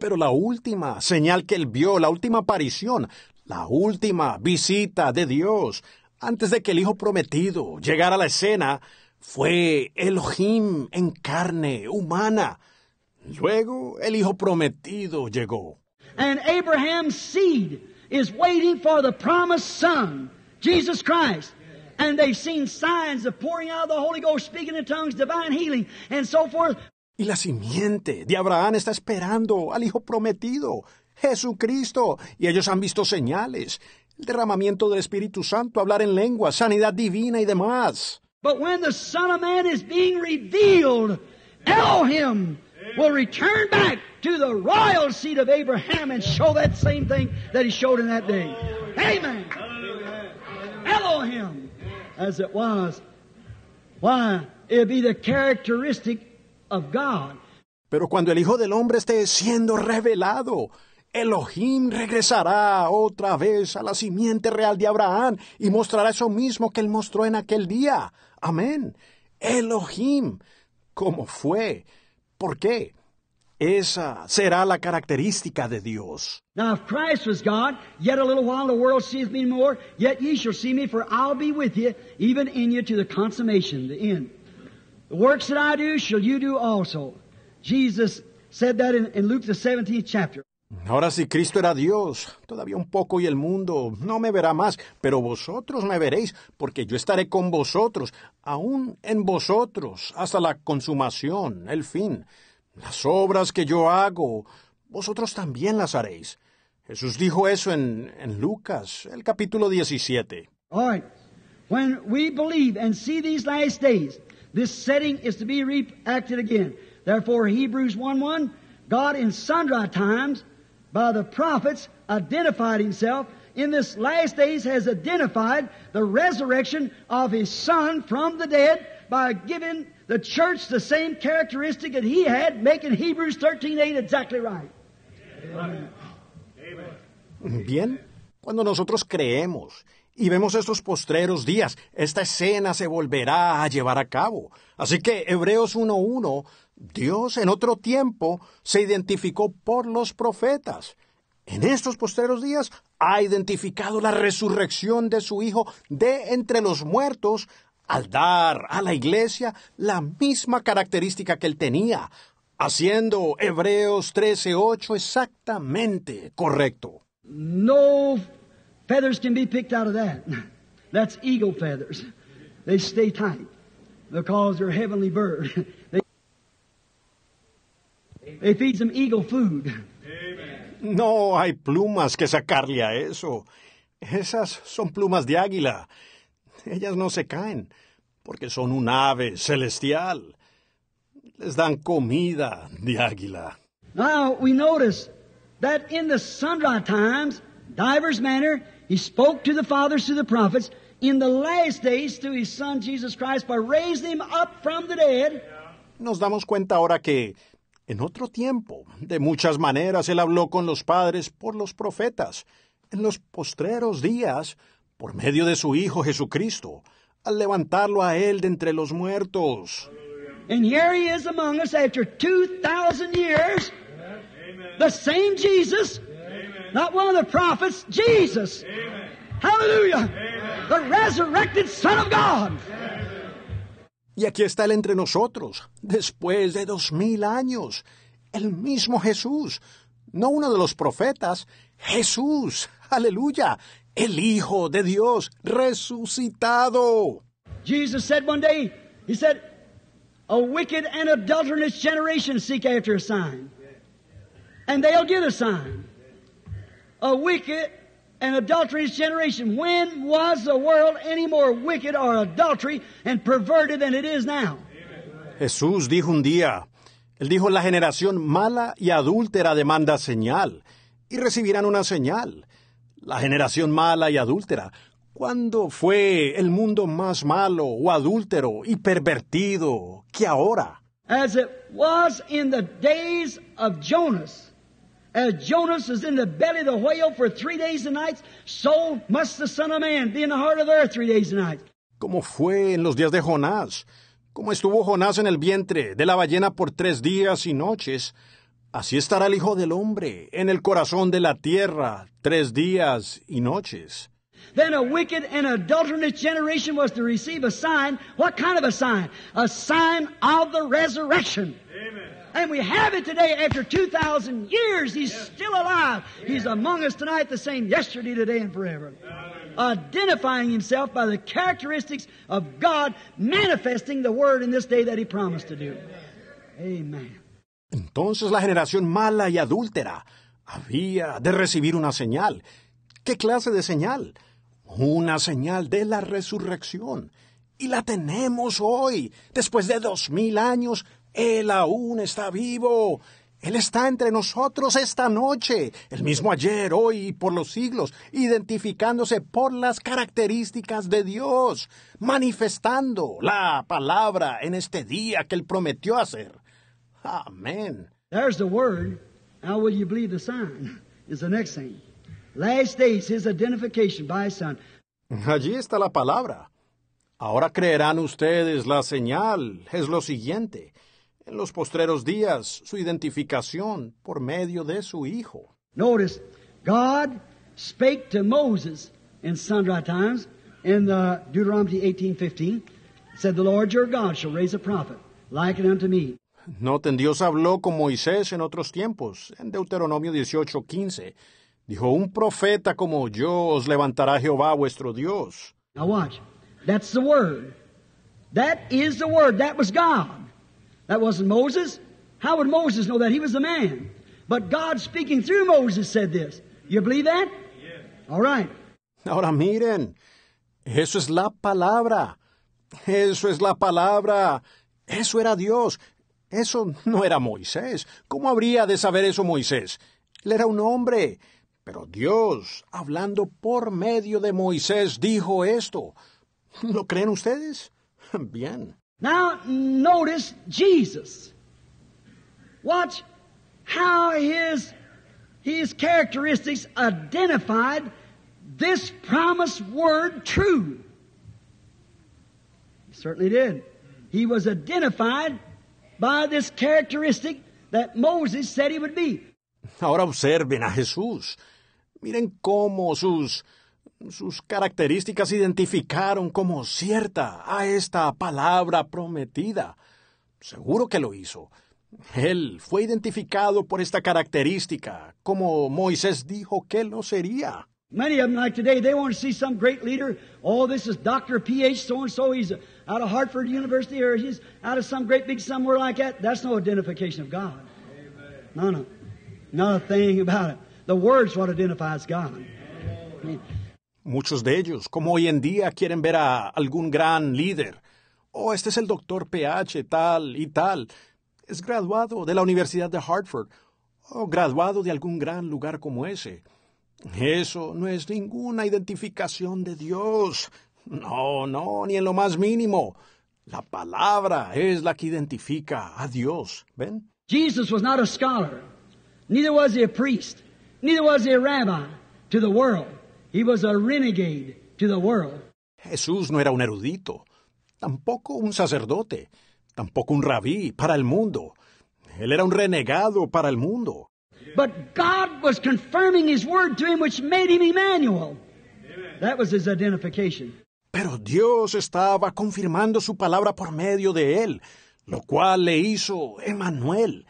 Pero la última señal que él vio, la última aparición, la última visita de Dios, antes de que el Hijo prometido llegara a la escena, fue Elohim en carne humana. Luego el Hijo prometido llegó. And Abraham's seed is waiting for the promised son, Jesus Christ. And they've seen signs of pouring out of the Holy Ghost, speaking in tongues, divine healing, and so forth. Y la simiente de Abraham está esperando al Hijo prometido, Jesucristo, y ellos han visto señales, el derramamiento del Espíritu Santo, hablar en lengua, sanidad divina y demás. But when the Son of Man is being revealed, Elohim will return back to the royal seat of Abraham and show that same thing that he showed in that day. Amen. Elohim, as it was. Why? It'd be the characteristic of God. Pero cuando el Hijo del Hombre esté siendo revelado, Elohim regresará otra vez a la simiente real de Abraham y mostrará eso mismo que él mostró en aquel día. Amén. Elohim. ¿Cómo fue? ¿Por qué? Esa será la característica de Dios. Now, if Christ was God, yet a little while the world seeth me more, yet ye shall see me, for I'll be with you, even in you to the consummation, the end. The works that I do shall you do also. Jesus said that in, in Luke the 17th chapter. Ahora si Cristo era Dios, todavía un poco y el mundo no me verá más, pero vosotros me veréis, porque yo estaré con vosotros, aún en vosotros, hasta la consumación, el fin. Las obras que yo hago, vosotros también las haréis. Jesús dijo eso en, en Lucas, el capítulo 17. All right. When we believe and see these last days, this setting is to be reacted again. Therefore, Hebrews 1 1, God in sundry times, by the prophets, identified himself. In this last days has identified the resurrection of his son from the dead by giving the church the same characteristic that he had, making Hebrews 13 8 exactly right. Bien, cuando nosotros creemos y vemos estos postreros días, esta escena se volverá a llevar a cabo. Así que Hebreos 1.1, Dios en otro tiempo se identificó por los profetas. En estos postreros días ha identificado la resurrección de su Hijo de entre los muertos al dar a la iglesia la misma característica que él tenía, haciendo Hebreos 13.8 exactamente correcto. No feathers can be picked out of that. That's eagle feathers. They stay tight because they're a heavenly bird. They, they feed some eagle food. No hay plumas que sacarle a eso. Esas son plumas de águila. Ellas no se caen, porque son un ave celestial. Les dan comida de águila. Now we notice that in the sundry times, divers manner, he spoke to the fathers through the prophets, in the last days through his son Jesus Christ by raising him up from the dead. Nos damos cuenta ahora que en otro tiempo, de muchas maneras, él habló con los padres por los profetas. En los postreros días, por medio de su Hijo Jesucristo, al levantarlo a él de entre los muertos. And here he is among us after 2,000 years. The same Jesus. Not one of the prophets, Jesus. Hallelujah. The resurrected Son of God. Y aquí está él entre nosotros, después de dos mil años. El mismo Jesús. no uno de los profetas, Jesús, aleluya, el Hijo de Dios resucitado. Jesus said one day, He said, A wicked and adulterous generation seek after a sign. And they'll get a sign. A wicked and adulterous generation. When was the world any more wicked or adultery and perverted than it is now? Jesús dijo un día, él dijo, la generación mala y adúltera demanda señal, y recibirán una señal. La generación mala y adúltera. ¿Cuándo fue el mundo más malo o adúltero y pervertido que ahora? As it was in the days of Jonas. As Jonas was in the belly of the whale for three days and nights, so must the Son of Man be in the heart of the earth three days and nights. Como fue en los días de Jonás, como estuvo Jonás en el vientre de la ballena por tres días y noches, así estará el Hijo del Hombre en el corazón de la tierra tres días y noches. Then a wicked and adulterous generation was to receive a sign. What kind of a sign? A sign of the resurrection. Amen. And we have it today after 2,000 years. He's still alive. He's among us tonight, the same yesterday, today, and forever. Identifying himself by the characteristics of God, manifesting the Word in this day that He promised to do. Amen. Entonces la generación mala y adúltera había de recibir una señal. ¿Qué clase de señal? Una señal de la resurrección. Y la tenemos hoy. Después de dos mil años, Él aún está vivo. Él está entre nosotros esta noche, el mismo ayer, hoy y por los siglos, identificándose por las características de Dios, manifestando la palabra en este día que Él prometió hacer. Amén. There's the Word. How will you believe the sign? Is the next thing. Last days, His identification by His Son. Allí está la palabra. Ahora creerán ustedes la señal. Es lo siguiente. En los postreros días, su identificación por medio de su Hijo. Notice, God spake to Moses in sundry times in the Deuteronomy 18:15. Said, "The Lord your God shall raise a prophet like it unto me." Noten, Dios habló con Moisés en otros tiempos. En Deuteronomio 18:15 dijo, un profeta como yo os levantará Jehová vuestro Dios. Now watch. That's the word. That is the word. That was God. That wasn't Moses. How would Moses know that? He was the man. But God speaking through Moses said this. You believe that? All right. Ahora miren, eso es la palabra. Eso es la palabra. Eso era Dios. Eso no era Moisés. ¿Cómo habría de saber eso Moisés? Él era un hombre. Pero Dios, hablando por medio de Moisés, dijo esto. ¿Lo creen ustedes? Bien. Now notice Jesus. Watch how his his characteristics identified this promised word true. He certainly did. He was identified by this characteristic that Moses said he would be. Ahora observen a Jesús. Miren cómo sus sus características identificaron como cierta a esta palabra prometida. Seguro que lo hizo. Él fue identificado por esta característica, como Moisés dijo que lo sería. Many of them, like today, they want to see some great leader. Oh, this is Dr. P.H. so and so. He's out of Hartford University or he's out of some great big somewhere like that. That's no identification of God. Amen. No, no. Not a thing about it. The Word's what identifies God. Muchos de ellos, como hoy en día, quieren ver a algún gran líder. Oh, este es el doctor PH, tal y tal. Es graduado de la Universidad de Hartford. O graduado de algún gran lugar como ese. Eso no es ninguna identificación de Dios. No, no, ni en lo más mínimo. La palabra es la que identifica a Dios. ¿Ven? Jesus was not a scholar. Neither was he a priest. Neither was he a rabbi to the world. He was a renegade to the world. Jesús no era un erudito, tampoco un sacerdote, tampoco un rabí para el mundo. Él era un renegado para el mundo. But God was confirming His word to him, which made him Emmanuel. That was his identification. Pero Dios estaba confirmando su palabra por medio de él, lo cual le hizo Emmanuel.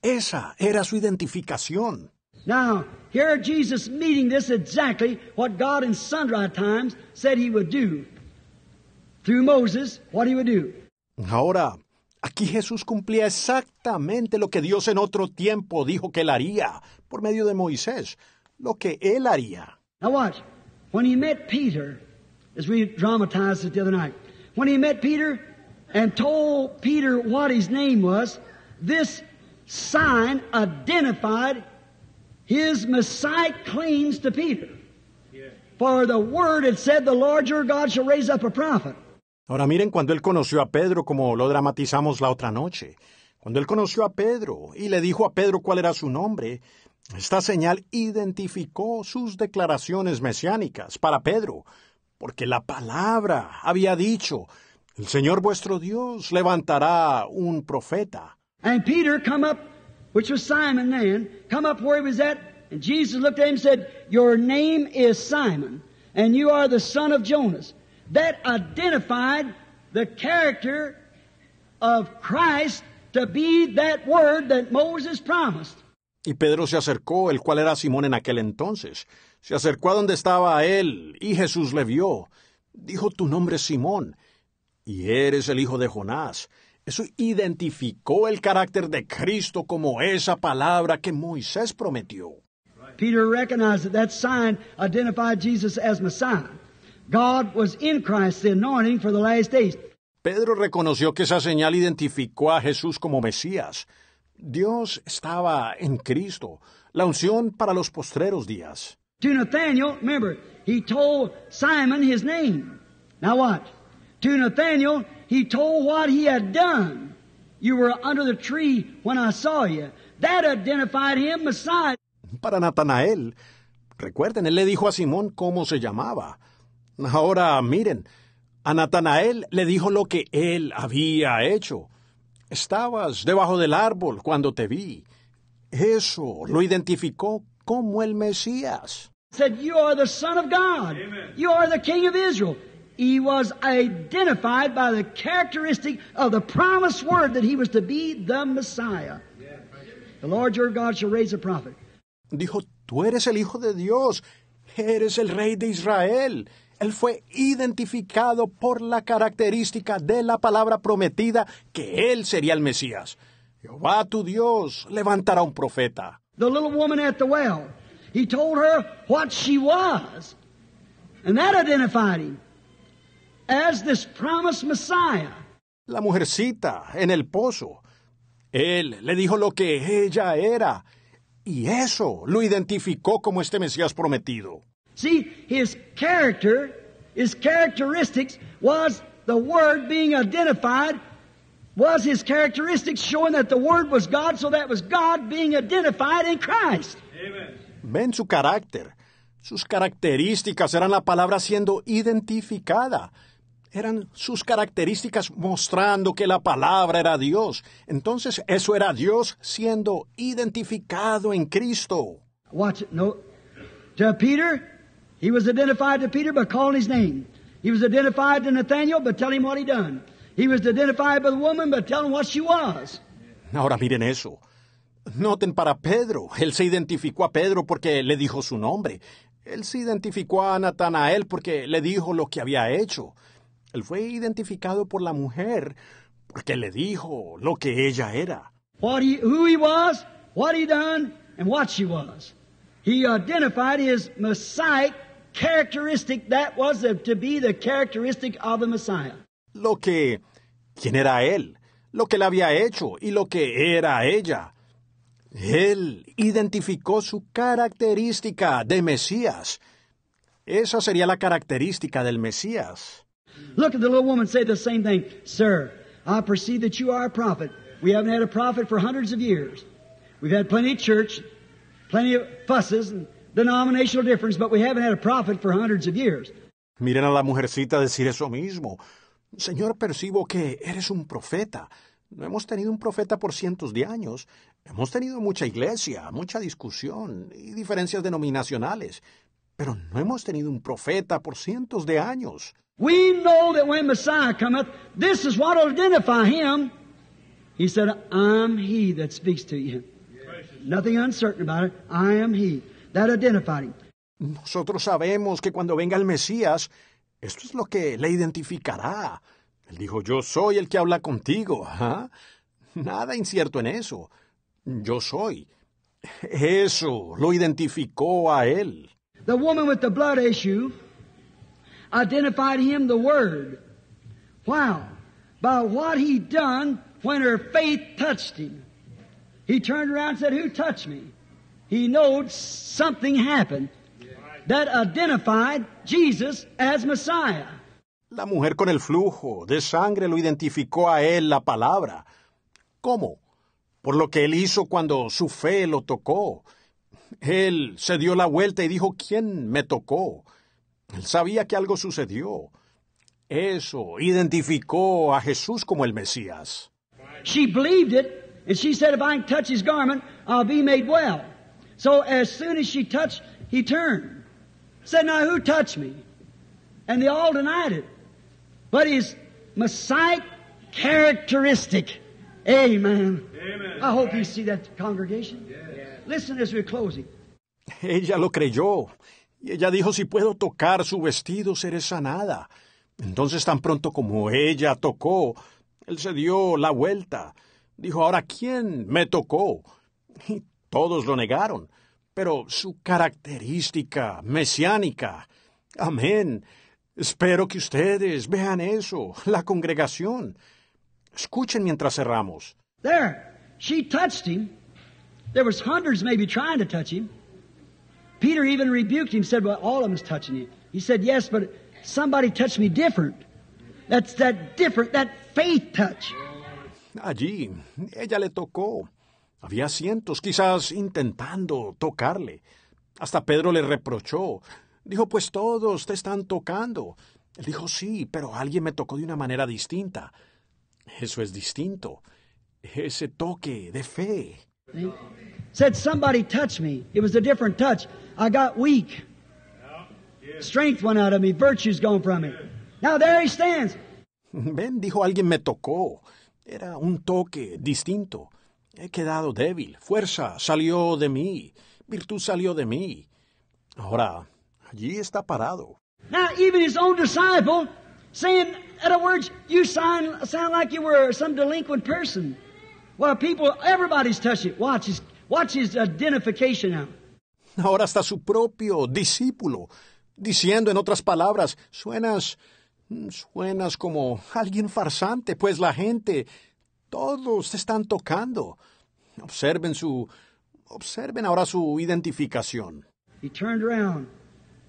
Esa era su identificación. Now, here Jesus meeting this exactly what God in sundry times said he would do. Through Moses, what he would do. Ahora, aquí Jesús cumplía exactamente lo que Dios en otro tiempo dijo que él haría por medio de Moisés, lo que él haría. Now watch. When he met Peter, as we dramatized it the other night, when he met Peter and told Peter what his name was, this sign identified his Messiah claims to Peter. For the word had said, The Lord your God shall raise up a prophet. Ahora miren cuando él conoció a Pedro como lo dramatizamos la otra noche. Cuando él conoció a Pedro y le dijo a Pedro cuál era su nombre, esta señal identificó sus declaraciones mesiánicas para Pedro, porque la palabra había dicho, el Señor vuestro Dios levantará un profeta. And Peter come up, which was Simon then, come up where he was at, and Jesus looked at him and said, Your name is Simon, and you are the son of Jonas. That identified the character of Christ to be that word that Moses promised. Y Pedro se acercó, el cual era Simón en aquel entonces. Se acercó a donde estaba él, y Jesús le vio. Dijo, tu nombre es Simón, y eres el hijo de Jonás. Eso identificó el carácter de Cristo como esa palabra que Moisés prometió. Peter recognized that that sign identified Jesus as Messiah. God was in Christ, the anointing for the last days. Pedro reconoció que esa señal identificó a Jesús como Mesías. Dios estaba en Cristo, la unción para los postreros días. To Nathaniel, remember, he told Simon his name. Now what? To Nathaniel, he told what he had done. You were under the tree when I saw you. That identified him Messiah. Para Natanael, recuerden, él le dijo a Simón cómo se llamaba. Ahora miren, a Natanael le dijo lo que él había hecho. Estabas debajo del árbol cuando te vi. Eso lo identificó como el Mesías. Said, You are the Son of God. You are the King of Israel. He was identified by the characteristic of the promised word that he was to be the Messiah. The Lord your God shall raise a prophet. Dijo, tú eres el Hijo de Dios, eres el Rey de Israel. Él fue identificado por la característica de la palabra prometida que él sería el Mesías. Jehová tu Dios levantará un profeta. The little woman at the well, he told her what she was. And that identified him as this promised Messiah. La mujercita en el pozo. Él le dijo lo que ella era. Y eso lo identificó como este Mesías prometido. See, his character, his characteristics was the Word being identified, was his characteristics showing that the Word was God, so that was God being identified in Christ. Ven su carácter. Sus características eran la palabra siendo identificada. Eran sus características mostrando que la palabra era Dios. Entonces eso era Dios siendo identificado en Cristo. Watch it. No. To Peter, he was identified to Peter by calling his name. He was identified to Nathaniel by telling him what he done. He was identified by the woman by telling what she was. Ahora miren eso. Noten para Pedro. Él se identificó a Pedro porque le dijo su nombre. Él se identificó a Natanael porque le dijo lo que había hecho. Él fue identificado por la mujer porque le dijo lo que ella era. What he, who he was, what he done, and what she was. He identified his Messiah characteristic that was to be the characteristic of the Messiah. Lo que... ¿Quién era él? Lo que le había hecho y lo que era ella. Él identificó su característica de Mesías. Esa sería la característica del Mesías. Look at the little woman say the same thing. Sir, I perceive that you are a prophet. We haven't had a prophet for hundreds of years. We've had plenty of church, plenty of fusses and denominational difference, but we haven't had a prophet for hundreds of years. Miren a la mujercita decir eso mismo. Señor, percibo que eres un profeta. No hemos tenido un profeta por cientos de años. Hemos tenido mucha iglesia, mucha discusión y diferencias denominacionales. Pero no hemos tenido un profeta por cientos de años. We know that when Messiah cometh, this is what will identify him. He said, I'm he that speaks to you. Nothing uncertain about it. I am He. That identified him. Nosotros sabemos que cuando venga el Mesías, esto es lo que le identificará. Él dijo, yo soy el que habla contigo. ¿ah? Nada incierto en eso. Yo soy. Eso lo identificó a él. The woman with the blood issue identified him the Word. Wow. By what he done when her faith touched him. He turned around and said, Who touched me? He knowed something happened that identified Jesus as Messiah. La mujer con el flujo de sangre lo identificó a él la palabra. ¿Cómo? Por lo que él hizo cuando su fe lo tocó. Él se dio la vuelta y dijo, ¿quién me tocó? Él sabía que algo sucedió. Eso identificó a Jesús como el Mesías. She believed it, and she said, If I can touch his garment, I'll be made well. So as soon as she touched, he turned. Said, Now who touched me? And they all denied it. But his Messiah characteristic. Amen. Amen. I hope you see that congregation. Yes. Listen as we're closing. Ella lo creyó. Y ella dijo, si puedo tocar su vestido, seré sanada. Entonces tan pronto como ella tocó, él se dio la vuelta. Dijo, ahora, ¿quién me tocó? Y todos lo negaron. Pero su característica mesiánica. Amén. Espero que ustedes vean eso, la congregación. Escuchen mientras cerramos. There, she touched him. There was hundreds maybe trying to touch him. Peter even rebuked him, said, Well, all of them's touching you. He said, Yes, but somebody touched me different. That's that different, that faith touch. Allí, ella le tocó. Había cientos, quizás intentando tocarle. Hasta Pedro le reprochó. Dijo, pues todos te están tocando. Él dijo, sí, pero alguien me tocó de una manera distinta. Eso es distinto. Ese toque de fe. Said somebody touched me. It was a different touch. I got weak. Strength went out of me. Virtue's gone from me. Now there he stands. Ven, dijo alguien me tocó. Era un toque distinto. He quedado débil. Fuerza salió de mí. Virtud salió de mí. Ahora, allí está parado. Now, even his own disciple saying, in other words, you sound, sound like you were some delinquent person. Well, people, everybody's touched it. Watch his, watch his identification now. Ahora está su propio discípulo, diciendo en otras palabras, suenas, suenas como alguien farsante, pues la gente todos están tocando. Observen su. Observen ahora su identificación. He turned around,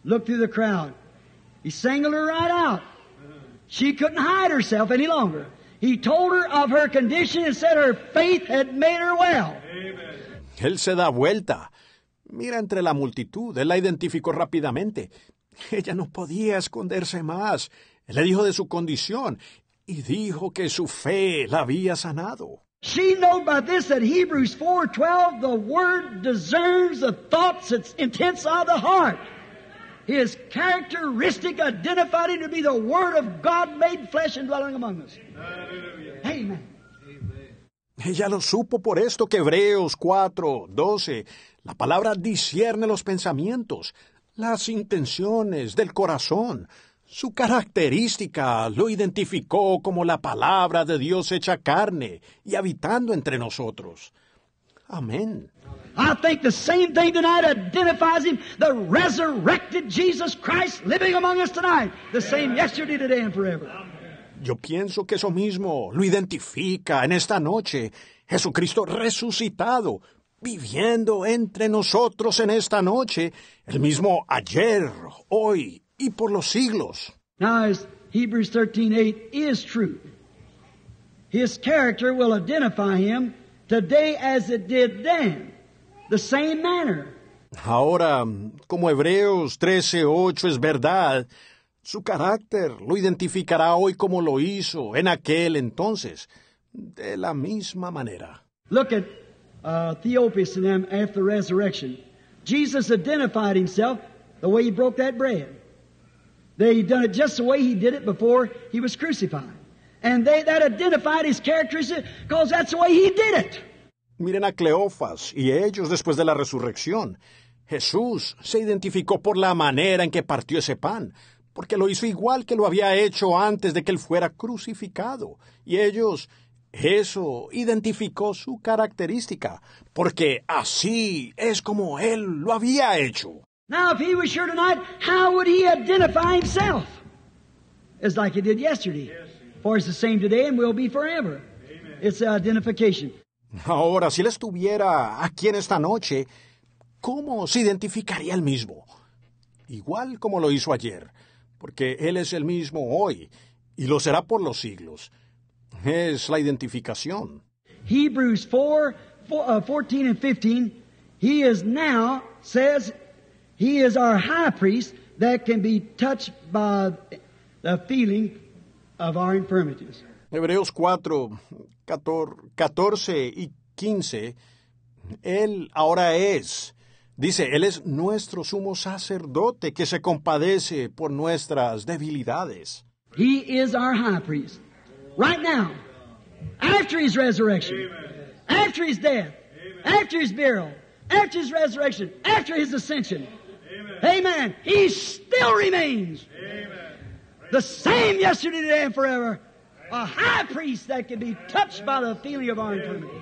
looked through the crowd. He singled her right out. She couldn't hide herself any longer. He told her of her condition and said her faith had made her well. Él se da vuelta. Mira entre la multitud. Él la identificó rápidamente. Ella no podía esconderse más. Él le dijo de su condición y dijo que su fe la había sanado. She knew by this that Hebrews 4:12 the word discerns the thoughts and intents of the heart. His characteristic identified him to be the word of God made flesh and dwelling among us. Amen. Ella lo supo por esto que Hebreos 4, 12, la palabra discierne los pensamientos, las intenciones del corazón. Su característica lo identificó como la palabra de Dios hecha carne y habitando entre nosotros. Amén. I think the same thing tonight identifies him, the resurrected Jesus Christ living among us tonight, the same yesterday, today, and forever. Yo pienso que eso mismo lo identifica en esta noche, Jesucristo resucitado, viviendo entre nosotros en esta noche, el mismo ayer, hoy y por los siglos. Now, as Hebrews 13:8 is true, his character will identify him today as it did then, the same manner. Ahora, como Hebreos 13:8 es verdad, su carácter lo identificará hoy como lo hizo en aquel entonces, de la misma manera. Look at uh, Theophilus and them after the resurrection. Jesus identified himself the way he broke that bread. They done it just the way he did it before he was crucified. And they, that identified his characteristics because that's the way he did it. Miren a Cleofas y ellos después de la resurrección. Jesús se identificó por la manera en que partió ese pan, porque lo hizo igual que lo había hecho antes de que él fuera crucificado. Y ellos, eso identificó su característica, porque así es como él lo había hecho. Now, if he was here tonight, how would he identify himself? It's like he did yesterday. For it's the same today and will be forever. It's identification. Ahora, si él estuviera aquí en esta noche, ¿cómo se identificaría él mismo? Igual como lo hizo ayer, porque él es el mismo hoy y lo será por los siglos. Es la identificación. Hebrews 4, 4 uh, 14 and 15, he is now, says, he is our high priest that can be touched by the feeling of our infirmities. Hebreos 4, 14 y 15, Él ahora es, dice, Él es nuestro sumo sacerdote que se compadece por nuestras debilidades. He is our high priest. Right now, after his resurrection, after his death, after his burial, after his resurrection, after his ascension. Amen. He still remains. The same yesterday, today, and forever. A high priest that can be touched by the feeling of our infirmity.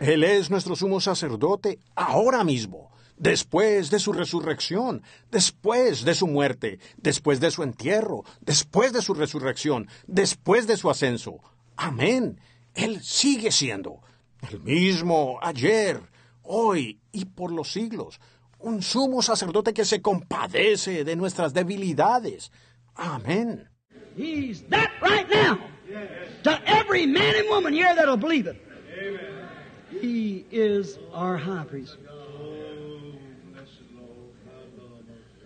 Él es nuestro sumo sacerdote ahora mismo, después de su resurrección, después de su muerte, después de su entierro, después de su resurrección, después de su ascenso. Amén. Él sigue siendo el mismo ayer, hoy y por los siglos. Un sumo sacerdote que se compadece de nuestras debilidades. Amén. He's that right now. To every man and woman here that'll believe it. He is our high priest.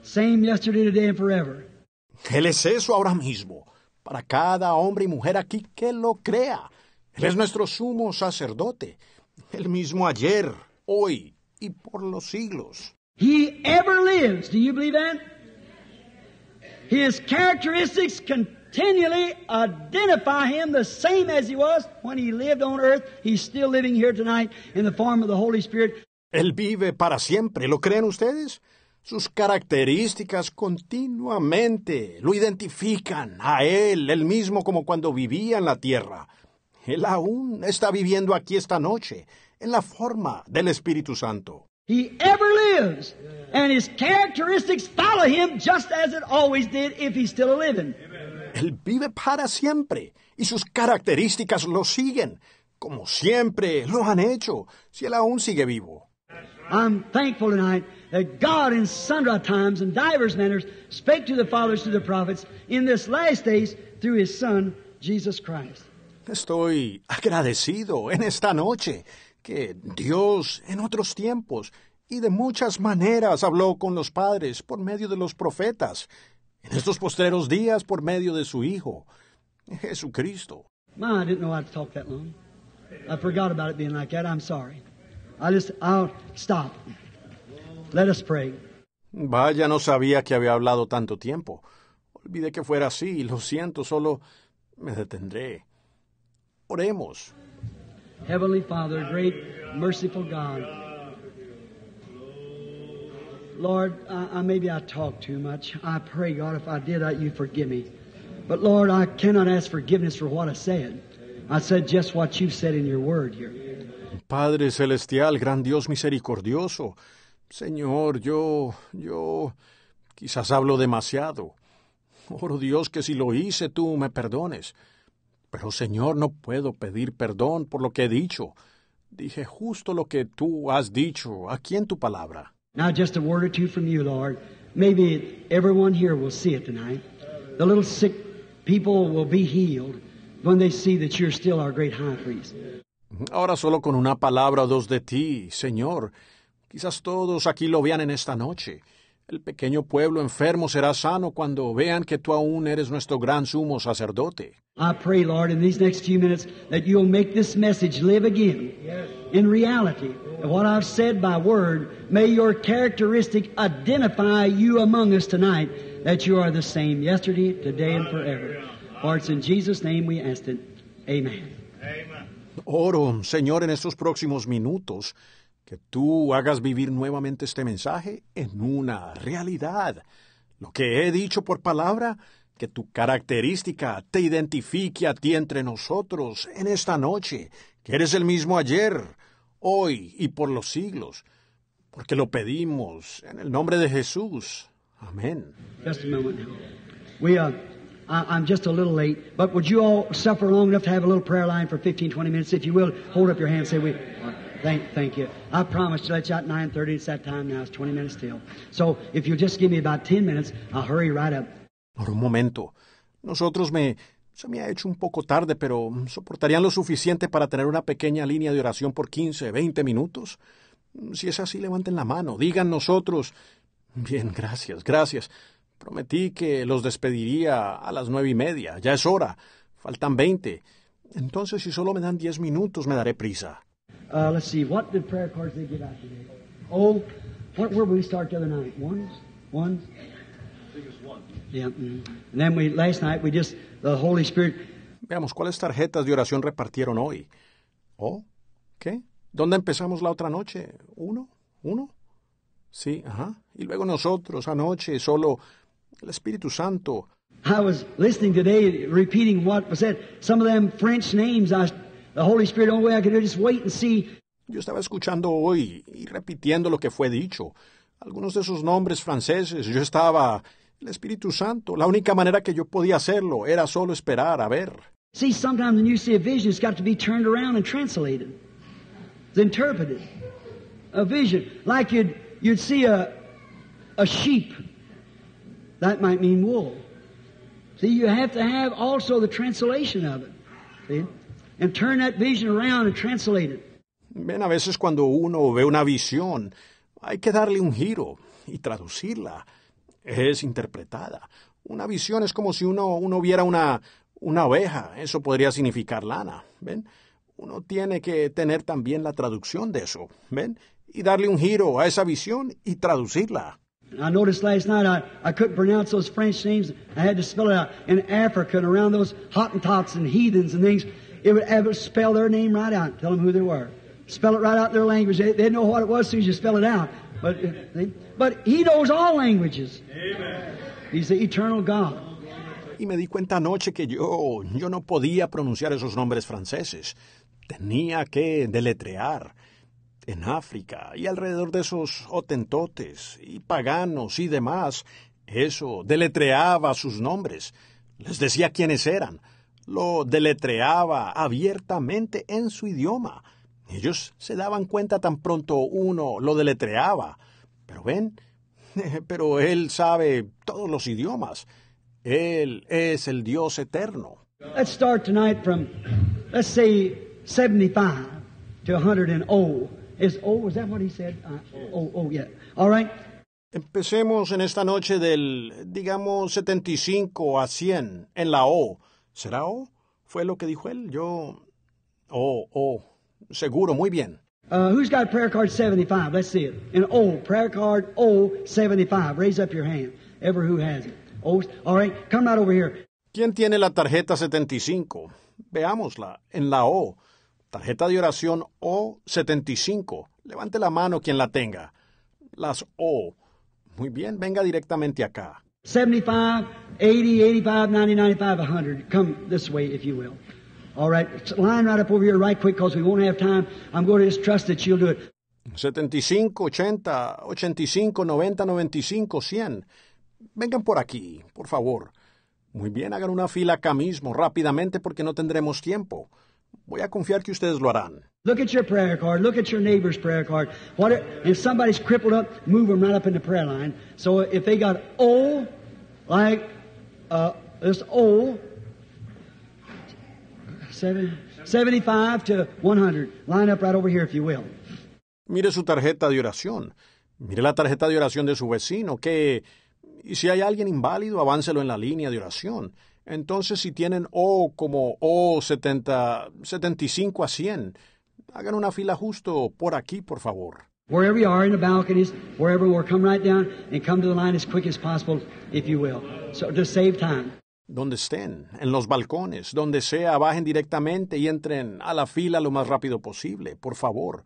Same yesterday, today, and forever. Él es eso ahora mismo, para cada hombre y mujer aquí que lo crea. Él es nuestro sumo sacerdote, el mismo ayer, hoy y por los siglos. He ever lives. Do you believe that? His characteristics continually identify him the same as he was when he lived on earth. He's still living here tonight in the form of the Holy Spirit. Él vive para siempre, ¿lo creen ustedes? Sus características continuamente lo identifican a él, el mismo como cuando vivía en la tierra. Él aún está viviendo aquí esta noche, en la forma del Espíritu Santo. He ever lives, and his characteristics follow him just as it always did if he's still living. Él vive para siempre, y sus características lo siguen, como siempre lo han hecho, si él aún sigue vivo. I'm thankful tonight that God in sundry times and divers manners spake to the fathers, to the prophets, in this last days through his Son, Jesus Christ. Estoy agradecido en esta noche que Dios en otros tiempos y de muchas maneras habló con los padres por medio de los profetas, en estos postreros días por medio de su Hijo, Jesucristo. I didn't know talk that long. I forgot about it being like that. I'm sorry. I'll just, I'll stop. Let us pray. Vaya, no sabía que había hablado tanto tiempo. Olvidé que fuera así, lo siento, solo me detendré. Oremos. Heavenly Father, great, merciful God. Lord, I, I, maybe I talk too much. I pray, God, if I did, I, you forgive me. But Lord, I cannot ask forgiveness for what I said. I said just what you've said in your word here. Padre celestial, gran Dios misericordioso. Señor, yo, yo quizás hablo demasiado. Oro Dios que si lo hice tú me perdones. Pero Señor, no puedo pedir perdón por lo que he dicho. Dije justo lo que tú has dicho aquí en tu palabra. Now, just a word or two from you, Lord. Maybe everyone here will see it tonight. The little sick people will be healed when they see that you're still our great high priest. Ahora solo con una palabra o dos de ti, Señor. Quizás todos aquí lo vean en esta noche. El pequeño pueblo enfermo será sano cuando vean que tú aún eres nuestro gran sumo sacerdote. I pray, Lord, in these next few minutes that you'll make this message live again in reality. And what I've said by word, may your characteristic identify you among us tonight that you are the same yesterday, today, and forever. For it's in Jesus' name we ask it. Amen. Amen. Oro, Señor, en estos próximos minutos, que tú hagas vivir nuevamente este mensaje en una realidad. Lo que he dicho por palabra, que tu característica te identifique a ti entre nosotros en esta noche, que eres el mismo ayer, hoy y por los siglos, porque lo pedimos en el nombre de Jesús. Amén. Just a moment now. We, uh, I, I'm just a little late, but would you all suffer long enough to have a little prayer line for 15, 20 minutes? If you will, hold up your hand and say, we, thank, thank you. I promised to let you out at 9.30. It's that time now. It's 20 minutes till. So if you'll just give me about 10 minutes, I'll hurry right up. Por un momento. Nosotros me... Se me ha hecho un poco tarde, pero ¿soportarían lo suficiente para tener una pequeña línea de oración por 15, 20 minutos? Si es así, levanten la mano, digan nosotros. Bien, gracias, gracias. Prometí que los despediría a las nueve y media. Ya es hora. Faltan veinte. Entonces, si solo me dan diez minutos, me daré prisa. Uh, let's see, what did prayer cards they give out today? Oh, what, where did we start the other night? Ones? Ones? Yeah. mm. And then we last night we just the Holy Spirit. Veamos cuáles tarjetas de oración repartieron hoy. ¿Oh? ¿Qué? ¿Dónde empezamos la otra noche? ¿Uno? ¿Uno? Sí, ajá. Y luego nosotros anoche solo el Espíritu Santo. I was listening today, repeating what was said. Some of them French names. I, the Holy Spirit. the Only way I could do just wait and see. Yo estaba escuchando hoy y repitiendo lo que fue dicho. Algunos de esos nombres franceses. Yo estaba... El Espíritu Santo. La única manera que yo podía hacerlo era solo esperar a ver. See, sometimes when you see a vision, it's got to be turned around and translated. It's interpreted. A vision, like you'd you'd see a a sheep. That might mean wool. See, you have to have also the translation of it. See? And turn that vision around and translate it. Ven, a veces cuando uno ve una visión, hay que darle un giro y traducirla. Es interpretada. Una visión es como si uno, uno viera una, una oveja. Eso podría significar lana. ¿Ven? Uno tiene que tener también la traducción de eso. ¿Ven? Y darle un giro a esa visión y traducirla. I noticed last night I, I couldn't pronounce those French names. I had to spell it out. In Africa and around those Hottentots and heathens and things, it would, would spell their name right out, tell them who they were. Spell it right out in their language. They, they'd know what it was as soon as you spell it out. But, uh, but He knows all languages. Amen. He's the eternal God. Y me di cuenta anoche que yo, yo no podía pronunciar esos nombres franceses. Tenía que deletrear. En África y alrededor de esos hotentotes y paganos y demás, eso deletreaba sus nombres. Les decía quiénes eran. Lo deletreaba abiertamente en su idioma. Ellos se daban cuenta tan pronto uno lo deletreaba. Pero ven, pero él sabe todos los idiomas. Él es el Dios eterno. Let's start tonight from, let's say, 75 to 100 and O. Is O, was that what he said? Uh, oh, oh, yeah. All right. Empecemos en esta noche del, digamos, 75 a 100 en la O. ¿Será O? ¿Fue lo que dijo él? Yo... O, O. Seguro, muy bien. Uh, who's got prayer card 75? Let's see it. In O, prayer card O 75. Raise up your hand. Ever who has it. O, all right, come right over here. ¿Quién tiene la tarjeta 75? Veámosla, en la O. Tarjeta de oración O75. Levante la mano quien la tenga. Las O. Muy bien, venga directamente acá. 75, 80, 85, 90, 95, 100. Come this way, if you will. All right, line right up over here right quick because we won't have time. I'm going to just trust that you'll do it. 75, 80, 85, 90, 95, 100. Vengan por aquí, por favor. Muy bien, hagan una fila acá mismo, rápidamente, porque no tendremos tiempo. Voy a confiar que ustedes lo harán. Look at your prayer card. Look at your neighbor's prayer card. What if somebody's crippled up, move them right up in the prayer line. So if they got O, like uh, this O, seven, 75 to 100. Line up right over here if you will. Mire su tarjeta de oración. Mire la tarjeta de oración de su vecino, que... Y si hay alguien inválido, aváncelo en la línea de oración. Entonces, si tienen O como O 70, 75 a 100, hagan una fila justo por aquí, por favor. Wherever you are in the balconies, wherever we'll come right down and come to the line as quick as possible, if you will. So to save time. donde estén, en los balcones, donde sea, bajen directamente y entren a la fila lo más rápido posible, por favor,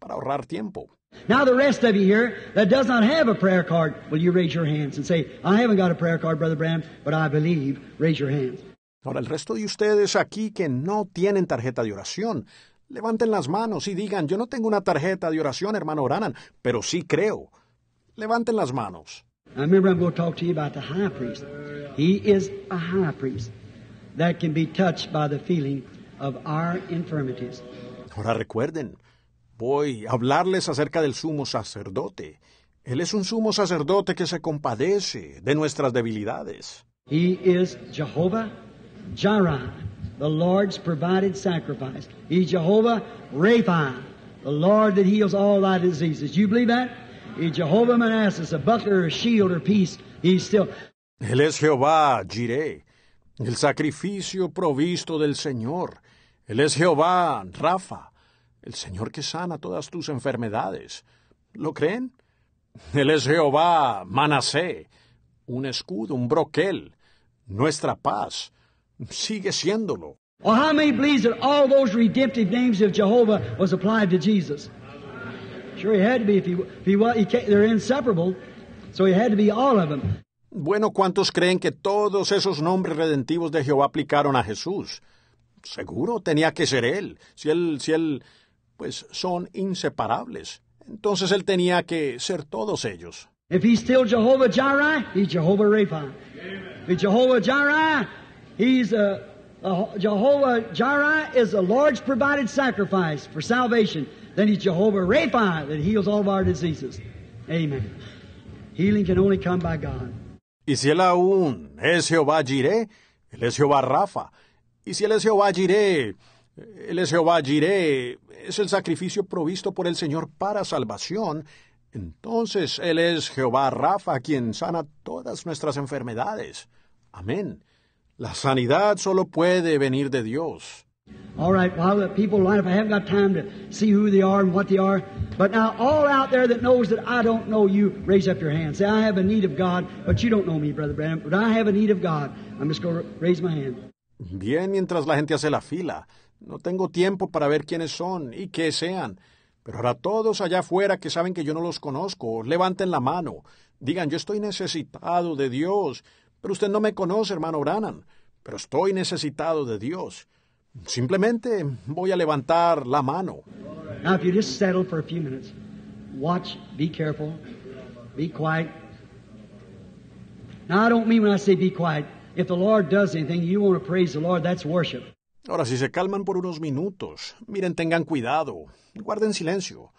para ahorrar tiempo. Now, the rest of you here that does not have a prayer card, will you raise your hands and say, I haven't got a prayer card, Brother Branham, but I believe. Raise your hands. Ahora, el resto de ustedes aquí que no tienen tarjeta de oración, levanten las manos y digan, yo no tengo una tarjeta de oración, hermano Branham, pero sí creo. Levanten las manos. Now, remember, I'm going to talk to you about the high priest. He is a high priest that can be touched by the feeling of our infirmities. Ahora recuerden, voy a hablarles acerca del sumo sacerdote. Él es un sumo sacerdote que se compadece de nuestras debilidades. He is Jehovah Jireh, the Lord's provided sacrifice. He's Jehovah Rapha, the Lord that heals all thy diseases. You believe that? Jehovah Manassas, a buckler, a shield, or peace. He's still. Él es Jehová, Jireh, el sacrificio provisto del Señor. Él es Jehová, Rafa, el Señor que sana todas tus enfermedades. ¿Lo creen? Él es Jehová, Manasé, un escudo, un broquel, nuestra paz. Sigue siéndolo. Well, how many believes that all those redemptive names of Jehovah was applied to Jesus? Sure, he had to be. If he, if he was, he can't, they're inseparable, so he had to be all of them. Bueno, ¿cuántos creen que todos esos nombres redentivos de Jehová aplicaron a Jesús? Seguro tenía que ser él. Si él, si él, pues son inseparables. Entonces él tenía que ser todos ellos. If he's still Jehovah Jireh, he's Jehovah Rapha. If Jehovah Jireh, he's uh, uh, Jehovah Jireh is the Lord's provided sacrifice for salvation. Then he's Jehovah Rapha that heals all of our diseases. Amen. Healing can only come by God. Y si él aún es Jehová Jireh, él es Jehová Rafa. Y si él es Jehová Jireh, él es Jehová Jireh, es el sacrificio provisto por el Señor para salvación, entonces él es Jehová Rafa quien sana todas nuestras enfermedades. Amén. La sanidad solo puede venir de Dios. All right, well, let people line up. I haven't got time to see who they are and what they are. But now, all out there that knows that I don't know you, raise up your hand. Say, I have a need of God, but you don't know me, Brother Branham, but I have a need of God. I'm just going to raise my hand. Bien, mientras la gente hace la fila. No tengo tiempo para ver quiénes son y qué sean. Pero ahora todos allá afuera que saben que yo no los conozco, levanten la mano. Digan, yo estoy necesitado de Dios. Pero usted no me conoce, hermano Branham. Pero estoy necesitado de Dios. Simplemente voy a levantar la mano. Now, if you just settle for a few minutes, watch, be careful, be quiet. Now, I don't mean when I say be quiet. If the Lord does anything, you want to praise the Lord, that's worship. Ahora, si se calman por unos minutos, miren, tengan cuidado, guarden silencio.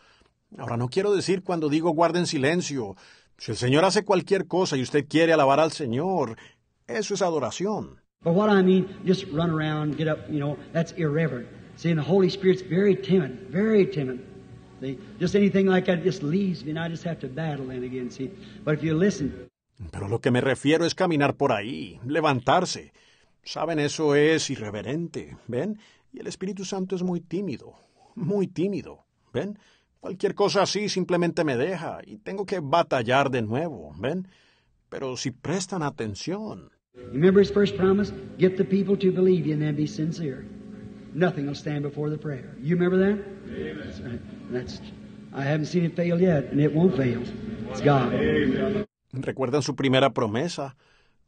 Ahora, no quiero decir cuando digo guarden silencio, si el Señor hace cualquier cosa y usted quiere alabar al Señor, eso es adoración. But what I mean, just run around, get up, you know, that's irreverent. See, and the Holy Spirit's very timid, very timid. See, just anything like that just leaves me, and I just have to battle then again, see. But if you listen, Pero lo que me refiero es caminar por ahí, levantarse. Saben, eso es irreverente, ¿ven? Y el Espíritu Santo es muy tímido, muy tímido, ¿ven? Cualquier cosa así simplemente me deja y tengo que batallar de nuevo, ¿ven? Pero si prestan atención, remember His first promise? Get the people to believe you and then be sincere. Nothing will stand before the prayer. You remember that? That's right. That's, I haven't seen it fail yet, and it won't fail. It's God. recuerdan su primera promesa.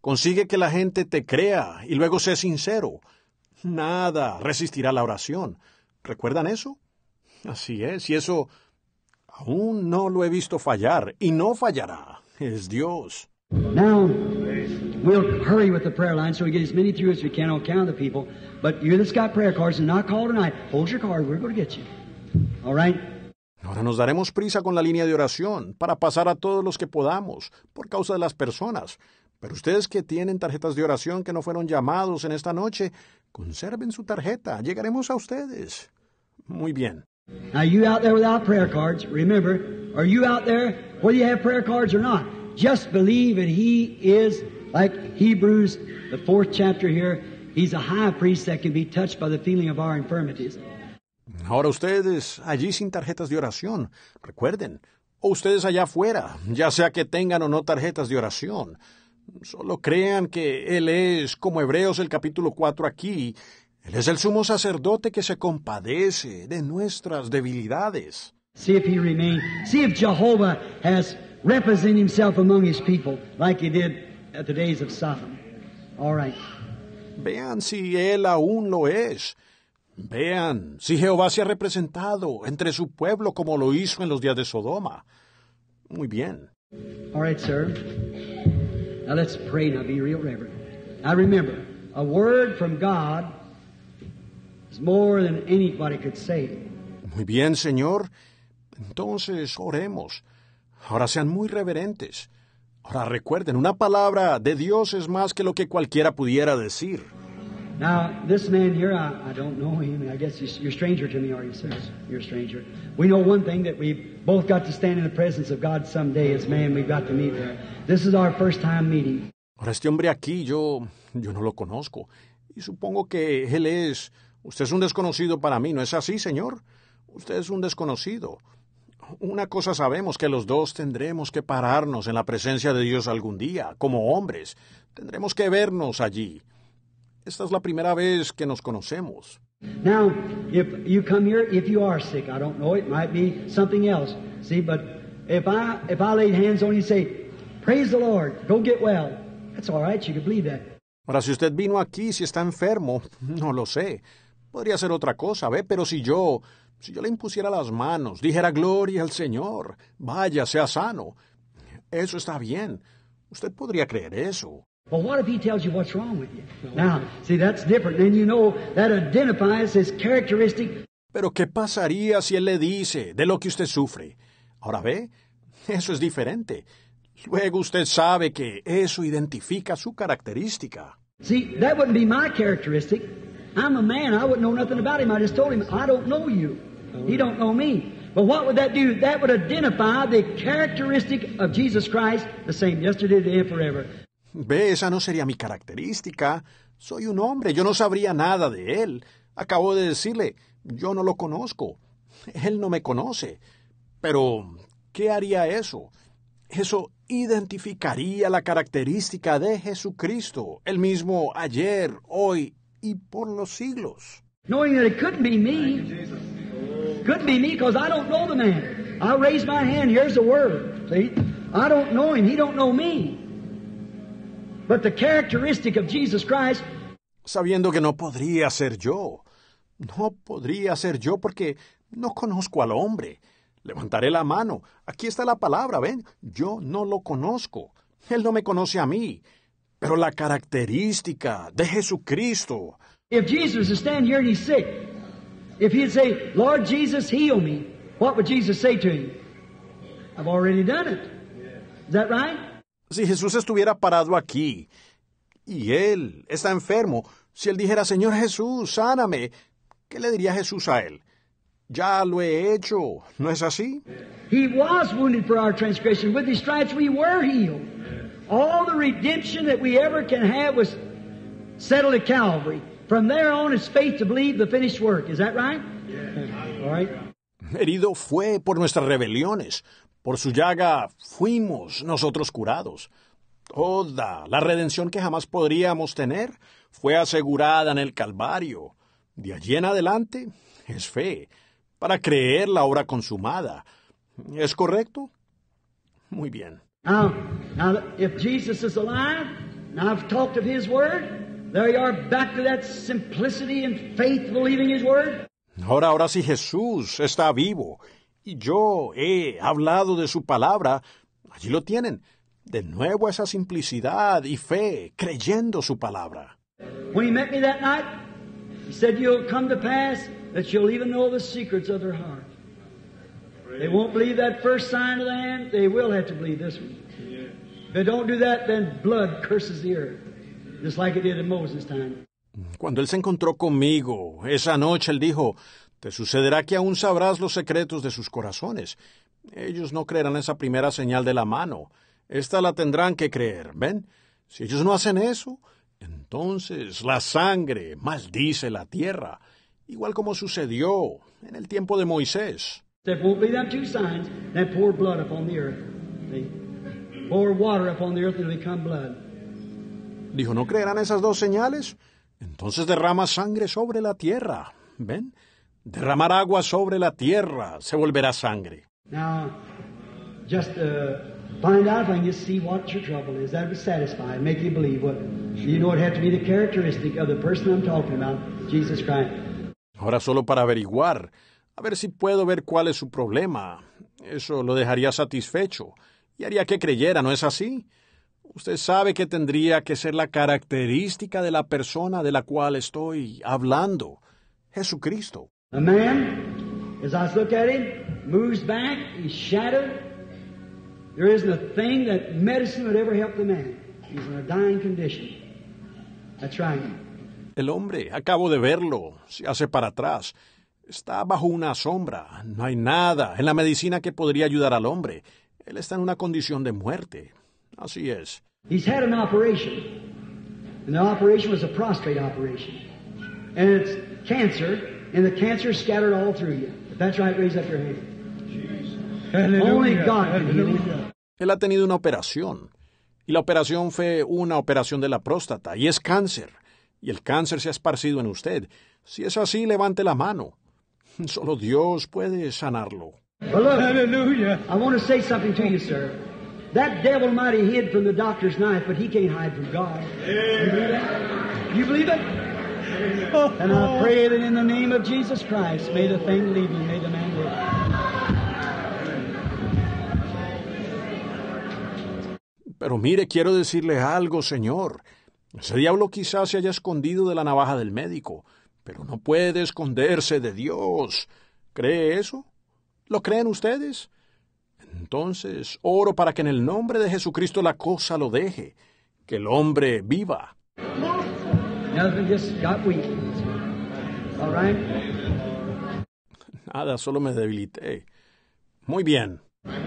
Consigue que la gente te crea y luego sé sincero. Nada resistirá la oración. ¿Recuerdan eso? Así es, y eso aún no lo he visto fallar y no fallará. Es Dios. Now, we'll hurry with the prayer line so we get as many through as we can on account of the people. But you that's got prayer cards and not call tonight, hold your card. We're going to get you. All right? Ahora nos daremos prisa con la línea de oración para pasar a todos los que podamos, por causa de las personas. Pero ustedes que tienen tarjetas de oración que no fueron llamados en esta noche, conserven su tarjeta. Llegaremos a ustedes. Muy bien. Now, you out there without prayer cards, remember, are you out there, whether you have prayer cards or not, just believe that He is, like Hebrews, the fourth chapter here, He's a high priest that can be touched by the feeling of our infirmities. Ahora ustedes, allí sin tarjetas de oración, recuerden, o ustedes allá afuera, ya sea que tengan o no tarjetas de oración, Solo crean que Él es, como Hebreos el capítulo 4 aquí, Él es el sumo sacerdote que se compadece de nuestras debilidades. See if he remains. See if Jehovah has represented himself among his people like he did at the days of Sodom. All right. Vean si Él aún lo es. Vean si Jehová se ha representado entre su pueblo como lo hizo en los días de Sodoma. Muy bien. All right, sir. Now let's pray now, be real reverent. Now remember, a word from God is more than anybody could say. Muy bien, Señor. Entonces oremos. Ahora sean muy reverentes. Ahora recuerden, una palabra de Dios es más que lo que cualquiera pudiera decir. Now, this man here, I, I don't know him. I guess you're a stranger to me, are you, sir? You're a stranger. We know one thing that we've both got to stand in the presence of God someday as man. We've got to meet there. This is our first time meeting. Ahora este hombre aquí, yo, yo no lo conozco. Y supongo que él es... Usted es un desconocido para mí, ¿no es así, señor? Usted es un desconocido. Una cosa sabemos que los dos tendremos que pararnos en la presencia de Dios algún día, como hombres. Tendremos que vernos allí. Esta es la primera vez que nos conocemos. Now, if you come here, if you are sick, I don't know, it might be something else. See, but if I if I laid hands on you and say, Praise the Lord, go get well, that's all right, you can believe that. Ahora, si usted vino aquí, si está enfermo, no lo sé. Podría ser otra cosa, ¿ve? Pero si yo, si yo le impusiera las manos, dijera gloria al Señor, vaya, sea sano, eso está bien. Usted podría creer eso. Well, what if he tells you what's wrong with you? Now, see, that's different. Then you know that identifies his characteristic. Pero ¿qué pasaría si él le dice de lo que usted sufre? Ahora ve, eso es diferente. Luego usted sabe que eso identifica su característica. See, that wouldn't be my characteristic. I'm a man. I wouldn't know nothing about him. I just told him, I don't know you. He don't know me. But what would that do? That would identify the characteristic of Jesus Christ, the same yesterday, today, and forever. Ve, esa no sería mi característica. Soy un hombre, yo no sabría nada de él. Acabo de decirle, yo no lo conozco. Él no me conoce. Pero, ¿qué haría eso? Eso identificaría la característica de Jesucristo, el mismo ayer, hoy y por los siglos. Knowing that it couldn't be me. Couldn't be me because I don't know the man. I raise my hand, here's the word. See? I don't know him, he don't know me. But the characteristic of Jesus Christ Sabiendo que no podría ser yo. No podría ser yo porque no conozco al hombre. Levantaré la mano. Aquí está la palabra, ven. Yo no lo conozco. Él no me conoce a mí. Pero la característica de Jesucristo. If Jesus is standing here and he's sick, if he'd say, Lord Jesus, heal me, what would Jesus say to him? I've already done it. Is that right? Si Jesús estuviera parado aquí y él está enfermo, si él dijera, Señor Jesús, sáname, ¿qué le diría Jesús a él? Ya lo he hecho, ¿no es así? He was wounded for our transgression. With his stripes we were healed. All the redemption that we ever can have was settled at Calvary. From there on is faith to believe the finished work. Is that right? All right. Herido fue por nuestras rebeliones, por su llaga fuimos nosotros curados. Toda la redención que jamás podríamos tener fue asegurada en el Calvario. De allí en adelante es fe, para creer la obra consumada. ¿Es correcto? Muy bien. Now, now, if Jesus is alive, now I've talked of His Word, there you are back to that simplicity and faith believing His Word. Ahora, ahora si Jesús está vivo y yo he hablado de su palabra, allí lo tienen. De nuevo esa simplicidad y fe, creyendo su palabra. When He met me that night, He said, You'll come to pass that you'll even know the secrets of their heart. They won't believe that first sign of the hand, they will have to believe this one. If they don't do that, then blood curses the earth, just like it did in Moses' time. Cuando él se encontró conmigo esa noche, él dijo, te sucederá que aún sabrás los secretos de sus corazones. Ellos no creerán esa primera señal de la mano. Esta la tendrán que creer. ¿Ven? Si ellos no hacen eso, entonces la sangre maldice la tierra, igual como sucedió en el tiempo de Moisés. If they won't believe them two signs, then pour blood upon the earth. See? Pour water upon the earth and it'll become blood. Dijo, ¿no creerán esas dos señales? Entonces derrama sangre sobre la tierra. ¿Ven? Derramar agua sobre la tierra se volverá sangre. Now, just uh, find out if I can just see what your trouble is. That would satisfy, make you believe what you know. It had to be the characteristic of the person I'm talking about, Jesus Christ. Ahora solo para averiguar, a ver si puedo ver cuál es su problema. Eso lo dejaría satisfecho y haría que creyera, ¿no es así? Usted sabe que tendría que ser la característica de la persona de la cual estoy hablando, Jesucristo. A man, as I look at him, moves back, he's shattered. There isn't a thing that medicine would ever help the man. He's in a dying condition. That's right. El hombre, acabo de verlo, se hace para atrás. Está bajo una sombra. No hay nada en la medicina que podría ayudar al hombre. Él está en una condición de muerte. Así es. He's had an operation. And the operation was a prostrate operation. And it's cancer, and the cancer scattered all through you. If that's right, raise up your hand. Only God can heal him. Él ha tenido una operación. Y la operación fue una operación de la próstata. Y es cáncer. Y el cáncer se ha esparcido en usted. Si es así, levante la mano. Solo Dios puede sanarlo. Hallelujah. I want to say something to you, sir. That devil might have hid from the doctor's knife, but he can't hide from God. You believe that? You believe it? And I pray that in the name of Jesus Christ, may the thing leave you, may the man live. Pero mire, quiero decirle algo, señor. Ese diablo quizás se haya escondido de la navaja del médico, pero no puede esconderse de Dios. ¿Cree eso? ¿Lo creen ustedes? Entonces, oro para que en el nombre de Jesucristo la cosa lo deje, que el hombre viva. Nada, solo me debilité. Muy bien.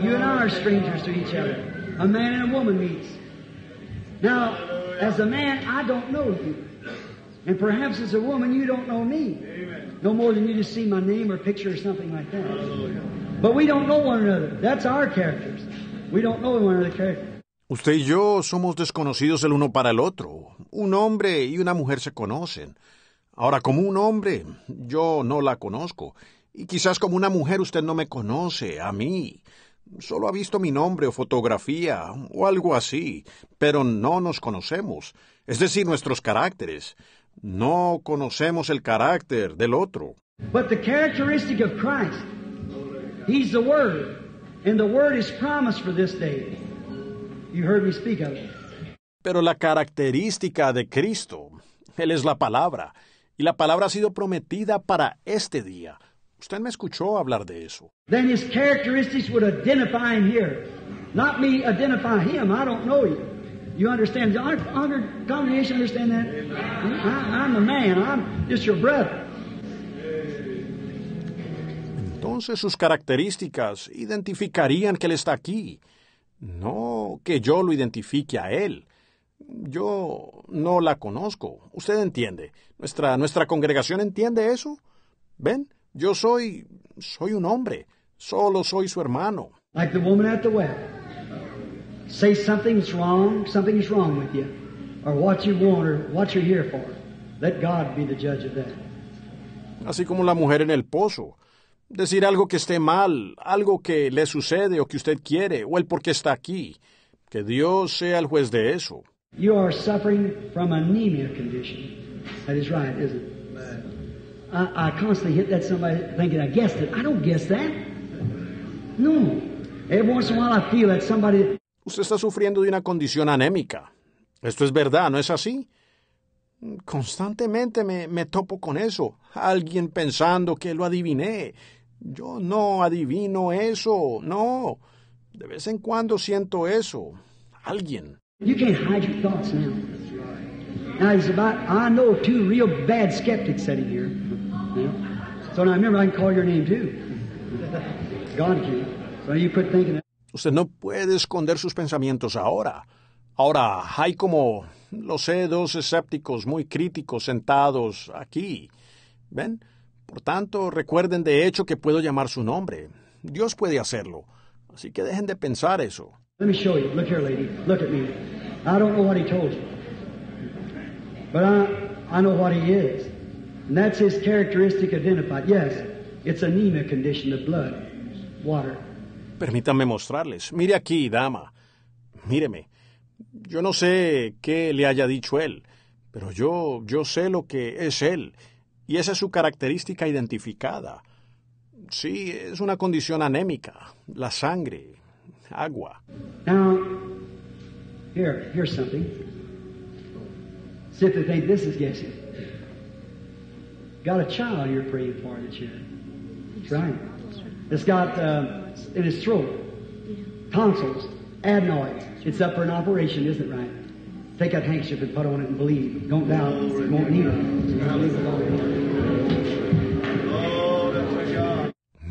You and I are strangers to each other. A man and a woman meets. Now, as a man, I don't know you. And perhaps as a woman, you don't know me. No more than you just see my name or picture or something like that. But we don't know one another. That's our characters. We don't know one another's character. Usted y yo somos desconocidos el uno para el otro. Un hombre y una mujer se conocen. Ahora, como un hombre, yo no la conozco. Y quizás como una mujer usted no me conoce, a mí. Solo ha visto mi nombre o fotografía o algo así, pero no nos conocemos. Es decir, nuestros caracteres. No conocemos el carácter del otro. But the characteristic of Christ, He's the Word. And the Word is promised for this day. You heard me speak of it. Pero la característica de Cristo, Él es la palabra, y la palabra ha sido prometida para este día. Usted me escuchó hablar de eso. Then His characteristics would identify Him here. Not me identify Him. I don't know you. You understand? Does Our, our congregation understand that? I, I'm a man. I'm just your brother. Entonces sus características identificarían que Él está aquí. No que yo lo identifique a Él. Yo no la conozco. Usted entiende. Nuestra, nuestra congregación entiende eso. ¿Ven? Yo soy, soy un hombre. Solo soy su hermano. Like the woman at the well. Say something's wrong, something's wrong with you, or what you want, or what you're here for. Let God be the judge of that. Así como la mujer en el pozo. Decir algo que esté mal, algo que le sucede o que usted quiere, o el por qué está aquí. Que Dios sea el juez de eso. You are suffering from anemia condition. That is right, isn't it? I, I constantly hit that somebody thinking I guessed it. I don't guess that. No. Every once in a while I feel that somebody Usted está sufriendo de una condición anémica. Esto es verdad, ¿no es así? Constantemente me, me topo con eso. Alguien pensando que lo adiviné. Yo no adivino eso, no. De vez en cuando siento eso. Alguien. You can't hide your thoughts now. Now he's about. I know two real bad skeptics sitting here. You know? So now remember, I can call your name too. God can. So you quit thinking. Usted no puede esconder sus pensamientos ahora. Ahora, hay como, lo sé, dos escépticos muy críticos sentados aquí. ¿Ven? Por tanto, recuerden de hecho que puedo llamar su nombre. Dios puede hacerlo. Así que dejen de pensar eso. Let me show you. Look here, lady. Look at me. I don't know what he told you. But I, I know what he is. And that's his characteristic identified. Yes, it's anemia condition of blood, water. Permítanme mostrarles. Mire aquí, dama. Míreme. Yo no sé qué le haya dicho él, pero yo, yo sé lo que es él. Y esa es su característica identificada. Sí, es una condición anémica. La sangre, agua. Now, here, here's something. Think this is guessing. Got a child you're praying for that you right. It's got uh, in his throat tonsils, adenoids. It's up for an operation, isn't it right? Take that handkerchief and put on it and believe. Don't doubt. You won't need it.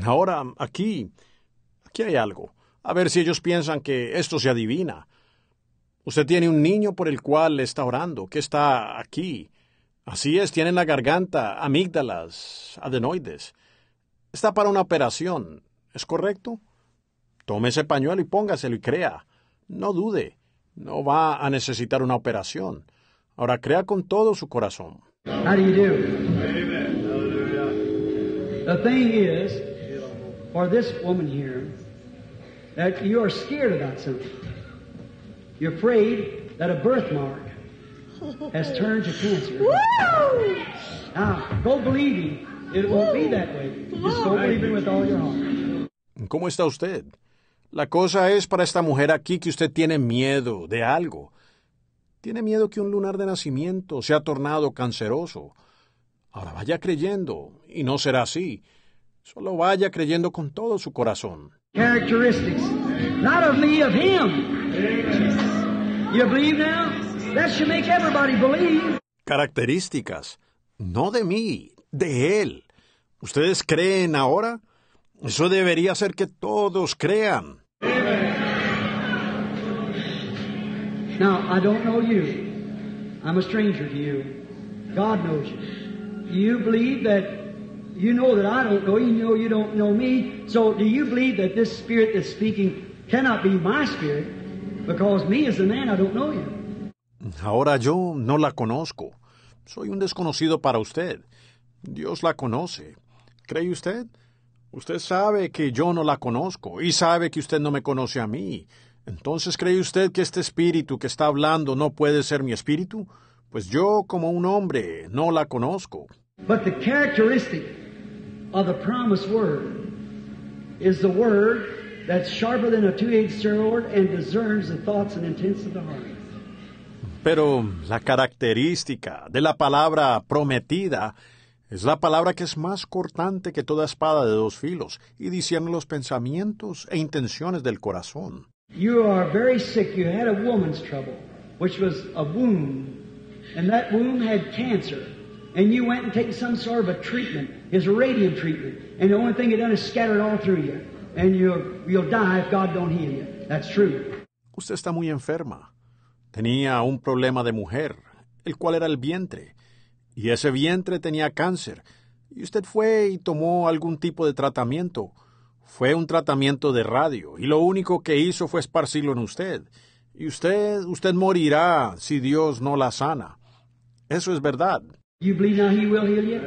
Ahora, aquí, aquí hay algo. A ver si ellos piensan que esto se adivina. Usted tiene un niño por el cual está orando, que está aquí. Así es, tiene en la garganta amígdalas, adenoides. Está para una operación, ¿es correcto? Tome ese pañuelo y póngaselo y crea. No dude, no va a necesitar una operación. Ahora crea con todo su corazón. How do you do? The thing is, for this woman here, that you are scared about something. You're afraid that a birthmark has turned to cancer. Now, go believing. It won't be that way. Just go believing with all your heart. ¿Cómo está usted? La cosa es para esta mujer aquí que usted tiene miedo de algo. Tiene miedo que un lunar de nacimiento sea tornado canceroso. Ahora vaya creyendo, y no será así. Solo vaya creyendo con todo su corazón. Characteristics. Not of me, of him. You believe now? That should make everybody believe. Características. No de mí, de él. ¿Ustedes creen ahora? Eso debería hacer que todos crean. Now, I don't know you. I'm a stranger to you. God knows you. You believe that you know that I don't know you, know you don't know me. So do you believe that this spirit that's speaking cannot be my spirit? Because me as a man, I don't know you. Ahora yo no la conozco. Soy un desconocido para usted. Dios la conoce. ¿Cree usted? Usted sabe que yo no la conozco y sabe que usted no me conoce a mí. Entonces, ¿cree usted que este espíritu que está hablando no puede ser mi espíritu? Pues yo, como un hombre, no la conozco. But the characteristic of the promised word is the word that's sharper than a two-edged sword and discerns the thoughts and intents of the heart. Pero la característica de la palabra prometida es la palabra que es más cortante que toda espada de dos filos y discierne los pensamientos e intenciones del corazón. You are very sick. You had a woman's trouble, which was a wound, and that wound had cancer. And you went and taken some sort of a treatment, his radium treatment, and the only thing it done is scatter it all through you, and you'll you'll die if God don't heal you. That's true. Usted está muy enferma. Tenía un problema de mujer, el cual era el vientre, y ese vientre tenía cáncer, y usted fue y tomó algún tipo de tratamiento. Fue un tratamiento de radio, y lo único que hizo fue esparcirlo en usted. Y usted, usted morirá si Dios no la sana. Eso es verdad. You believe now He will heal you?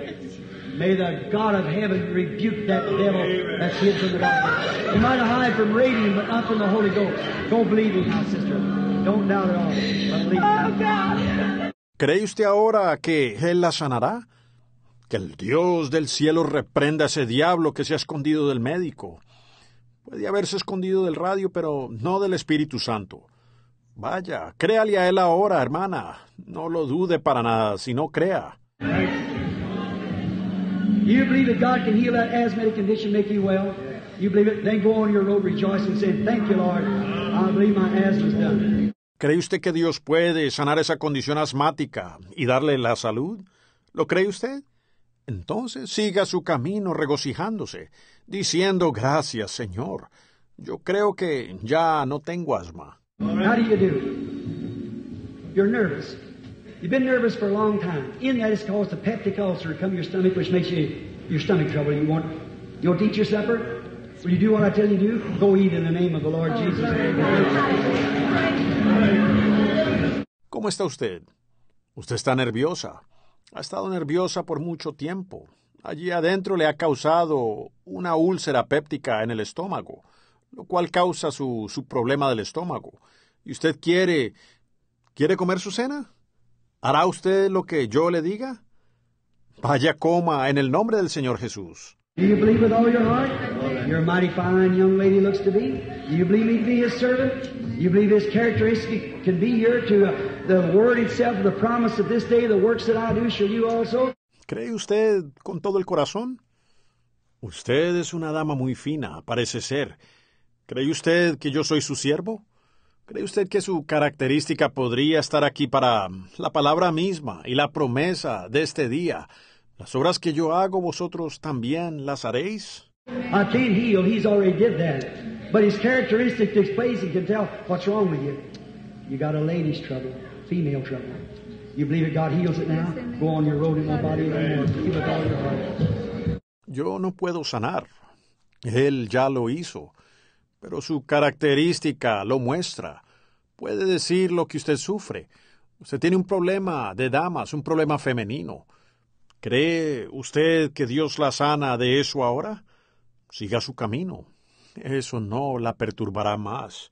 May the God of heaven rebuke that devil that's hid from the doctor. You might hide from radiant, but not from the Holy Ghost. Go believe now, sister. Don't doubt at all. But believe Him. ¿Cree usted ahora que Él la sanará? Que el Dios del cielo reprenda a ese diablo que se ha escondido del médico. Puede haberse escondido del radio, pero no del Espíritu Santo. Vaya, créale a Él ahora, hermana. No lo dude para nada, si no crea. You believe that God can heal that asthmatic condition, make you well? You believe it? Then go on your road rejoicing, saying, Thank you, Lord. I believe my asthma's done. ¿Cree usted que Dios puede sanar esa condición asmática y darle la salud? ¿Lo cree usted? Entonces siga su camino regocijándose, diciendo gracias, Señor. Yo creo que ya no tengo asma. How do you do? You're nervous. You've been nervous for a long time. In that, it's caused a peptic ulcer to come to your stomach, which makes you your stomach trouble. You want you want to eat your supper? Will you do what I tell you to do? Go eat in the name of the Lord Jesus. ¿Cómo está usted? Usted está nerviosa. Ha estado nerviosa por mucho tiempo. Allí adentro le ha causado una úlcera péptica en el estómago, lo cual causa su, problema del estómago. ¿Y usted quiere... quiere comer su cena? ¿Hará usted lo que yo le diga? Vaya coma en el nombre del Señor Jesús. Do you believe with all your heart? You're a mighty fine young lady looks to be. Do you believe to be his servant? You believe his characteristic can be here uh, the word itself, the promise of this day, the works that I do, shall you also? ¿Cree usted con todo el corazón? Usted es una dama muy fina, parece ser. ¿Cree usted que yo soy su siervo? ¿Cree usted que su característica podría estar aquí para la palabra misma y la promesa de este día? Las obras que yo hago, vosotros también las haréis. I can't heal. He's already did that. But his characteristic displays he can tell what's wrong with you. You got a lady's trouble, female trouble. You believe that God heals it now? Go on your road in my body anymore. Believe with all your heart. Yo no puedo sanar. Él ya lo hizo. Pero su característica lo muestra. Puede decir lo que usted sufre. Usted tiene un problema de damas, un problema femenino. ¿Cree usted que Dios la sana de eso ahora? Siga su camino. Eso no la perturbará más.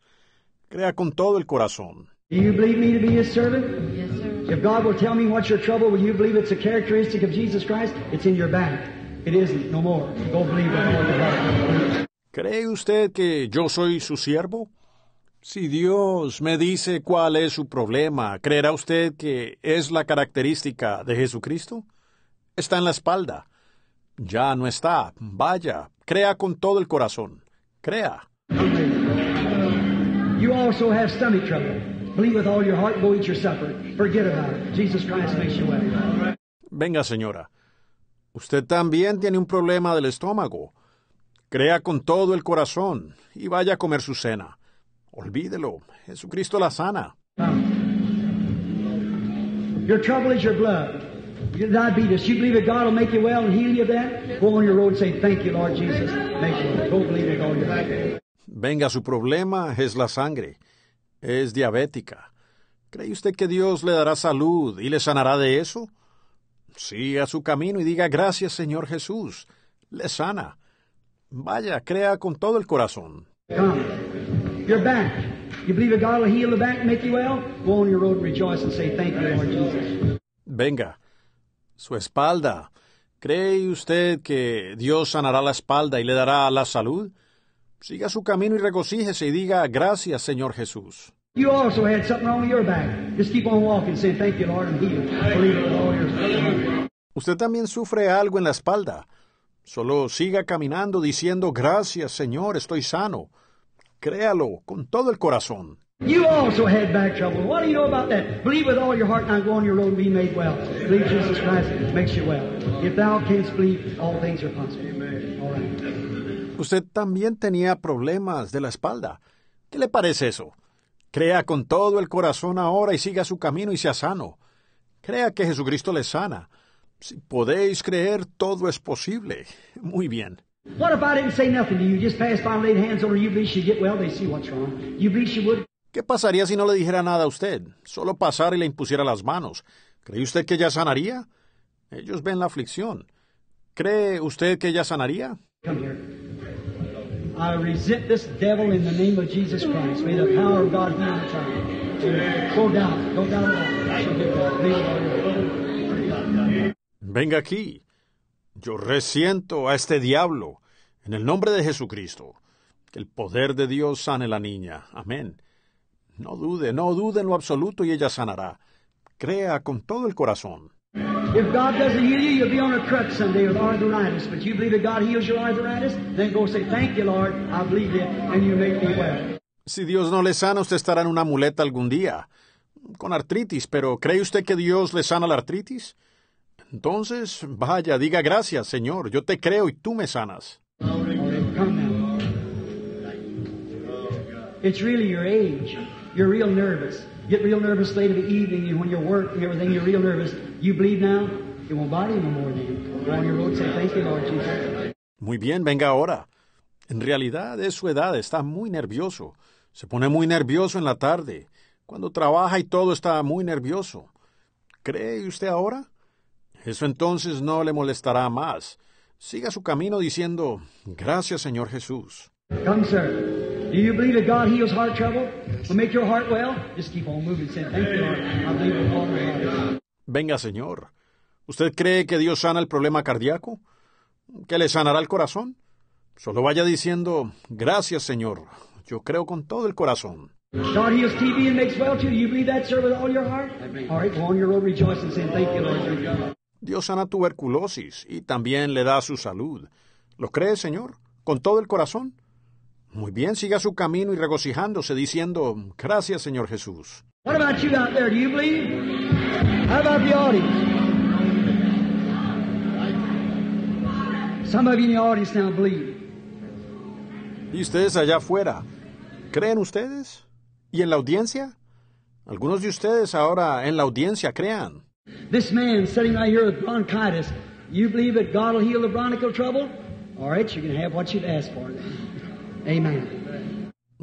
Crea con todo el corazón. Do you believe me to be his servant? Yes, sir. If God will tell me what's your trouble, will you believe it's a characteristic of Jesus Christ? It's in your back. It isn't, no more. Go believe heart. ¿Cree usted que yo soy su siervo? Si Dios me dice cuál es su problema, ¿creerá usted que es la característica de Jesucristo? Está en la espalda. Ya no está. Vaya, crea con todo el corazón. Crea. You also have stomach trouble. Believe with all your heart, go eat your supper. Forget about it. Jesus Christ makes you well. Venga, señora. Usted también tiene un problema del estómago. Crea con todo el corazón y vaya a comer su cena. Olvídelo. Jesucristo la sana. Your trouble is your blood. Your diabetes. You believe that God will make you well and heal you of that? Go on your road and say, Thank you, Lord Jesus. Make you well. Go believe with all your heart. Venga, su problema es la sangre. Es diabética. ¿Cree usted que Dios le dará salud y le sanará de eso? Siga su camino y diga gracias, Señor Jesús. Le sana. Vaya, crea con todo el corazón. Come. Your back. You believe that God will heal the back and make you well? Go on your road and rejoice and say, Thank you, Lord Jesus. Venga, su espalda. ¿Cree usted que Dios sanará la espalda y le dará la salud? Siga su camino y regocíjese y diga gracias, Señor Jesús. You also had something wrong with your back. Just keep on walking, saying, Thank you, Lord, and heal. Believe it with all your heart. Usted también sufre algo en la espalda. Solo siga caminando diciendo gracias, Señor, estoy sano. Créalo con todo el corazón. You also had back trouble. What do you know about that? Believe with all your heart and go on your road and be made well. Believe Jesus Christ makes you well. If thou canst believe, all things are possible. All right. Usted también tenía problemas de la espalda. ¿Qué le parece eso? Crea con todo el corazón ahora y siga su camino y sea sano. Crea que Jesucristo le sana. Si podéis creer, todo es posible. Muy bien. ¿Qué pasaría si no le dijera nada a usted? Solo pasar y le impusiera las manos. ¿Cree usted que ella sanaría? Ellos ven la aflicción. ¿Cree usted que ella sanaría? Come here. I resent this devil in the name of Jesus Christ. May the power of God heal the child. Go down. Go down. Venga aquí. Yo resiento a este diablo en el nombre de Jesucristo. Que el poder de Dios sane la niña. Amén. No dude, no dude en lo absoluto y ella sanará. Crea con todo el corazón. If God doesn't heal you, you'll be on a crutch someday with arthritis. But you believe that God heals your arthritis? Then go say, Thank you, Lord. I believe you, and you make me well. Si Dios no le sana, usted estará en una muleta algún día, con artritis, pero ¿cree usted que Dios le sana la artritis? Entonces, vaya, diga gracias, Señor, yo te creo y tú me sanas. It's really your age. You're real nervous. Get real nervous late in the evening and when you're work and everything, you're real nervous. You bleed now, it won't bother you no more then. Go on your road and say, Thank you, Lord Jesus. Muy bien, venga ahora. En realidad es su edad, está muy nervioso. Se pone muy nervioso en la tarde. Cuando trabaja y todo está muy nervioso. ¿Cree usted ahora? Eso entonces no le molestará más. Siga su camino diciendo, gracias Señor Jesús. Come, sir. Do you believe that God heals heart trouble? Will make your heart well? Just keep on moving, saying, Thank you, Lord. I believe with all my heart. Venga, Señor. ¿Usted cree que Dios sana el problema cardíaco? ¿Que le sanará el corazón? Solo vaya diciendo, gracias, Señor. Yo creo con todo el corazón. God heals TB and makes well too. Do you believe that, sir, with all your heart? All right, go on your road rejoicing, saying, Thank you, Lord. Dios sana tuberculosis y también le da su salud. ¿Lo cree, Señor? ¿Con todo el corazón? Muy bien, siga su camino y regocijándose, diciendo, gracias, Señor Jesús. What about you out there? Do you believe? How about the audience? Some of you in the audience now believe. ¿Y ustedes allá afuera? ¿Creen ustedes? ¿Y en la audiencia? Algunos de ustedes ahora en la audiencia crean. This man sitting right here with bronchitis, you believe that God will heal the bronchial trouble? All right, you can have what you've asked for then.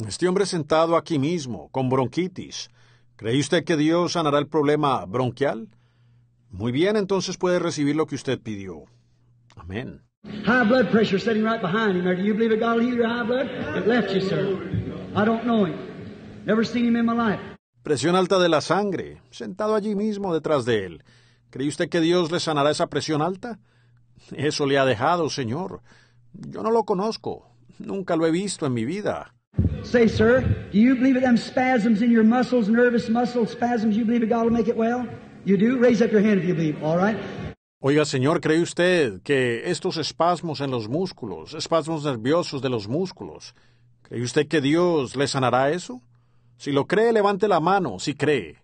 Este hombre sentado aquí mismo, con bronquitis. ¿Cree usted que Dios sanará el problema bronquial? Muy bien, entonces puede recibir lo que usted pidió. Amén. High blood pressure sitting right behind him. Do you believe that God will heal your high blood? It left you, sir. I don't know him. Never seen him in my life. Presión alta de la sangre, sentado allí mismo detrás de él. ¿Cree usted que Dios le sanará esa presión alta? Eso le ha dejado, Señor. Yo no lo conozco. Nunca lo he visto en mi vida. Say, sir, do you believe that them spasms in your muscles, nervous muscle spasms, you believe God will make it well? You do? Raise up your hand if you believe. All right? Oiga, señor, ¿cree usted que estos espasmos en los músculos, espasmos nerviosos de los músculos, ¿cree usted que Dios le sanará eso? Si lo cree, levante la mano, si cree.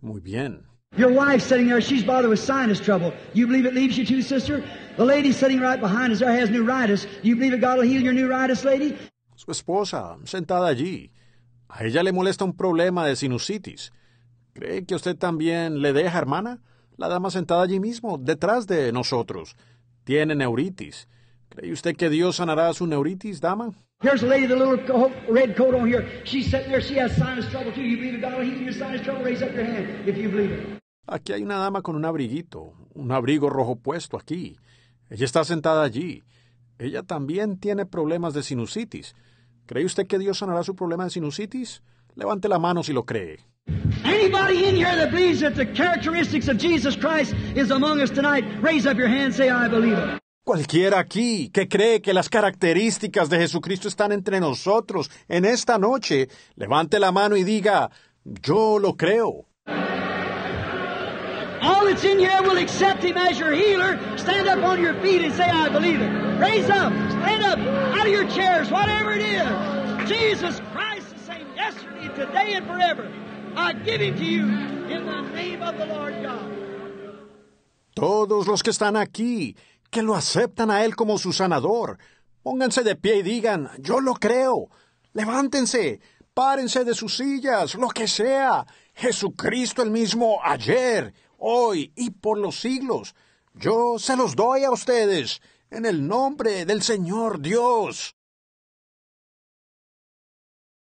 Muy bien. Your wife sitting there, she's bothered with sinus trouble. You believe it leaves you too, sister? The lady sitting right behind us there has neuritis. You believe that God will heal your neuritis, lady? Su esposa, sentada allí. A ella le molesta un problema de sinusitis. ¿Cree que usted también le deja, hermana? La dama sentada allí mismo, detrás de nosotros. Tiene neuritis. ¿Cree usted que Dios sanará su neuritis, dama? Here's a lady with a little co- red coat on here. She's sitting there, she has sinus trouble too. You believe that God will heal your sinus trouble? Raise up your hand if you believe it. Aquí hay una dama con un abriguito, un abrigo rojo puesto aquí. Ella está sentada allí. Ella también tiene problemas de sinusitis. ¿Cree usted que Dios sanará su problema de sinusitis? Levante la mano si lo cree. Anybody in here that believes that the characteristics of Jesus Christ is among us tonight, raise up your hand and say, I believe it. Cualquiera aquí que cree que las características de Jesucristo están entre nosotros en esta noche, levante la mano y diga, yo lo creo. All that's in here will accept Him as your healer. Stand up on your feet and say, I believe it. Raise up. Stand up out of your chairs, whatever it is. Jesus Christ the same yesterday, today, and forever. I give Him to you in the name of the Lord God. Todos los que están aquí, que lo aceptan a Él como su sanador, pónganse de pie y digan, yo lo creo. Levántense, párense de sus sillas, lo que sea. Jesucristo el mismo ayer, hoy y por los siglos. Yo se los doy a ustedes, en el nombre del Señor Dios.